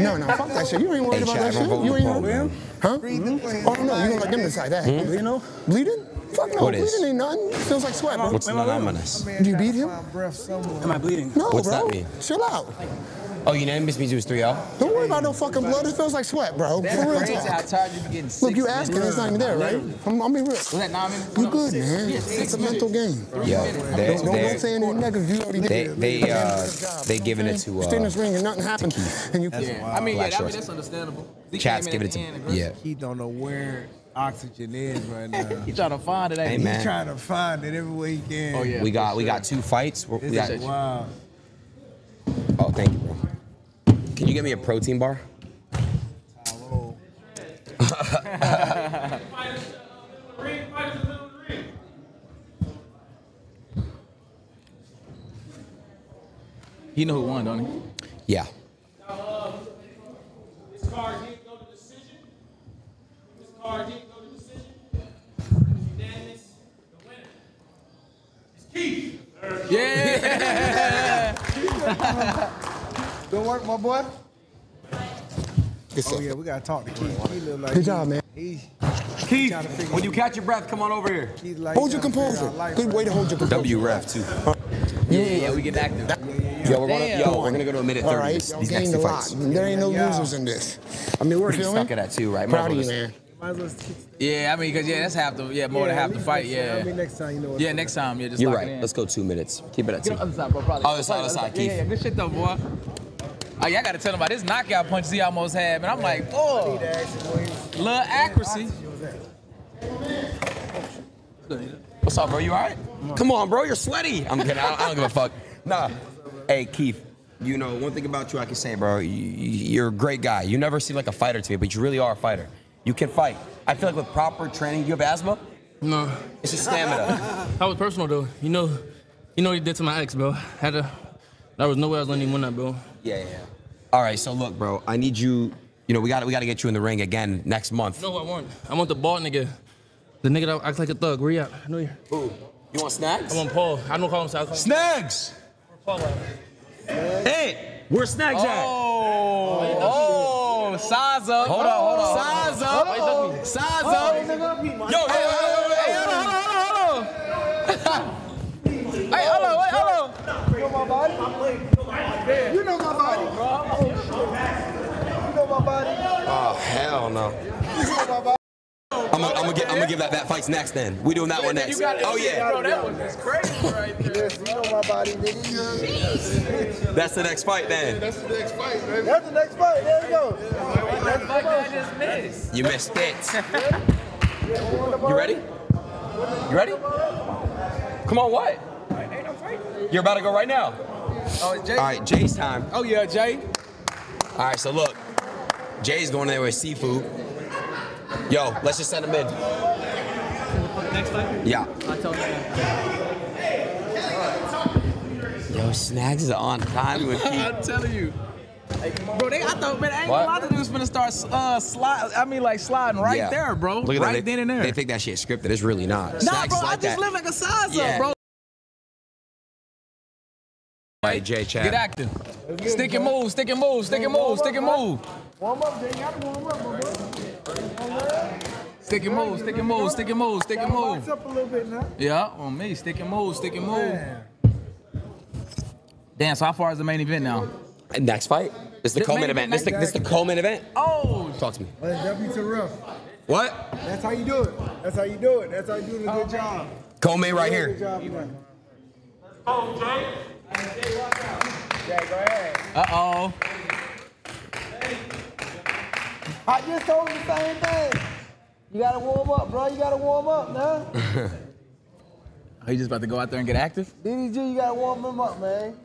No, no, fuck that shit. You ain't worried about that shit. You ain't Paul, worried. man. Huh? Breathing for him. Oh no, you don't let them decide that. Hmm? You know? Bleeding? Fuck no. What is? Bleeding ain't nothing. Feels like sweat, bro. What's the anonymous? Do You beat him? find Breath somewhere. Am I bleeding? No, What's bro. that mean? Chill out. Oh, unanimous means it was 3-0? Don't worry about no fucking blood. It feels like sweat, bro. For real Crazy how talk. tired you be getting. Look, you asking, minutes. it's not even there, right? I'm, I'm being real. Was that nine minutes? You good, man. It's a mental game. Yeah, they, Don't, don't, don't say they, anything negative. You already they, did. they, You did a uh, they giving it to, Stay in this uh, ring and nothing happened. And you Yeah, I mean, yeah, I mean, shorts. that's understandable. He Chad's giving it to, the yeah. He don't know where oxygen is right now. He trying to find it. Hey, man. He's trying to find it every way he can. Oh yeah. We got, for we got two fights. We're- We got, wow. oh, thank you, bro. Can you get me a protein bar? He know who won, don't he? Yeah. This card didn't go to decision. This card didn't go to decision. Unanimous. The winner is Keith. Yeah. Good work, my boy. Oh yeah, we gotta talk to Keith. He look like Good he- job, man. He, Keith, trying to figure when you catch your breath, come on over here. he's like Hold your trying composure. out life Good way to hold your composure. W ref too. Yeah, yeah, yeah, we get active. Yo, we're gonna, yo, we're gonna go to a minute All 30. right, These, these next gained a two fights. There ain't no losers in this. I mean, we're feeling. stuck at that too, right? Proud of you, man. Might as well just keep- Yeah, I mean, cause yeah, that's half the yeah more than half the fight. next time. Yeah. I mean, next time you know. what Yeah, next do. time, yeah, just You're right. it in. Let's go two minutes. Keep it at two. Get on the other side, bro. Probably. Other side, other side, Keith. yeah, yeah, good shit though, boy. Oh yeah, I gotta tell him about this knockout punch he almost had, man. I'm like, oh, little accuracy. What's up, bro? You alright? Come on, bro. You're sweaty. I'm kidding. I don't, I don't give a fuck. Nah. Hey, Keith. You know one thing about you I can say, bro. You, you're a great guy. You never seem like a fighter to me, but you really are a fighter. You can fight. I feel like with proper training, you have asthma. No. It's just stamina. That was personal though. You know, you know what he did to my ex, bro. Had to. There was no way I was letting him win that, bro. Yeah, yeah. All right. So look, bro. I need you. You know, we got we got to get you in the ring again next month. You know what I want? I want the bald nigga. The nigga that acts like a thug. Where you at? I know you. Who? You want snags? I want Paul. I don't call him Snags. Snags. Paul at? Hey, where's Snags at? Oh, oh, size up. Hold on, hold on. Size up. Size up. Yo, yo, yo, yo, yo, Hey, hold on, hold on, hold on. Hey, hold on, wait, hold on. You know my body. You know my body. You know my body. Oh hell no. You know my body. I'm gonna I'm give I'm give that that fight's next. Then we doing that one next. You. Oh yeah. Bro, that one just crazy right there. Yes, you know my body, nigga. That's the next fight then. That's the next fight, man. That's the next fight. There you go. That fight I just missed. You missed it. You ready? You ready? Come on, what? You're about to go right now. Oh, it's Jay. All right, Jay's time. Oh yeah, Jay. All right, so look, Jay's going there with seafood. Yo, let's just send him in. Next fight? Yeah. I tell Yo, Snags is on time with Keith. I'm telling you. Bro, they, I thought, man, I ain't What? gonna lie, they was finna start uh, slide. I mean, like sliding right Yeah. there, bro. Look at right that. They, then and there. They think that shit scripted. It's really not. nah, Snags bro, is I just that. live like a size Yeah. up, bro. Right, Jay, Chad. Get active. Stick and move, stick and move, stick and move, stick and move. Warm up, Jay. You gotta warm up, my boy. Stick and move, stick and move, stick and move, stick and Gotta move. up a little bit now. Yeah, on me. Stick and move, stick and move. Damn, so how far is the main event now? Next fight. This is the This co-main main event. This is the, this is the co-main event. Oh, Talk to me. But W to rough. What? That's how you do it. That's how you do it. That's how you do a good job. Co-main right Good here. job, man. uh oh. I just told him the same thing. You gotta warm up, bro. You gotta warm up now. Are you just about to go out there and get active? DDG, you gotta warm him up, man.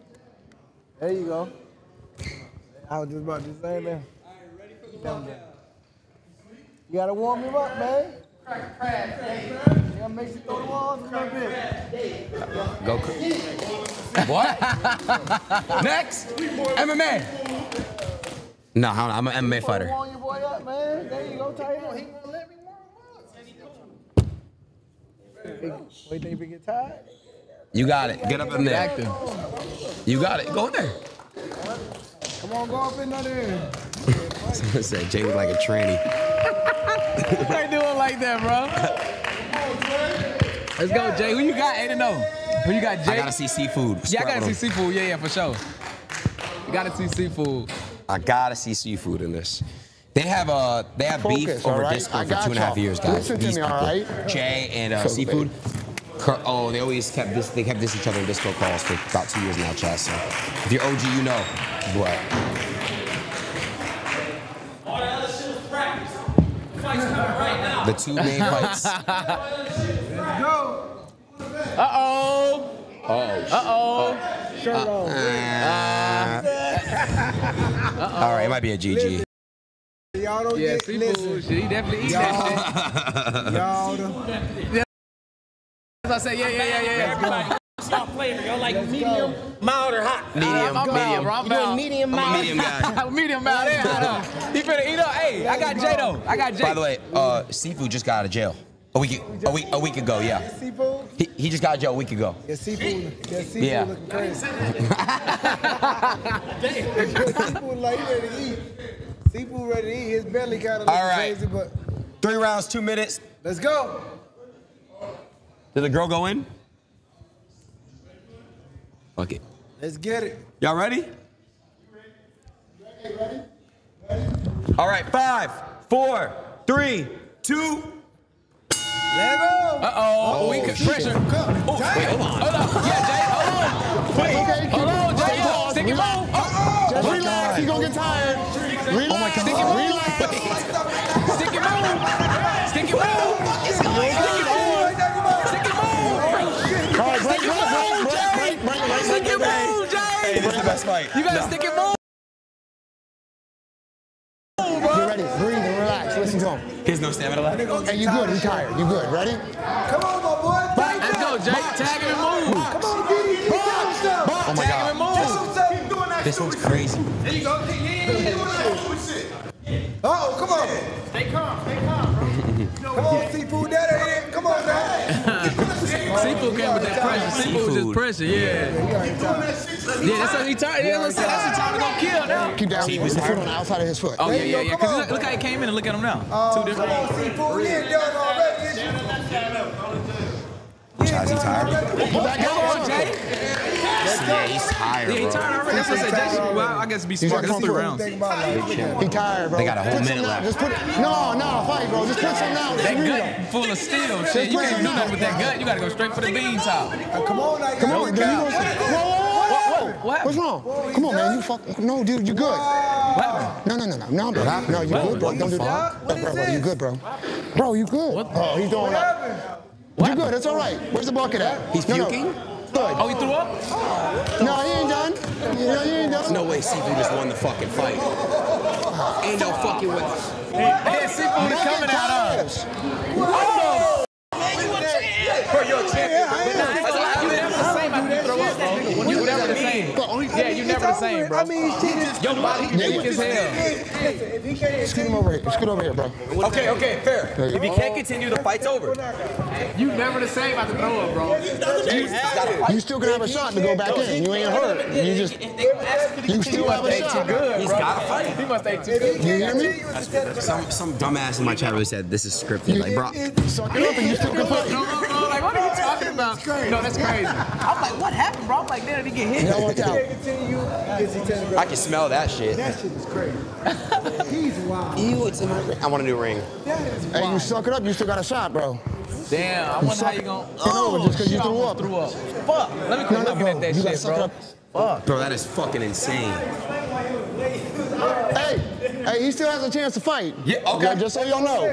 There you go. I was just about to say that. You gotta warm him up, man. You gotta make sure throw the walls a little bit. Go. what? Next. MMA. No, I'm an MMA fighter. Warm your boy up, man. There you go, tighten. He won't let me warm up. Wait till you get tired. You got it. Get up in there. You got it. Go in there. Come on, go up in there. Someone said Jay look like a tranny. I ain't doing like that, bro. Let's go, Jay. Who you got? Eight to know. Who you got, Jay? I gotta see seafood. Yeah, I gotta see seafood. Yeah, yeah, for sure. You gotta see seafood. I gotta see seafood in this. They have uh they have Focus, beef over right? Discord for two and a half years, guys. Listen to me, people. right? Jay and uh, So seafood. Cur- Oh, they always kept this. They kept this each other in Discord calls for about two years now, Chad. So if you're OG, you know. But All that other shit was practice. Fight's coming right now. the two main fights. Let's go. Uh oh. Oh. Uh oh. Shirt on. All right, it might be a GG. Y'all don't Yeah, get seafood. listen. Shit, he definitely eat that shit. Y'all don't. As I say, yeah, yeah, yeah, yeah. Everybody. Y'all flavor. Y'all like medium, mild, or hot? Medium, I'm mild, medium. bro. I'm You doing mild. medium, I'm a medium guy. Medium mild. Yeah, I. He finna eat up. Hey, I got Jay though. I got Jay. By the way, uh, seafood just got out of jail a week a week a week ago. Yeah, he, he just got jail a week ago. Yeah, seafood. Yeah, seafood Yeah. looking crazy. seafood like ready to eat. Seafood ready to eat. His belly kind of All right. crazy, but Three rounds, two minutes. let's go. Did the girl go in? Fuck it. Let's get it. Y'all ready? All right, five, four, three, two. Let go. Uh oh. we could pressure. Oh, wait, hold on. Hold on. Yeah, Jay. Hold on. Wait. Okay, hold on, Jay. Pause. Stick it Relax. move. Oh, Just oh. relax. He's gonna get tired. Relax. Oh my God. Stick it move. Relax. Stick it move. Stick it move. Stick it move. Stick it move. All right, break, Stick it break, move, break, Jay. break, break, break, Stick break, it move, Jay. Hey, this is the best fight. You gotta No. stick it move. Get ready. Breathe and. Listen to him. He has no stamina left. Hey, you good. You tired. You good. Ready? Come on, my boy. Let's go, Jay. Tag him and move. Come on, Diddy. Box. Oh my Tag him and god. move. This one's crazy. There you go. Yeah, yeah, yeah, yeah. Oh, come on. Stay calm. Stay calm, bro. Come on, seafood daddy. Seafood came with that pressure. Seafood was just pressure, yeah. Yeah, that's how he tired. Yeah, let's say that's the time to go kill now. Keep down. See, who's Put tired? on the outside of his foot. Oh, yeah, yeah, yeah. Because look, look how he came in and look at him now. Uh, Two different. Come on, seafood. He ain't done already. is you? Chaz, he tired? Come on, Jay. Yeah, he's tired, Yeah, he bro. tired already. That's what I said. Jay should, well, I guess be smart. got That's three rounds. Think He tired, bro. They got a whole Put minute left. Just put. No, no, fight, bro. Just put some down. That Just gut full of steel. Shit, you can't do nothing with that gut. You gotta go straight for the bean top. come on, now, Come on, dude. You out. gonna say, whoa, whoa, whoa, whoa, What? What's wrong? Come on, man. You fuck. No, dude, you good. What? No, no, no, no, no, bro. No, you good, bro. Don't do that. What Bro, bro, you this? good, bro. Bro, you good. What? Oh, he's doing that. happened? You good. That's all right. Where's the bucket at? He's No, no. Puking? Good. Oh, he threw up? No, he ain't done. No, he ain't done. No way Seafood just won the fucking fight. Ain't no fucking way. Yeah, seafood is coming out of. Tires. Bro, you're a champion. But nah, it's like, you never the same after you throw up, bro. You the same. Yeah, you never the same, bro. I mean, shit is. Your body weak as hell. Listen, if he can't. Scoot him over here. Scoot over here, bro. Okay, okay, fair. There you If he can't continue, the fight's over. You never the same after throw up, bro. You still can have a shot to go back in. You ain't hurt. You just. You still have a Ate too shot. good, He's bro. gotta fight. He must ate too good. You hear me? Some some dumbass in my chat really said this is scripted. Like, bro, Suck it up and you still can fight. No, no, no. Like, what are you talking about? No, that's crazy. I'm like, what happened, bro? I'm like, damn, did he get hit? Now watch out. Continue. Gets he ten I can smell that shit. That shit is crazy. He's wild. Ew, it's in my ring. I want a new ring. That is Hey, you suck it up. You still got a shot, bro. Damn, I wonder how you gonna. Turn over oh, just 'cause you threw up. Threw up. Fuck. Let me quit No, no, looking bro. at that You shit, bro. Fuck. Bro, that is fucking insane. Hey, hey, he still has a chance to fight. Yeah, okay. just so y'all know.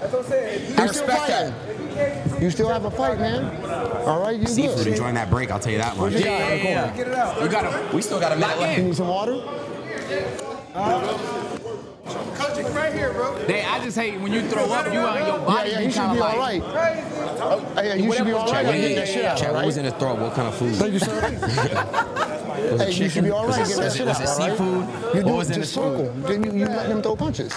That's what I'm saying. He's I still respect fighting. You still have a fight, man. All right, you Seafood good. enjoying that break, I'll tell you that much. Yeah, yeah, yeah. Get it out. You gotta. We still got a minute left. You need some water? Coach, you right here, bro. They, I just hate when you throw up, you on your body. yeah, be he should be all right. Hey, yeah, you should be all right. Getting that shit out, Chat, what was in his throat? What kind of food? Thank you, sir. Hey, you should be all right. Was it- Getting that was it- shit out, all right? seafood? You do was in just circle. Then you, you let them throw punches.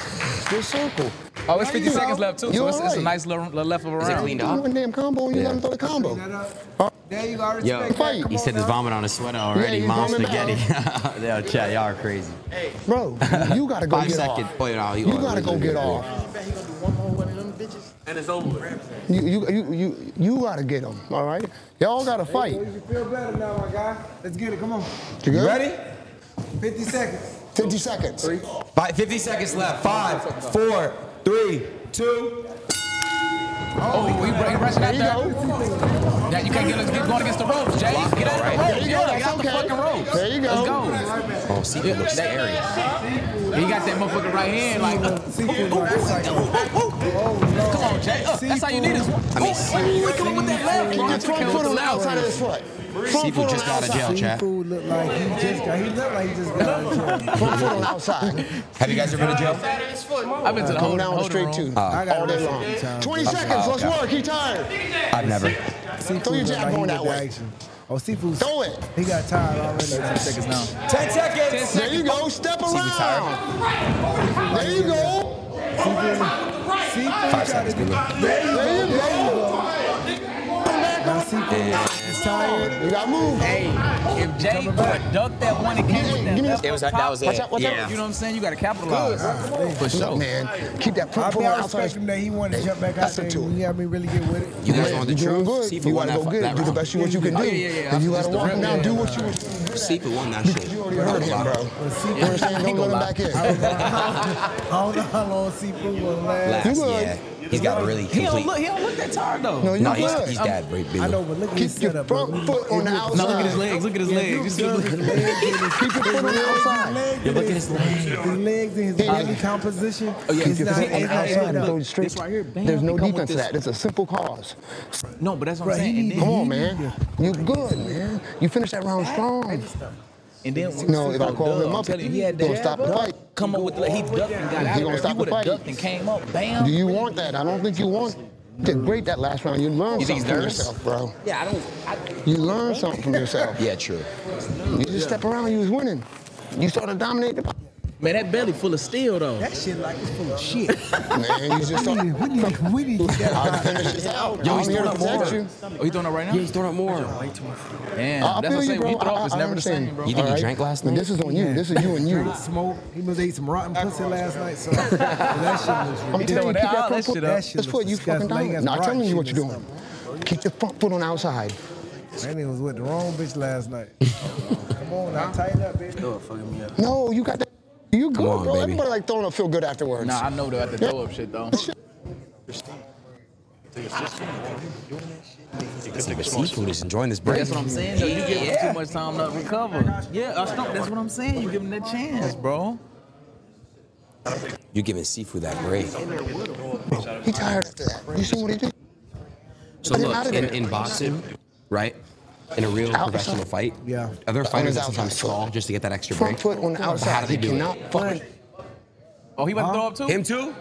Just circle. Oh, it's 50 seconds left too, You so it's, all it's a nice little, little left of a Is it round. cleaned up? one damn combo and you Yeah. let them throw the combo. Uh, there you go. I Yo, respect that. Come he said there's vomit on his sweater already. he's Mom spaghetti. Yo, chat, y'all are crazy. Bro, you gotta go Five get seconds. off. Boy, no, oh, You gotta go get off. And it's over. You, you, you, you, you gotta get them, all right? Y'all gotta fight. You feel better now, my guy. Let's get it. Come on. You good? Ready? 50 seconds. 50 seconds. Five, 50 seconds left. Five, four, three, two. Oh, he, he rushing out There you there. go. Yeah, you can't get, get going against the ropes, Jay. Get out the There ropes. you go. Yeah, That's get out the fucking ropes. There you go. Let's go. Oh, seafood looks scary. He got that motherfucker right hand, like, Seafood like this. Like, come on, Jay. Uh, that's how you need this. I mean, Oh, come on with that left, bro. Front foot on the outside of his foot. Seafood just the got out of jail, chat. Seafood look like he just got. He look like he just got out of jail. Front foot on the outside. Have you guys ever been to jail? I've been to the whole, down whole straight two. I got all day long. a few times. 20 seconds. Let's work. He tired. I've never. Throw your jab going that the way. Action. Oh, seafood. Throw it. He got tired already. 10 seconds now. 10 seconds. There you go. Oh. Step around. There you go. Seafood Five Hey, if Jay could duck that one, again, it was, that was it. Yeah. You know what I'm saying? You got to capitalize. Good. For sure. Man, keep that pull I respect him that he wanted to jump back out there. That's the You got me really get with it. You guys want the truth? You want to go good. Do the best you what you can oh, do. yeah. you got to walk do what you want to do. Seafood won that shit. You already heard him, bro. You understand? Don't let him back in. I don't know how long Seafood will last. You good. He's got really complete. He don't look, he don't look that tired though. No, no he's, he's that big. I know, but look at his Keep setup, front bro. foot on the outside. No, look at his legs. Look at his legs. Look at his legs. Keep your foot on the outside. Yeah, look at his legs. His legs and his body composition. Oh yeah, keep your on the outside and throw straight. Right here. There's no defense to that. It's a simple cause. No, but that's what I'm saying. Come on, man. You're good, man. You finished that round strong. And then no, if I call him up, he had to stop the fight. Come up with the, he ducked and got out. He gonna stop the fight. And came up. Bam. Do you want that? I don't think you want. Did great that last round. You learned something from yourself, bro. Yeah, I don't. I, you learned something from yourself. yeah, true. You just yeah. step around. You was winning. You started dominating. Man, that belly full of steel though. That shit like it's full of shit. Man, he's just talking. we need, we need to get out. finish this out. Yo, he's throwing up more. You. Oh, he's throwing up right now? Yeah, he's throwing up more. Damn, I, I that's what I'm saying. When you throw up, it's never the same, bro. You think he drank last night? This is on you. This is you and you. Smoke. He must ate some rotten pussy last night, so that shit looks ridiculous. I'm telling you, keep that front foot. That's what you fucking doing. Not telling you what you're doing. Keep your front foot on the outside. Randy was with the wrong bitch last night. Come on now, tighten up, baby. You're fucking me up. No, you got that. You good, on, bro. Baby. Everybody like throwing up feel good afterwards. Nah, I know though, at the throw up shit though. This nigga seafood is enjoying this break. That's what I'm saying. Though. You give him too much time to recover. Yeah, that's what I'm saying. You give him that chance, bro. You're giving seafood that break. He tired after that. You see what he did? So look, in, in boxing, right? in a real outside. professional fight. Yeah. Other fighters sometimes stall just to get that extra front break. Front foot on the outside. How do they do cannot it? Oh, he went huh? to throw up too? Him too?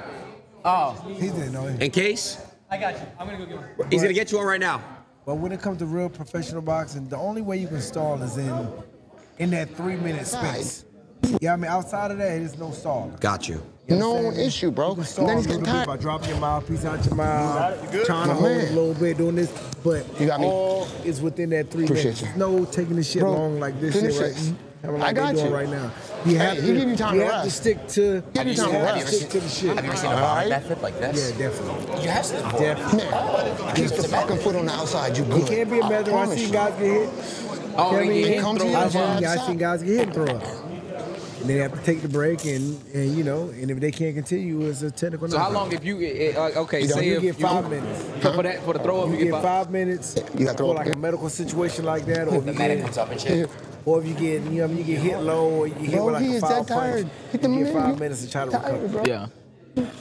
Oh. He didn't know. Him. In case? I got you. I'm going to go get one. He's going to get you one right now. But when it comes to real professional boxing, the only way you can stall is in in that three minute space. Nice. Yeah, I mean, outside of that, there's no stall. Got you. You know known issue, bro. And then he's getting tired. By dropping your mouthpiece out your mouth, you trying to hold a little bit, doing this, but you got me. all is within that three Appreciate minutes. You. No taking this shit bro, long like this shit, right? Shit. Like I got you right now. You have hey, to, you, you time you to have to stick to. Give you time to rest. Stick to the shit. Have you seen a ball right. method like this? Yeah, definitely. You have to. Definitely. Man, keep the fucking foot on the outside. You good. You can't be a oh, method. I seen guys get hit. Oh, I seen guys get hit and throw up. And They have to take the break, and, and you know, and if they can't continue, it's a technical. So how long if you uh, okay? You know, say you get five you, minutes huh? for that for the throw up. You, you get five, five minutes. You got throw like a medical situation like that, or if the medic comes up and shit. Or if you get you know you get hit low, or you hit bro, with like a foul punch, you get five minutes to try to tired, recover. Bro. Yeah.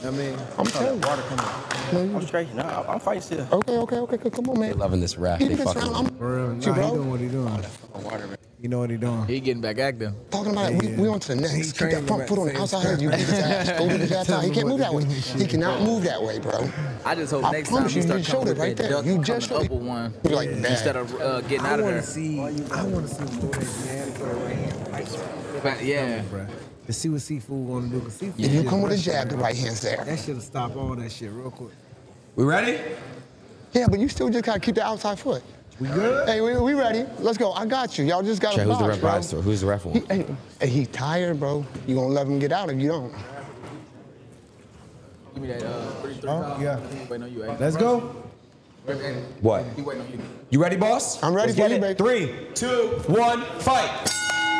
I mean, I'm telling water coming. I'm straight. No, I'm fighting still. Okay, okay, okay. Come on, man. They're loving this rap. They fucking. Nah, he doing what he doing. Water, man. You know what he doing. He getting back active. Talking about yeah. it, we, we on to the next. He's Keep that front foot on the outside head. You beat his ass. Go his ass. He can't move that way. He cannot move that way, bro. I just hope I next time you, start coming with right that duck you just coming up with one like yeah. instead of uh, getting I out of there. See, I want to see what man for a hand right Yeah. Bro. To see what seafood gonna do. If you come with a jab, the right hand's there. That should have stop all that shit real quick. We ready? Yeah, but you still just gotta keep the outside foot. We good? Hey, we, we ready. Let's go. I got you. Y'all just got to Who's the ref bro. Bro. Who's the ref one? He, hey, he tired, bro. You gonna let him get out if you don't. Give me that uh, 33. Yeah. Let's go. What? You ready, boss? I'm ready Let's for you, baby. Three, two, one, fight.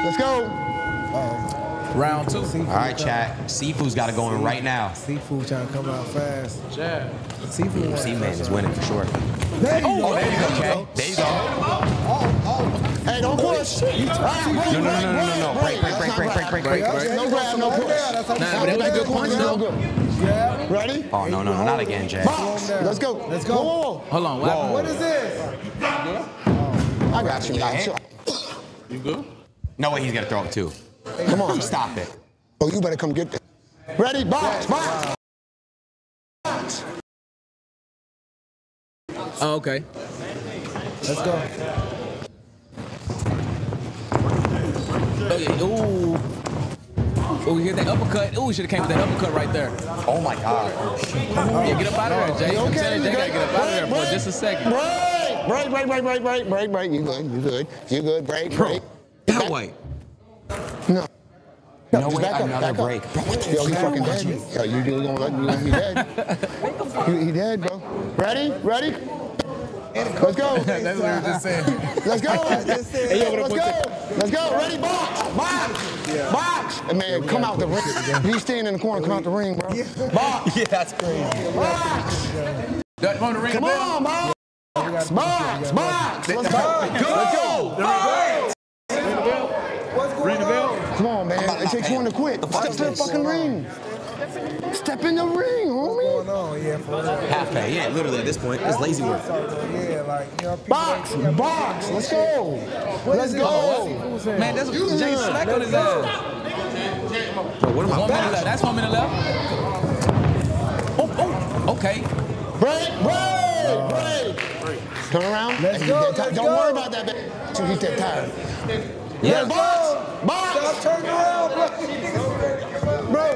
Let's go. Uh -oh. Round two. Seafood All right, chat. Seafood's got to go in right now. Seafood trying to come out fast. Chat. Seafood. Sea man is winning for sure. There you oh, go. there you go, Chad. There you go. Oh, oh. oh. Hey, don't push. No, no, no, no, no. Break, break, break, break, break, break, break. No grab, no push. Nah, but that was a good punch, though. Yeah. Ready? Oh, no, no, no, not again, Jack. Box. Let's go. Let's go. Whoa. Hold on. What, Whoa. what is this? Yeah. Oh. I got you. Got you. You good? No way he's going to throw it, too. Come on, stop it. Oh, you better come get this. Ready, box, box. box. Oh, okay. Let's go. Okay, ooh. Oh, we hit that uppercut. Ooh, should have came with that uppercut right there. Oh my god. Oh, yeah, get up out of there, Jay. You okay? you gotta get up out of there for just a second. Break, break, break, break, break, break, break. You good? You good? You good? Break, break. That way. No. No just way, back up, another back up. break. Bro, what the Yo, he fucking wrong dead. with Yo, you you gonna let me? gonna be dead. he, he dead, bro. Ready? Ready? Let's go. That's what we were just saying. Let's go. Let's Hey, yo, go. Let's go. Ready? Box. Box. Box. And man, come out the ring. Be standing in the corner. Come out the ring, bro. Box. Yeah, that's crazy. Box. Don't want ring Come the bell? on, box. Box. Box. Let's go. Go. Let's go. Ring the bell. Come on, man. It takes one to quit. Step to the fucking ring. Step in the ring, homie. going on? Yeah, for real. Half pay. Yeah, literally at this point, it's lazy work. Yeah, like, you know, Box. Box. Let's go. Let's go. Man, that's You Jay good. smack on his ass. Bro, what am I One minute left. That's one minute left. Oh, oh, okay. Break, break, uh, break. Turn around. Let's go, let's. Don't go. worry about that. man. Till he's dead tired. Yeah. Box. Box. Stop turning around, bro. Bro.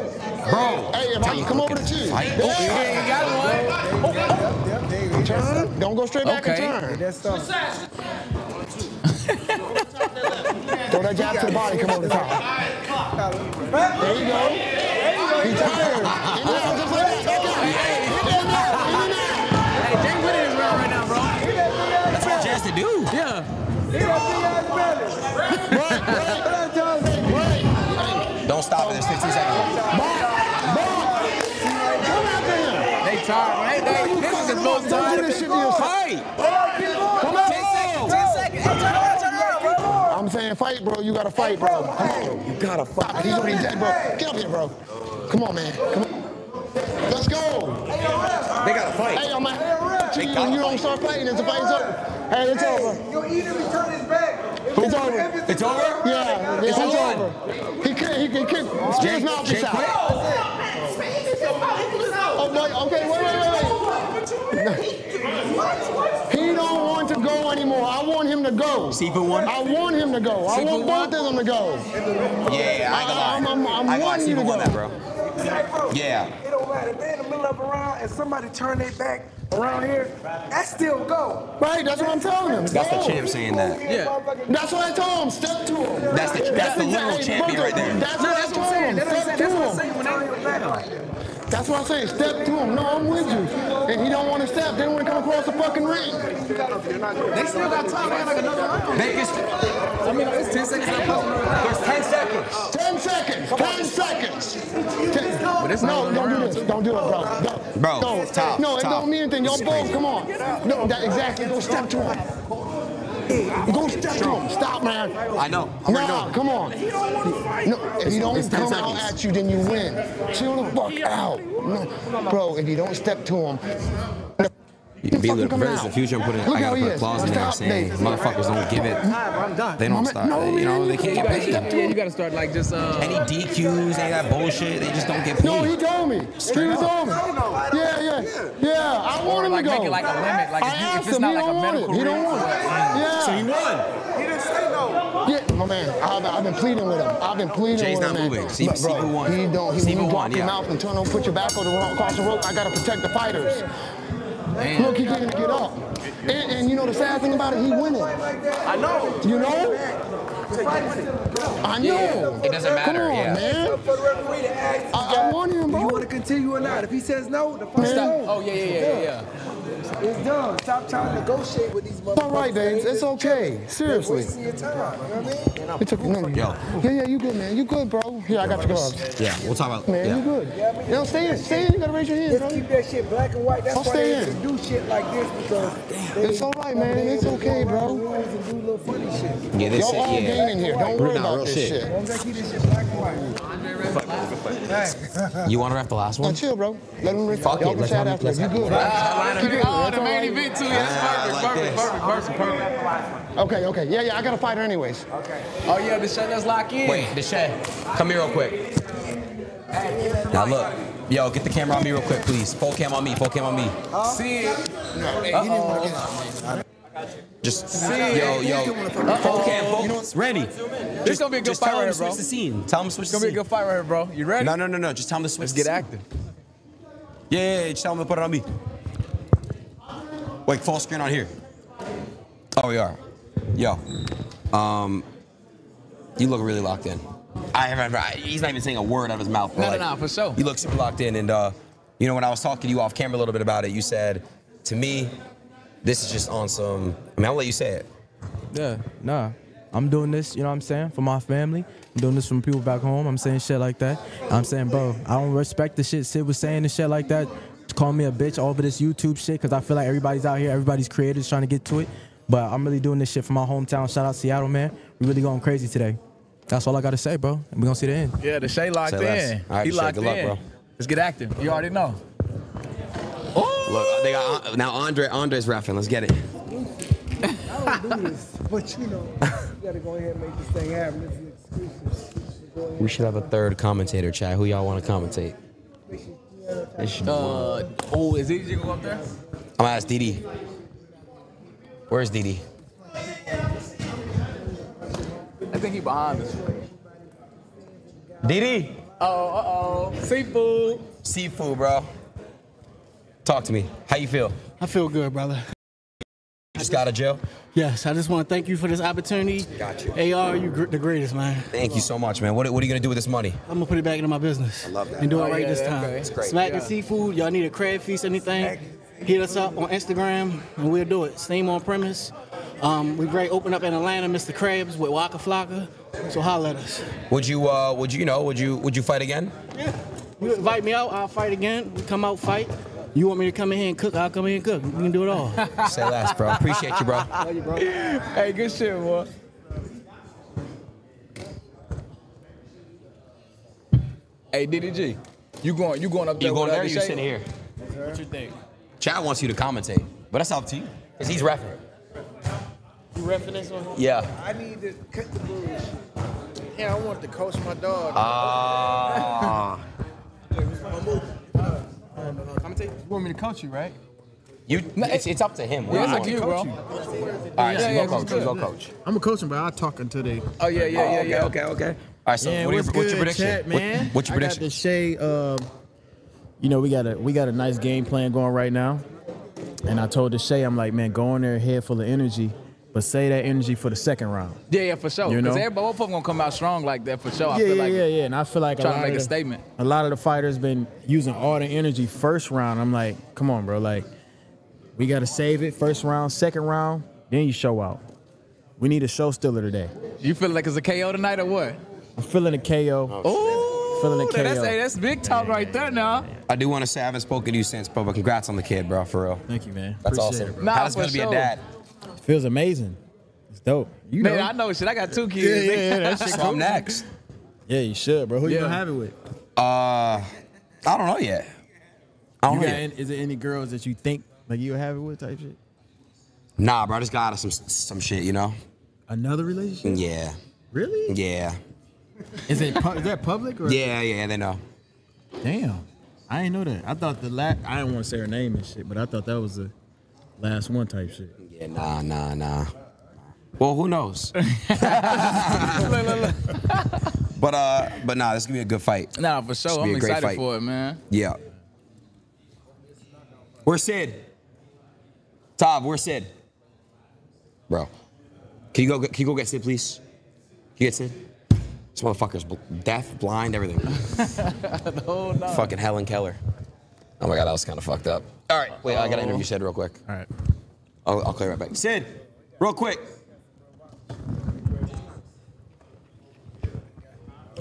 Bro. Hey, if I can come over to you. Fight. Yeah. Oh, yeah, you got one. Oh, oh. Yep, there you go. Turn. Don't go straight back Okay. and turn. That's stuff. Throw that jab to the body. Come over the top. There you go. He's tired. In just like that. Back out. In there. In there. Hey, Jay winning this round right now, bro. That's what Jazz to do. Yeah. Don't stop it. There's 15 seconds. They tired, man. They, they, this is the most Don't do tired. this shit. Fight. Come on. 10 seconds. 10 seconds. Hey, turn around, turn around, bro. I'm saying fight, bro. You gotta fight, bro. Come on. You gotta fight. He's already dead, bro. Get up here, bro. Come on, man. Come on. Let's go. They got to fight. Hey, I'm at you. When you don't start fighting, it's the fight's over. Hey, it's over. Yo, even if he turn his back. It's over. It's over? Yeah, it's, It's over. He can't. He can kick. His mouth Jay out. Oh, boy. Okay, wait, wait, wait, wait. He don't want to go anymore. I want him to go. Seafood one? I want him to go. I want both of them to go. Yeah, I ain't gonna lie. I'm- I'm- I'm I wanting you to go. that, bro. Yeah. It. If they in the middle of a round and somebody turn their back around here, that still go. Right, that's what I'm telling him. That's the champ saying that. Yeah. That's what I told him. Step to him. That's the- that's the literal exactly- champion right there. That's No, what I that's what told I'm saying. him. That's what I'm Step to what him. saying when I hear back like that. That's what I'm saying. Step to him. No, I'm with you. And he don't want to step. They don't want to come across the fucking ring. They still got time. They got like another round. They can st- I mean, it's 10 seconds. There's 10 seconds. Ten seconds. Ten seconds. Ten- it's no, don't do this. Don't do it, bro. Don't- Bro, no, top, no, it top. don't mean anything. Y'all both, come on. No, that exactly. Go step to him. Go step to him. Stop, man. I know. I'm Nah, doing come on. No, if you don't it's come out at you, then you win. Chill the fuck out. No, bro, if you don't step to him, You can be a fucking little come prayers out. the future and put it. Look I how gotta he put a is. clause in there saying motherfuckers don't give it. They don't start. No, you know, they can't get paid. yeah, you gotta start like just uh. Any DQs, any that bullshit, they just don't get paid. No, he told me. Straight he up. told me. Yeah, yeah, yeah. I want him to go. make it like a limit, like I if you- asked it's him. not he like a don't want it. medical He don't want it. Yeah. So he won. He didn't say no. Yeah, my man. I've, I've been pleading with him. I've been pleading Jay's with him. Jay's not moving. See- Look, bro, won. He don't. He, See when who you won, your yeah. mouth and turn on, put your back on the wrong across the rope. I gotta protect the fighters. Look, he can't get up. And, and you know the sad thing about it, he winning. I know. You know? I know. It doesn't matter, Come on, yeah. man. For the referee to ask I, guy, I want him, do you want to continue or not? If he says no, the fight's Man. Oh yeah, yeah, yeah, yeah, yeah. It's done. Stop trying to negotiate with these motherfuckers. all right, babes. It's okay. Seriously. Wasting your time. You know what I mean? It's okay. No, Yo. Yeah, yeah, you good, man. You good, bro. Here, I got your gloves. Yeah, we'll talk about. Man, you Yeah. good. You know, stay in. Stay in. You gotta raise your hand, Let's bro. keep that shit black and white. That's I'll why stay they in. do shit like this because they, It's all right, man. It's okay, go around the bro. and do little funny shit. Yeah, this Y'all all shit, yeah. gaining here. Don't worry not about this shit. shit. Long as I keep this shit black and white. You want to wrap the last Now one? chill, bro. Let him rip. Fuck it, let's have- after. let's You good, bro? Keep it. Oh, the main event too. That's Ah, perfect, perfect, perfect, perfect, perfect. Okay, okay. Yeah, yeah. I got a fighter anyways. Okay. Oh yeah, the shut let's lock in. Wait, DeShae, come here real quick. Now look, yo, get the camera on me real quick, please. Full cam on me. Full cam on me. See it. Just See yo, yo, full cam, full. Randy, This gonna be a good just fight tell right here, bro. switch the scene. Tell him to switch It's the gonna be a scene. good fight right here, bro. You ready? No, no, no, no. Just tell him to switch. Let's the get scene. active. Yeah, yeah, yeah. Just tell him to put it on me. Wait, full screen on here. Oh, we are. Yo, um, you look really locked in. I haven't. I- He's not even saying a word out of his mouth. but, No, no, like, no, for sure. You look super locked in, and uh, you know when I was talking to you off camera a little bit about it, you said to me, "This is just on some." I mean, I'll let you say it. Yeah, nah. I'm doing this, you know what I'm saying, for my family. I'm doing this from people back home. I'm saying shit like that. I'm saying, bro, I don't respect the shit Sid was saying and shit like that. Call me a bitch over this YouTube shit because I feel like everybody's out here, everybody's creators trying to get to it. But I'm really doing this shit for my hometown. Shout out Seattle, man. We really going crazy today. That's all I gotta say, bro. And we gonna see the end. Yeah, DeShae locked Say less. in. All right, he Shay, locked good luck, in. bro. Let's get active. You already know. Look, they got now Andre. Andre's refing. Let's get it. I don't do this, but you know, you gotta go ahead and make this thing happen. This is exclusive. We should have a third commentator, chat. Who y'all want to commentate? It should be Uh, oh, is EJ gonna go up there? I'm gonna ask DD. Where's DD? I think he behind us. Didi. Oh, uh oh. Seafood. Seafood, bro. Talk to me. How you feel? I feel good, brother. Just got out of jail. Yes, I just want to thank you for this opportunity. Got you. AR, you gr- the greatest, man. Thank you so much, man. What, what are you gonna do with this money? I'm gonna put it back into my business. I love that. And do Oh, it right yeah, this time. That's great. Smack Yeah. the seafood. Y'all need a crab feast, anything? Hit us up on Instagram and we'll do it. Steam on premise. Um, we great open up in Atlanta, Mr. Krabs with Waka Flocka. So holla at us. Would you, uh, would you, you know, would you, would you fight again? Yeah. You invite me out, I'll fight again. We come out, fight. You want me to come in here and cook? I'll come in here and cook. We can do it all. Say less, bro. Appreciate you, bro. Love you, bro. Hey, good shit, boy. Hey, DDG, you going? You going up there? You going there? Or you Shay? sitting here? What you think? Chad wants you to commentate, but that's up to you, cause he's refing. You repping this one? Yeah. I need to cut the bullshit. Yeah, I want to coach my dog. Ah. You want me to coach you, right? You, it's, it's up to him. Yeah, it's What up to you you, bro. want? All right, so Yeah, you yeah, go coach. You good. go coach. I'm a coaching, but I'll talk until they. Oh yeah, yeah, yeah, Oh, okay, yeah. okay, okay. All right, so Yeah, what are your, what's what's your prediction? Chat, What- man? what's your prediction? I got prediction? DeShae. Um, you know, we got a we got a nice game plan going right now, and I told DeShae, I'm like, man, go in there head full of energy, but say that energy for the second round. Yeah, yeah, for sure. You Because know? everybody, both of them gonna come out strong like that for sure. I yeah, feel yeah, like yeah, yeah. And I feel like a trying to make of a statement. A lot of the fighters been using all the energy first round. I'm like, come on, bro. Like, we gotta save it first round, second round, then you show out. We need a show stiller today. You feel like it's a KO tonight or what? I'm feeling a KO. Oh, feeling a KO. that's hey, that's big talk right there now. I do want to say I haven't spoken to you since, bro, but congrats on the kid, bro, for real. Thank you, man. That's Appreciate awesome. it, bro. Nah, How does it for feel to be a dad? Feels amazing. It's dope. You Man, know. I know shit. I got two kids. Yeah, yeah, yeah, that shit So I'm next. Yeah, you should, bro. Who you gonna have it with? Uh, I don't know yet. I don't You know got yet. any, is there any girls that you think like you'll have it with type shit? Nah, bro, I just got out of some some shit, you know. Another relationship? Yeah, Really? yeah, Is it pu- is that public or? yeah, yeah. They know. Damn. I didn't know that. I thought the last. I didn't want to say her name and shit, but I thought that was the last one type shit. Yeah, nah, nah, nah. Well, who knows? but uh, but nah, this is gonna be a good fight. Nah, for sure. I'm excited fight. for it, man. Yeah. Where's Sid? Tav, where's Sid? Bro, can you go? Can you go get Sid, please? Can you get Sid? This motherfucker's bl- deaf, blind, everything. oh no. Fucking Helen Keller. Oh my god, that was kind of fucked up. All right, wait, I gotta interview Sid real quick. All right. I'll, I'll call you right back. Sid, real quick.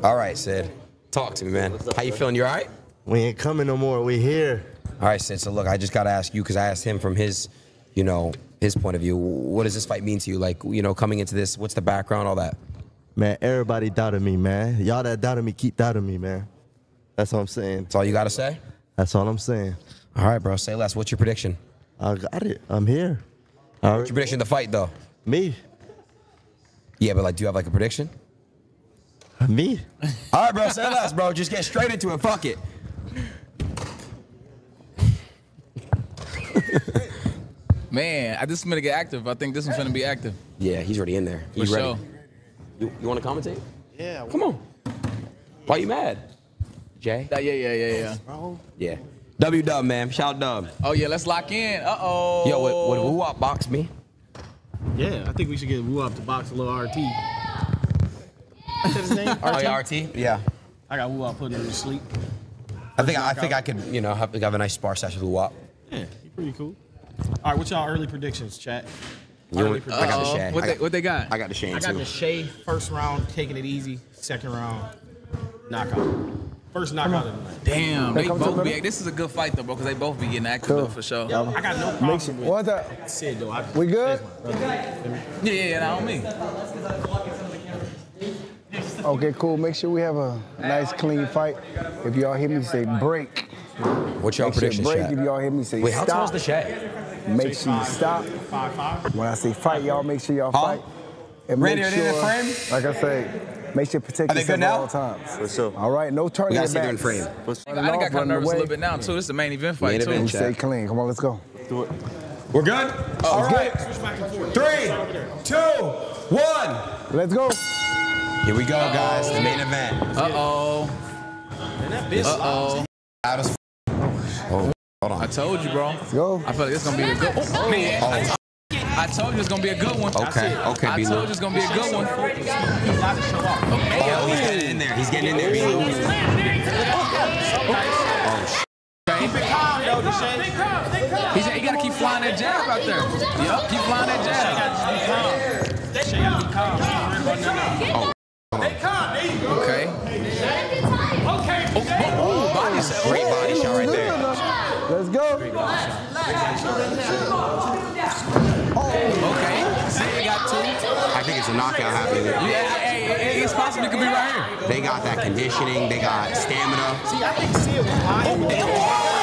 All right, Sid. Talk to me, man. How you feeling? You all right? We ain't coming no more. We here. All right, Sid. So look, I just gotta ask you because I asked him from his, you know, his point of view. What does this fight mean to you? Like, you know, coming into this, what's the background, all that? Man, everybody doubted me, man. Y'all that doubted me, keep doubting me, man. That's what I'm saying. That's all you gotta say? That's all I'm saying. All right, bro. Say less. What's your prediction? I got it. I'm here. What's your prediction of the fight, though? Me. Yeah, but like, do you have like a prediction? Me. All right, bro. Say less, bro. Just get straight into it. Fuck it. Man, I just is gonna get active. I think this one's gonna be active. Yeah, he's already in there. For He's ready. sure. You, you want to commentate? Yeah. Come on. Why are you mad? Jay? Yeah, yeah, yeah, yeah, yeah. Bro. Yeah. W Dub, man. Shout Dub. Oh yeah, let's lock in. Uh oh. Yo, would, would Woo Wop box me? Yeah, I think we should get Wu up to box a little RT. That's his name? Oh, yeah, RT? Yeah. I got Wu up putting him to sleep. I think I think I could, you know, have, have a nice spar session with Wap. Yeah, he pretty cool. All right, what's y'all early predictions, chat? You Early want- I got the predictions. Shay. What they got- what they got? I got DeShae. I got too. the Shay first round, taking it easy. Second round, knockout. First knockout of the night. Damn, Hey, they both be. This is a good fight though, bro, because they both be getting active though, for sure. Yo, I got no problem Make sure- with what the- Sid though. I, We good? Yeah, yeah, that on me. Okay, cool. Make sure we have a nice, clean fight. If y'all hear me say break. What's y'all Make sure predictions, break. chat? If y'all hear me say Wait, how stop. tall is DeShae? Make sure you stop. Five five. When I say fight, y'all make sure y'all Huh? fight. And Randy, make are they in sure, the frame? like I say, make sure you protect Are they yourself good at now? all times. For sure. All right, no turning We gotta your stay back. in frame. I think I got kind of nervous a little bit now too. This is the main event fight Main too. event, We chat. stay clean. Come on, let's go. Do it. We're good? All right. Three, two, one. Let's go. Here we go, guys. The main event. Uh oh. Uh oh. Out as Oh, hold on. I told you, bro. Let's go. I feel like it's gonna be a good. Oh, man. Oh. I told you it's gonna be a good one. Okay, okay, I B-Lou. told you it's gonna be a good one. Oh, he's getting in there. He's getting in there. He's Oh, sh- Keep it calm though, Deshae. He's, he gotta keep flying that jab out there. Yup, keep flying that jab. Deshae gotta be calm. Don't worry about nothing. Okay. Oh, oh, oh, body shot. Great body shot right there. Let's go. Okay. See, they got two. I think it's a knockout happening. Yeah, hey, hey, it's possible it could be right here. They got that conditioning. They got stamina. See, I think Sid was high. Oh,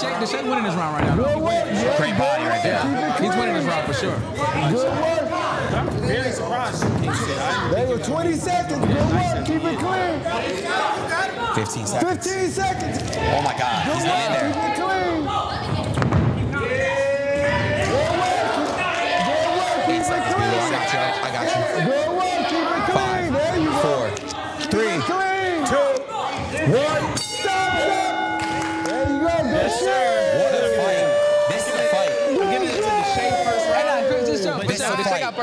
the work. The Shake, DeShae winning this round right now. Good work. Yeah, Great body right there. Yeah, he's winning this round for sure. Good work. I'm very surprised. King Sid. I There you go. 20 seconds. Good work. Keep it clean. 15 seconds. 15 seconds. Oh my God. He's Good in there. Keep it clean. Good work. Good work. Keep it I clean. got you. I got. Good work. Keep it clean. There you go. Four, three, Clean. two, one.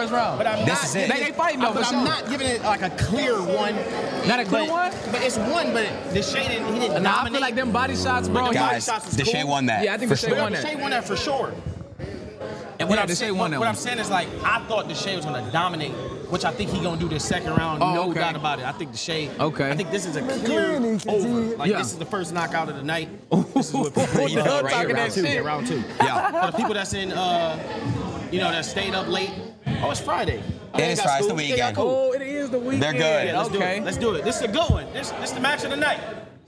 First round. But I'm This not, is it. They, they fighting though, but for I'm sure. not giving it like a clear one. Not a clear but, one? But it's one, but Deshae didn't, he didn't Nah, I feel like them body shots, bro. But the he- body Guys, shots Deshae cool. won that. Yeah, I think for Deshae sure. won that. Deshae won that for sure. And Yeah, what, I'm saying, won that what. I'm saying is like I thought Deshae was gonna dominate, which I think he gonna do this second round. Oh, no okay. doubt about it. I think Deshae. Okay. I think this is a clear Clean, over. Like Yeah. this is the first knockout of the night. This is what people You know, Y'all right talking here, that round two. shit. Yeah, round two. Yeah. For the people that's in, uh, you know, that stayed up late. Oh, it's Friday. It they Friday, it's the school. They got weekend. cool. Oh, it is the weekend. They're good. Yeah, let's okay. do it. Let's do it. This is a good one. This, this is the match of the night.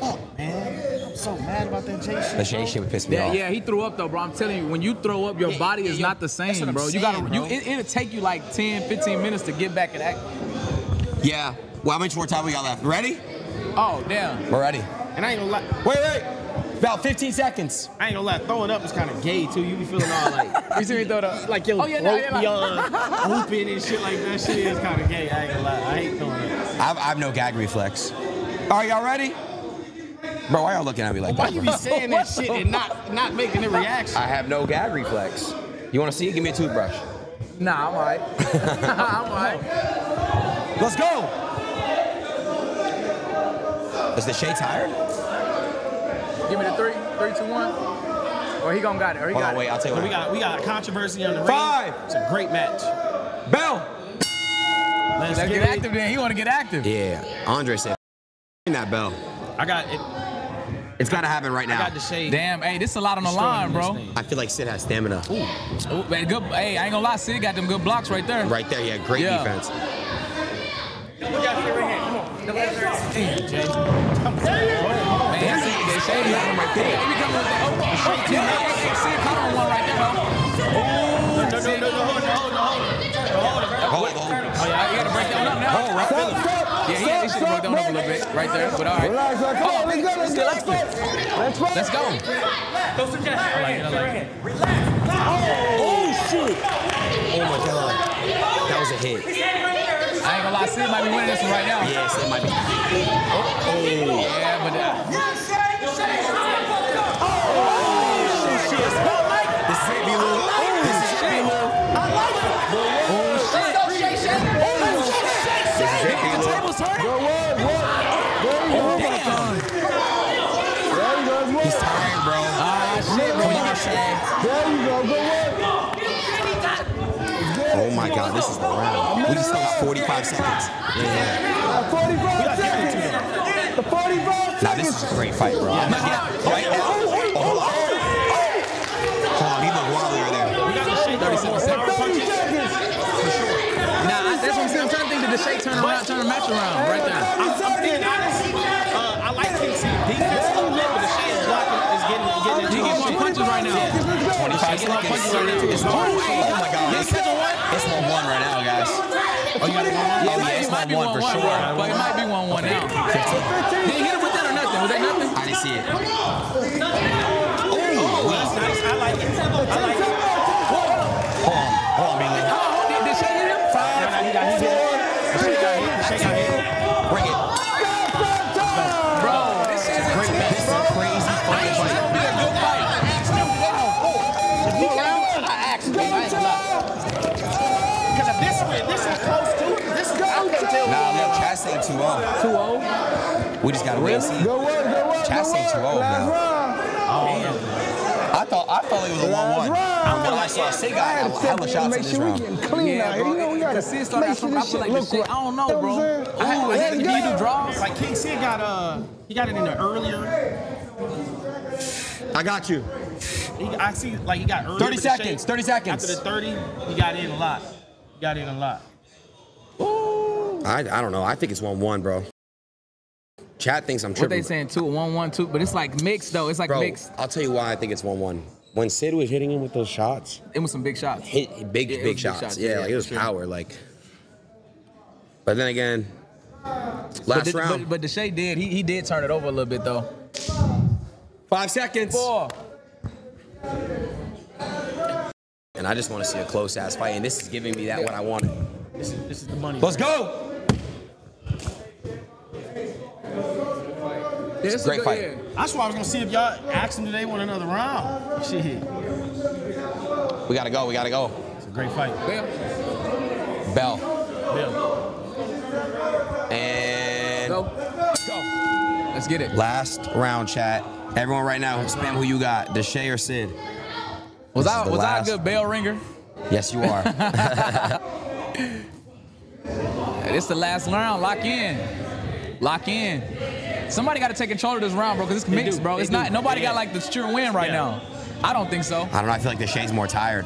Fuck, man. I'm so mad about that Jay shit. DeShae shit would piss me Yeah, off. yeah, he threw up though, bro. I'm telling you, when you throw up, your Yeah, body is yeah, not the same, I'm bro. You gotta, bro. you, it, it'll take you like 10, 15 minutes to get back and act. Yeah. Well, how much more time we got left? Ready? Oh, damn. We're ready. And I ain't gonna lie. Wait, wait. About 15 seconds. I ain't gonna lie. Throwing up is kind of gay too. You be feeling all like, You see me throw it up? like your Oh, yeah, nah, throat yeah, like- beyond whooping and shit like that. Shit is kind of gay. I ain't gonna lie. I hate throwing up. I have, I have no gag reflex. Are y'all ready? Bro, why y'all looking at me like Why that? you be saying that shit and not not making a reaction? I have no gag reflex. You want to see it? Give me a toothbrush. Nah, I'm alright. I'm alright. Let's go. Is DeShae tired? Give me the three, three, two, one. Or he gonna got it. Or he Hold got on, it. wait. I'll tell you what. we got we got a controversy on the ring. Five. It's a great match. Bell. Let's, Let's get it. active then. He wanna get active. Yeah. Andre said, "Ring that bell." I got it. It's got to happen right now. I got DeShae. Damn, hey, this is a lot on the line, bro. I feel like Sid has stamina. Ooh, man, good. Hey, I ain't gonna lie, Sid got them good blocks right there. Right there, yeah, great Yeah. defense. Man, see, they shady on him right there. He be coming with the, oh, oh, yeah, hey, hey, hey, Sid caught on one right there, though. Ooh, Sid. Hold it, hold it. Oh, yeah, he had to break that one up now. Oh, right there. Yeah, he, he should have broke that one up a little bit right there, but all right. Relax, relax. Come on, let's go, let's go, let's go. Let's go. Let's go. Go some jab. I like it, I like it. Oh, shit. Oh, my God. That was a hit. I ain't gonna lie, Sid might be winning this one right now. Yes, it might be. Oh, oh. yeah, but. Uh, oh, this. I it. Oh, shit. Oh, The table's turning. Oh, my God. He's tired, bro. Ah, Shay. There go. Go. Oh, my God. We still got 45 seconds. Uh, 45 seconds. The 45 Now, this is a great fight, bro. Right now. Oh, hold on. Hold on, he looked wobbly right there. 37 seconds. 30 seconds. For sure. Nah, that's what I'm saying. I'm trying to think that DeShae turn around, turn the match around right there. I'm, I'm being honest. Uh, I like KC defense a little bit, but DeShae is blocking is getting getting He into get his more shit. punches right now. 25 seconds. punches right one. Oh, my God. Yes, catch one. It's 1-1 right now, guys. Oh, you got it one. Oh, yeah, it's it 1-1 for sure. But it might be one one now. Did he hit him with that or nothing? Was that nothing? I didn't see it. Oh, that's nice. I like it. I like it. Hold on. Hold on, B-Lou. Oh, close to it. This is I. Nah, man, Chas ain't too old. Oh. Too old? We just gotta really? wait and see. Go away, go away. Chas ain't too old. Oh, man. I thought I thought it was a one-one. I'm gonna like, got a hella shots in this round. Make sure we clean. You know we gotta see look. I don't know, bro. Ooh, let's do draws? Like King Sid got a. he got it in the earlier. I got you. He, I see, like he got 30 seconds. 30 seconds. After the 30, he got in a lot. He got in a lot. I, I don't know. I think it's 1-1, bro. Chat thinks I'm tripping. What they saying? Two, one, one, two. But it's like mixed though. It's like Bro, mixed. I'll tell you why I think it's 1-1. When Sid was hitting him with those shots, It was some big shots. hit big, Yeah, it big was shots. Yeah, like it was sure. power. Like, but then again, But, last the, round. but, but Deshae did. He, he did turn it over a little bit though. Five seconds. Four. And I just want to see a close ass fight, and this is giving me that what I wanted. This is this is the money. Let's go. Yeah, It's a great fight. That's why I was gonna see if y'all asked him today want another round. Shit. We gotta go. We gotta go. It's a great fight. Bell. Bell. And Go. Go. Let's get it. last round, chat. Everyone right now, spam who you got, Deshae or Sid. Was This I was I a last- good bell ringer? Yes, you are. Hey, This the last round. Lock in. Lock in. Somebody got to take control of this round, bro, because it's mixed, bro. They It's do. not. Nobody Yeah. got like the sure win right Yeah. now. I don't think so. I don't know. I feel like Deshae's more tired.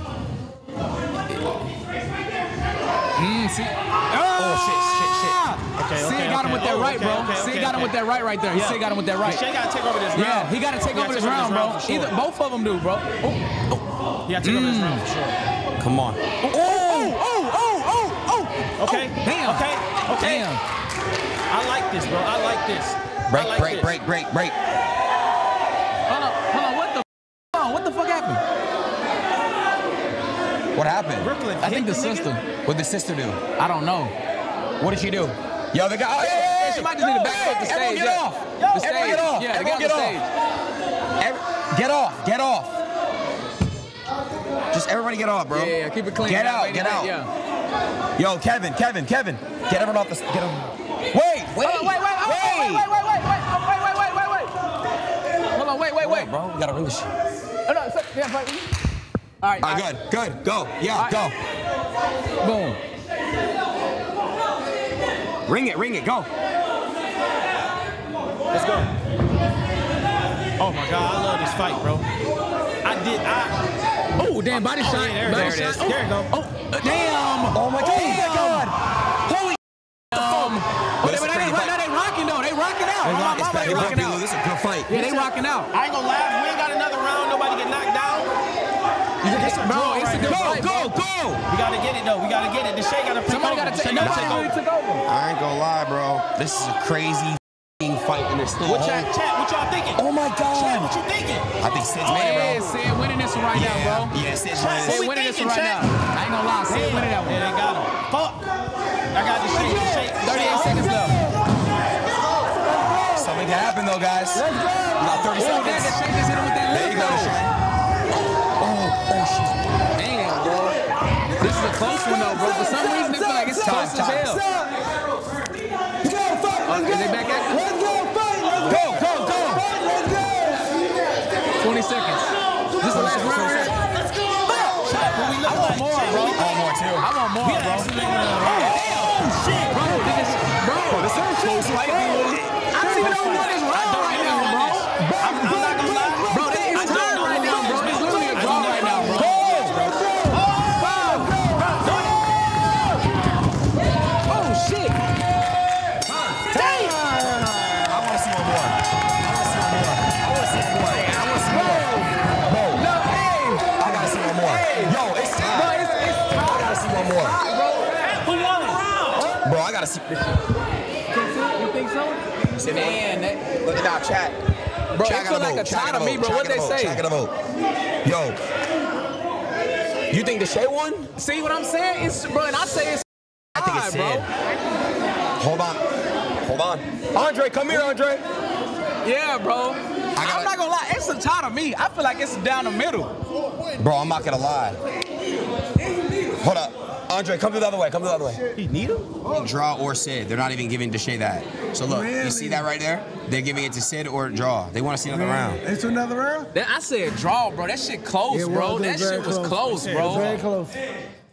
Mm, see. Oh shit! Shit! Shit! Okay, Sid okay, got him with that Oh, right, bro. okay, Sid got him with that right right there. He Yeah. Sid got him with that right. Deshae gotta take over this round. Yeah, he got to take over gotta this over round, this bro. round for sure. Either both of them do, bro. Oh, He gotta take over this round for sure. Come on. oh, oh, oh, oh, oh. Okay. Damn. Okay. Okay. Damn. I like this, bro. I like this. Break! Like break! this. Break! Break! Break! Hold on, hold on. What the? Hold on. What the fuck happened? What happened? Brooklyn. I think the nigga. sister. What did the sister do? I don't know. What did she do? Yo, the guy. Oh, hey, hey, she might just need to back up the everyone stage. Get yeah. off! The everyone stage. get off! Yeah, everyone get get off off! Every- get off! Get off! Just everybody get off, bro. Yeah, yeah, keep it clean. Get out! Get out! Yeah. Yo, Kevin! Kevin! Kevin! Get everyone off the. Get him. Wait! Wait! Hold on, wait, wait, wait, wait, wait, wait, wait, wait, wait, wait, wait, wait, wait. Hold on, wait, wait, wait. bro. We gotta ring this shit. Oh, no, so- yeah, but- All right, All right, good, good, go, yeah, All go. Boom. Ring it, ring it, go. Let's go. Oh my God, I love this fight, bro. I did. I. Oh, damn, body Oh, shot. yeah, there, body there it is. shot. There you go. Oh, uh, damn. Oh my God. Oh my God. Holy. Um, but This they, is but they, crazy but they rocking though. They rocking out. They Oh, my mama, they rocking out. This is a good fight. Yeah, they rocking out. I ain't gonna lie. We ain't got another round. Nobody get knocked down. It's a Bro, draw it's a good now. fight, Go, bro. go, go. We gotta get it though. We gotta get it. DeShae gotta take Somebody over. gotta take. Shay gotta take over. I ain't gonna lie, bro. This is a crazy f***ing fight, and there's still What y'all, chat? What y'all thinking? Oh my God. Chat, what you thinking? I think Sid's Oh, winning, yeah, bro. Sid winning this one right now, bro. Yeah, Sid's Chat, winning what Sid winning this thinking, one right chat? now. I ain't gonna lie, Sid winning that one. Yeah, they got him. Fuck. I got DeShae. The Shay. 38 seconds left. Something can happen, though, guys. Let's go. We got 30 Oh, seconds. that Deshae just hit him with that There you go, though. Oh, oh, oh, shit. Damn, bro. This is a close one though, bro. For some reason, more, too. I want more, bro. Oh, shit, bro. This is, bro. This is a close fight, I don't even know what is Man, that, Look at that chat. Bro, Chat it feel like a tie gotta me, bro. What they say? Chat gotta vote. Yo. You think DeShae won? See what I'm saying? It's, bro, and I say it's I think it's bro. Hold on. Hold on. Andre, come here, Andre. Yeah, bro. I'm not gonna lie, it's a tie to me. I feel like it's down the middle. Bro, I'm not gonna lie. Hold up. Andre, come through the other way. Come through the other way. He need him? Draw or Sid. They're not even giving Deshae that. So look, you see that right there? They're giving it to Sid or draw. They want to see another round. It's another round? That, I said draw, bro. That shit close, It bro. That was very shit was close. close, It was very bro. close.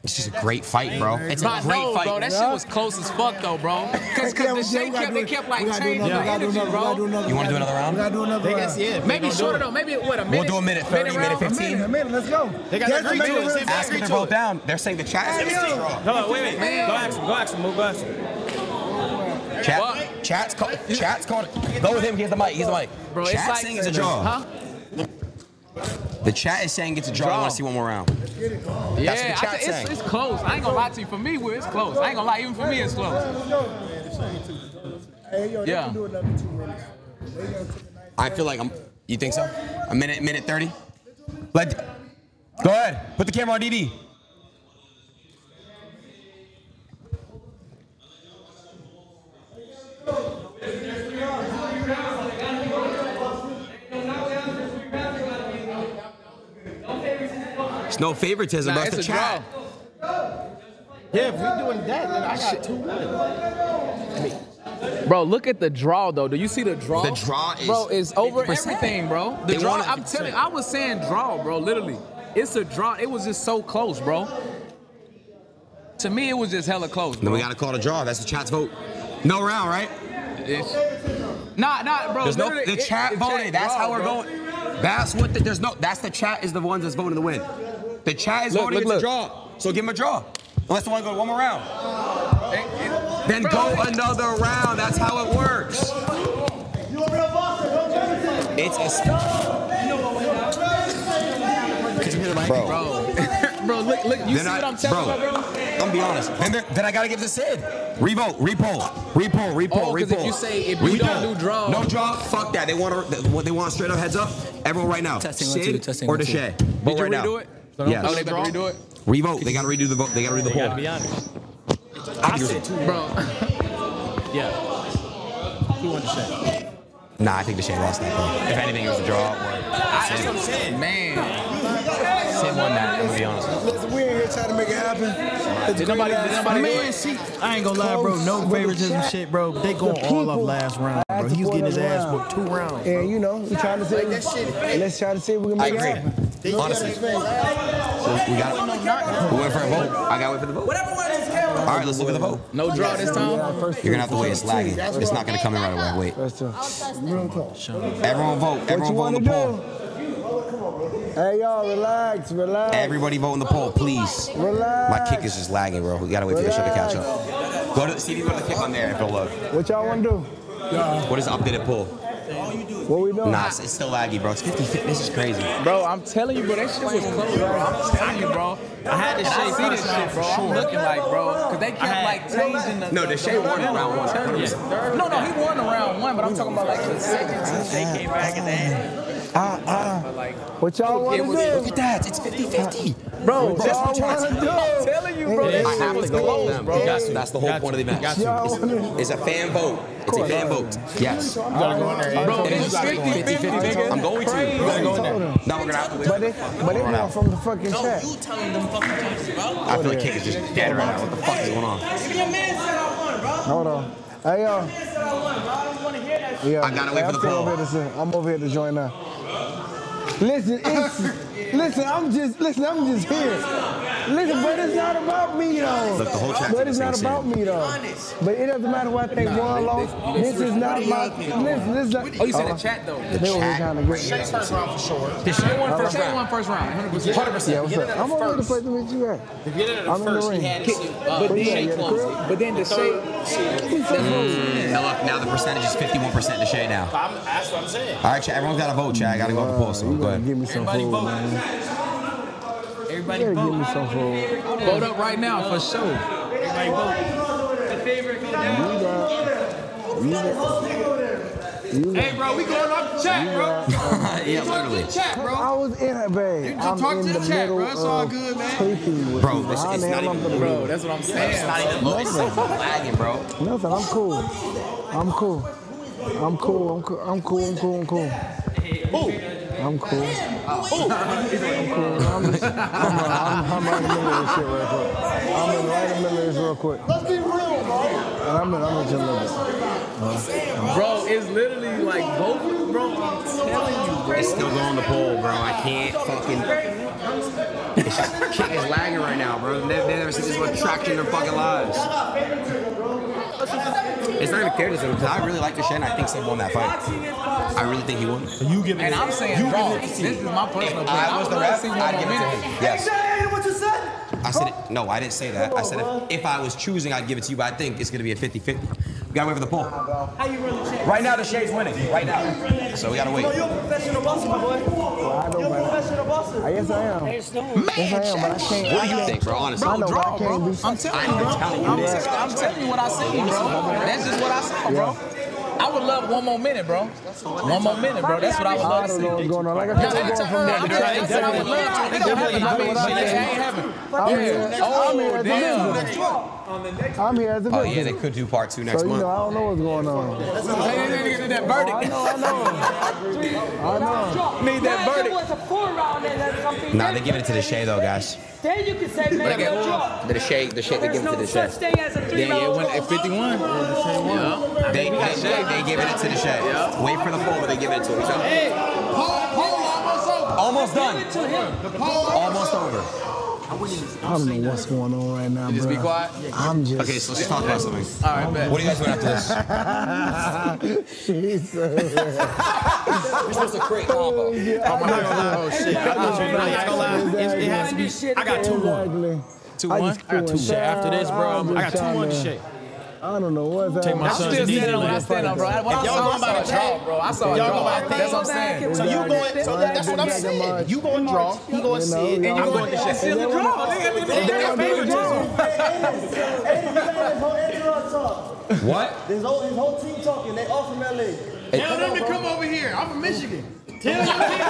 It's just a great fight, bro. It's I a great know, fight. bro. That shit was close as fuck, though, bro. Because Yeah, the we- shit kept, they kept like changing another- the we gotta do energy, another- we gotta do bro. another You wanna do another round? We gotta do another They round. guess, yeah. we Maybe gonna shorter though. Maybe what a minute. We'll do a minute 30, minute 15. A minute, let's go. They got Yes, to agree to it. See Ask them to to vote down. They're saying the chat is Hey, yo. Hold on, wait, wait. Man. Go ask him. Go ask him. Move. Go ask him. Chat, chat's called. Chat's called. Go with him. Here's the mic. Here's the mic. Bro, it's chat's like saying it's a draw. Huh? The chat is saying it's a draw. I want to see one more round. Yeah, That's what I the chat's think it's, saying. it's close. I ain't gonna lie to you. For me, it's close. I ain't gonna lie. Even for me, it's close. Hey, yo, they Yeah. can do another two minutes. They gonna take a nice I feel like I'm. You think so? A minute, minute thirty. Let. Go ahead. Put the camera on DD. No favoritism, Nah, bro. it's It's a the chat. Yeah, if we're doing that, then I got two wins. Bro, look at the draw though. Do you see the draw? The draw is bro is over 50%. everything, bro. The They draw. I'm telling. I was saying draw, bro. Literally, it's a draw. It was just so close, bro. To me, it was just hella close, bro. Then we got to call it a draw. That's the chat's vote. No round, right? It's, nah, nah, bro. There's no. The it- chat it- voted. That's draw, how we're bro. going. That's what. The, there's no. That's the chat is the ones that's voting to win. The chat is Look, voting look, it's a draw. So give him a draw. Unless the one go one more round. Then go another round. That's how it works. It's a. Could you hear the mic, bro? Bro, bro, look, look. You Then see I- what I'm telling bro, you, bro? I'm gonna be honest. Then, then I gotta give it to Sid. Revote, repoll, repoll, repoll, Oh, 'cause if you say if you don't do draw- no draw, fuck that. They want to, what they want straight up heads up. Everyone right now, Testing one, Sid two, testing or one, two. Deshae. Did Vote you right now. redo it? Yes. Oh, they about to redo it, Revote. They gotta redo the vote. They gotta redo the They poll. gotta be honest. I think it's- bro. Yeah. Who won the shit? Nah, I think the Deshae lost that. Bro. If anything, it was a draw. Or That's what I'm saying. Man, Sid won that. I'm gonna be honest. Listen, we ain't here trying to make it happen. It's Did a nobody- great did nobody- Man, see, I ain't gonna lie, bro. No Close with the favoritism chat. shit, bro. They going The all up last round, bro. had He was getting his ass round. whooped two rounds. Bro. And you know, we trying to see. Like that shit. Let's try to see if we can I make agree. it happen. Honestly. So we got Who went for a vote? I got to wait for the vote. All right, let's look at the vote. No draw this time. You're gonna have to wait. It's lagging. It's not gonna come in right away. Wait. Everyone vote. Everyone vote in the poll. Hey y'all, relax, relax. Everybody vote in the poll, please. Relax. My kick is just lagging, bro. We gotta wait for the shit to catch up. Go to see if you go to the kick on there and it'll load. What y'all want to do? What is the updated poll? What we doing? Nah, it's, it's still laggy, bro. It's 50 50. This is crazy. Bro, I'm telling you, bro, that shit was close, bro. I'm telling you, bro. I had to shake see this shit, bro. I'm looking like, bro, because they kept like changing the. No, DeShae won in round one. Yeah. No, no, he won in round one, but I'm talking about like the second. They came back at the end. Ah, ah. What y'all want to do? Look at that. It's 50 50. Bro, What that's y'all I'm wanna do? I'm telling you, bro. That I have to go close, with them. bro. Got to. That's the whole point of the event. Got. Y'all It's a fan vote. It's a fan vote. Yes. Bro, it is 50 50, nigga. I'm going to. Crazy. You gotta go in there. Told him. Now we're gonna have to wait. But they, but they Run from the fucking chat. telling them fucking jokes, bro. I feel like kick is just dead right now. What the fuck is going on? Even your man said I won, bro. Hold on. Hey y'all. said I won, bro. I don't want to hear that shit. Yeah, I gotta wait for the I'm still poll. Over here to, sit. I'm over here to join now. Listen, listen, I'm just, listen, I'm just here. Listen, but it's not about me though. Look, the whole chat's But it's not about me though. But it doesn't matter what I think one lost. This is not my. Listen, this is not. Oh, you said the chat though. They were trying to get. Shay's first round for sure. Shay won first round. won first round. 100%. 100%. Yeah, what's up? I'm over the place to meet you at. If you did it I'm in the first, ring. he had Kick- to. but But yeah, then, yeah, the crib. but then DeShae. Mm, now look, now the percentage is 51% to Shay now. I'm, that's what I'm saying. All right, chat. Everyone's got to vote, chat. I gotta go to the poll, so You go gotta ahead. give me some Everybody food, vote. man. Everybody You give me vote. some food. Vote up right now for sure. Everybody vote. The favorite go down. You got. You got. Hey, bro, we going off the chat, bro. yeah, Talk to literally. the chat, bro. I was in it, babe. You I'm talk in to the the chat, bro. It's all good, man. Bro, you. this- How it's not even- gonna Bro, that's what I'm saying. It's not even low. It's like lagging, bro. Nothing. I'm cool. I'm cool. I'm cool. I'm cool. I'm cool. I'm cool. I'm cool. I'm cool. Oh. I'm cool. I'm, just, I'm, I'm, I'm right in the middle of this shit real quick. I'm in right in the middle of this real quick. Let's be real, bro. And I'm in, I'm in just a little bit. Bro, it's literally like both, bro. I'm telling you, bro. It's still going to poll, bro. I can't fucking. It's just kick is lagging right now, bro. They've they've never seen this much traction in their fucking lives. It's not even fair to them because I really like DeShae and I think Sid won that fight. I really think he won. You give And I'm saying, bro, this is my personal opinion. I was the ref, to see one I'd give it to him. Yes. what you said? I said it. No, I didn't say that. I said if, if I was choosing, I'd give it to you, but I think it's going to be a 50 50. We got to wait for the poll. How you run the chat? Right now, the shade's winning. Right now. So we got to wait. No, you're a professional boxer, my boy. I know, You're a man. professional boxer. I guess I am. Yes, I am, but I can't. What do I you can't- think, bro? Honestly. I know, but I Draw, can't bro. be. I'm telling you, bro. I'm telling you I'm, telling you what I see, bro. That's just what I saw, bro. I would love one more minute, bro. One more minute, bro. That's what I would love to don't see. know what's going on. Like I Nah, said, I'm anytime, going from there I'm to. I would love to. It. I mean, shit, it ain't happen. I'm here. Yeah. I'm Oh, as a damn. I'm here as a Oh, yeah, they visitor. could do part two next So, you month. know, I don't know what's going on. Hey, hey, hey, hey, that I verdict. know, I know. I know. Need that verdict. was a four round and then something. Nah, they give it to DeShae, though, guys. Then you can say maybe a draw. DeShae, the Shay, they There's give it to the such Shay. thing as a three Yeah, yeah, it went at 51. Yeah. They, they, they, they give it to DeShae. Wait for the poll, but they give it to him. So, Hey, Paul, Paul almost over. almost done. The poll Almost over. I don't know what's going on right now, Just bro. be quiet. I'm just. Okay, so let's talk about something. All right, bet. What are you guys doing after this? Jesus. We're supposed to create combo. Oh, oh shit! I thought you I ain't gonna lie. It, it has to be. I got two one. Exactly. Two I one. I got two doing shit. After this, bro, I'm I got just two one to trying shit. I don't know what's Take my I'm son's still DJ standing on what I to stand on, bro. What I If y'all saw, I going by saw the a draw, chat, bro. I saw a y'all draw. going by the That's what I'm saying. So you going? So that, that's what I'm saying. You going draw? He going You know, Sid, and y'all I'm going- going to It's shit. still a draw. Nigga, They They're want to do the favoritism. Hey, you got his whole entourage talk. What? His whole, his whole team talking. They all from LA. Tell them to come over here. I'm from Michigan. Tell them to come over here,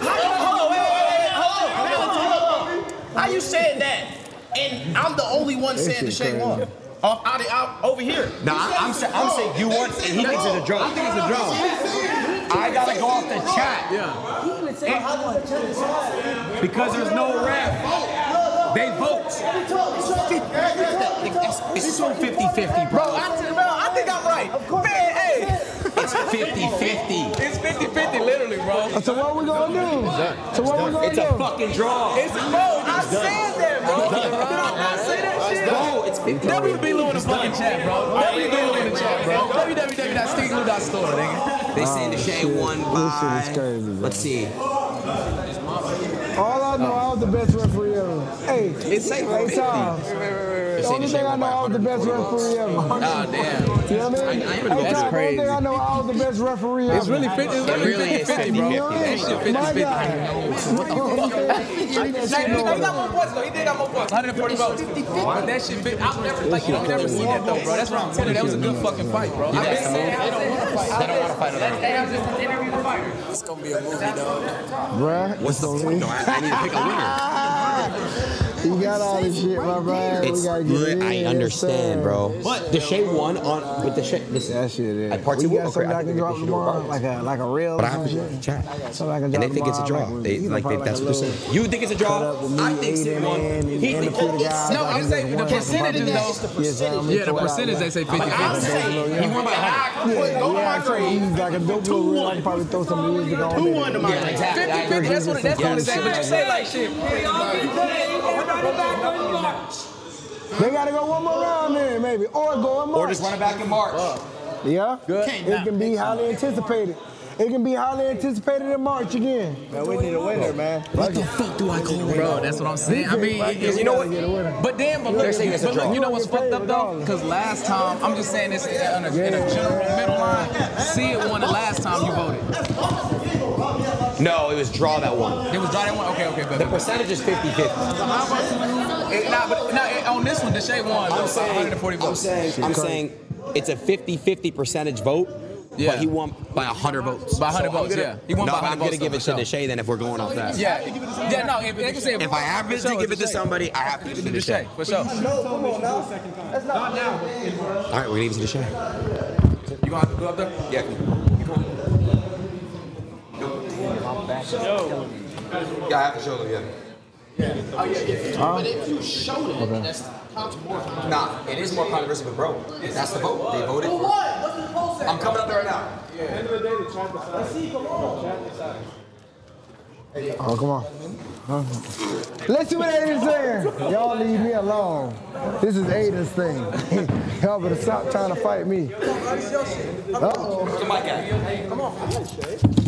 bro. Hold on, wait, wait, wait, wait, hold on, hold on, hold on. How you saying that? And I'm the only one saying the shit Shay crazy. Won. Off out, of, out over here. Nah, I'm, I'm, sa- I'm saying you want, and he thinks it's a draw. I think it's a draw. I gotta go off the chat. Yeah. Because there's no ref. They vote. It's so 50 50, bro. Bro, I, think I'm right. Of course. Man, hey. It's 50 50. It's 50 50, literally, bro. So what we gonna do? So what we gonna do? It's a fucking draw. It's bro. I saying that, bro. Did I not say that shit? Bro, it's 50. WB Lou in the fucking chat, bro. WB Lou in the chat, bro. www.steveglue.store, nigga. They saying DeShae won by. Let's see. All I know, I was the best referee ever. Hey, It's say hey, 50. Tom. The only thing I know, I was the best referee ever. Oh, damn. You know what I mean? I- I Hey, ain't even Tom, know that's the only crazy. thing I know, I was the best referee ever. It's really 50, it's really 50, 50, bro. That shit 50, My 50. guy. What the fuck? He got more points though. He did got more points. 140 votes. But that shit, 50, I've never, like, you don't never see that though, bro. That's what I'm telling you. That was a good fucking fight, bro. I've been saying, they don't want to fight. They don't want to fight on that. I was just the fighter. It's gonna be a movie, dog. Bruh. What's the point? No, I, I need to pick a winner. You got all this shit, my man. It's we gotta good. I understand, bro. But DeShae one on with DeShae. This, that shit is. At part we two, got okay, something I I can drop they tomorrow, like a like a real. But I have to some do it in shit. chat. Something I can And they think it's a tomorrow, draw. like, They you know, like that's what a they're saying. You think it's a cut draw? up with me, I think Adin, Sid He and think a few of the guys. No, I'm saying the percentages though. Yeah, the percentage they say 50 50. He won by a Yeah, yeah, so he's like a dope little reel. Probably throw some music on Who it. won the Yeah, exactly. 50 50. That's what that's what it say. But you say like shit. They gotta go one more round then, maybe, or go in March. Or just run it back in March. Yeah, Good. it can be highly anticipated. It can be highly anticipated in March again. Man, we need a winner, man. What the fuck do I call it? Bro, that's what I'm saying. I mean, you know what? But then, but look, They're saying it's a but look, you know what's fucked up though? Because last time, I'm just saying this in a, in a general middle line. See it won the last time you voted. No, it was draw that one. It was draw that one. Okay, okay, but The percentage is 50 50. Nah, but nah, it- on this one, Deshae won. I'm saying, 140 I'm saying, I'm saying it's a 50-50 percentage vote, Yeah. but he won by 100 votes. By 100 So votes, gonna- yeah. He won no, by 100 I'm gonna give it to for Deshae then if we're going off that. Yeah, yeah, no. If, they can say If I have to sure, give it to somebody, I have to give it to Deshae, Deshae. for sure. No, come on now. That's not now. All right, we're gonna give it to Deshae. You gonna have to go up there? Yeah. Yeah, I have to show them, oh, yeah. Yeah. But if you showed it, Okay. that's controversial. Nah, it is more controversial, but bro, that's the vote. They voted. For for what? What's the poll say? I'm coming up there right now. End of the day, the chat decides. Let's see, come on. Oh, come on. Huh? Let's see what Adin's saying. Y'all leave me alone. This is Adin's thing. Y'all better stop trying to fight me. Uh-oh. Where's the mic at? Come on.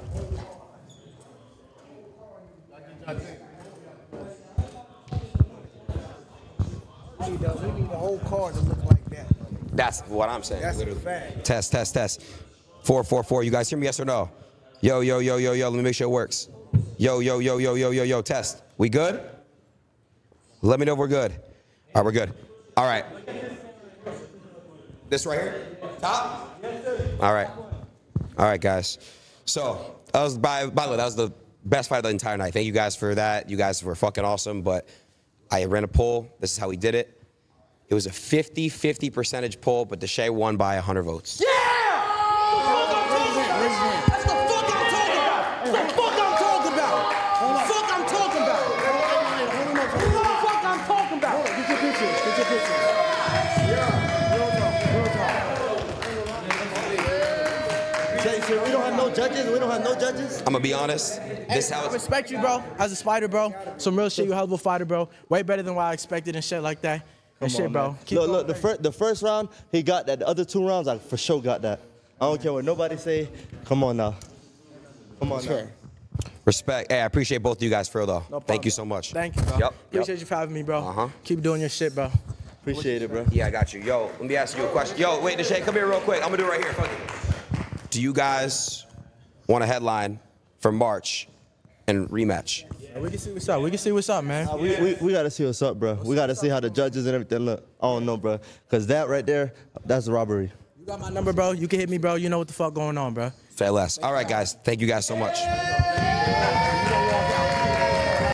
We need the, we need the whole card to look like that. That's what I'm saying. That's a literally. fact. Test, test, test. Four, four, four. You guys hear me? Yes or no? Yo, yo, yo, yo, yo. Let me make sure it works. Yo, yo, yo, yo, yo, yo, yo. Test. We good? Let me know if we're good. All right, we're good. All right. This right here? Top? All right. All right, guys. So that was by by the way, that was the best fight of the entire night. Thank you guys for that. You guys were fucking awesome. But I ran a poll. This is how we did it. It was a 50-50 percentage poll, but Deshae won by 100 votes. That's judges. Have no judges. I'm gonna be honest. This Hey, how I respect you, bro. As a spider, bro. Some real shit. You a hell a fighter, bro. Way better than what I expected and shit like that. And Come shit, on, bro. Keep look, look. The first, the first round, he got that. The other two rounds, I for sure got that. I don't care what nobody say. Come on now. Come on now. respect. Hey, I appreciate both of you guys for real though. No problem. Thank you so much. Thank you, bro. Yep. Appreciate you for having me, bro. Uh-huh. Keep doing your shit, bro. Appreciate it, bro. Yeah, I got you. Yo, let me ask you a question. Yo, wait, Deshae, come here real quick. I'm gonna do it right here. Fuck it. Do you guys want a headline for March and rematch? We can see what's up. We can see what's up, man. Uh, we, we, we gotta see what's up, bro. We gotta see how the judges and everything look. I don't know, bro. Cause that right there, that's robbery. You got my number, bro. You can hit me, bro. You know what the fuck going on, bro. Say less. All right, guys. Thank you guys so much.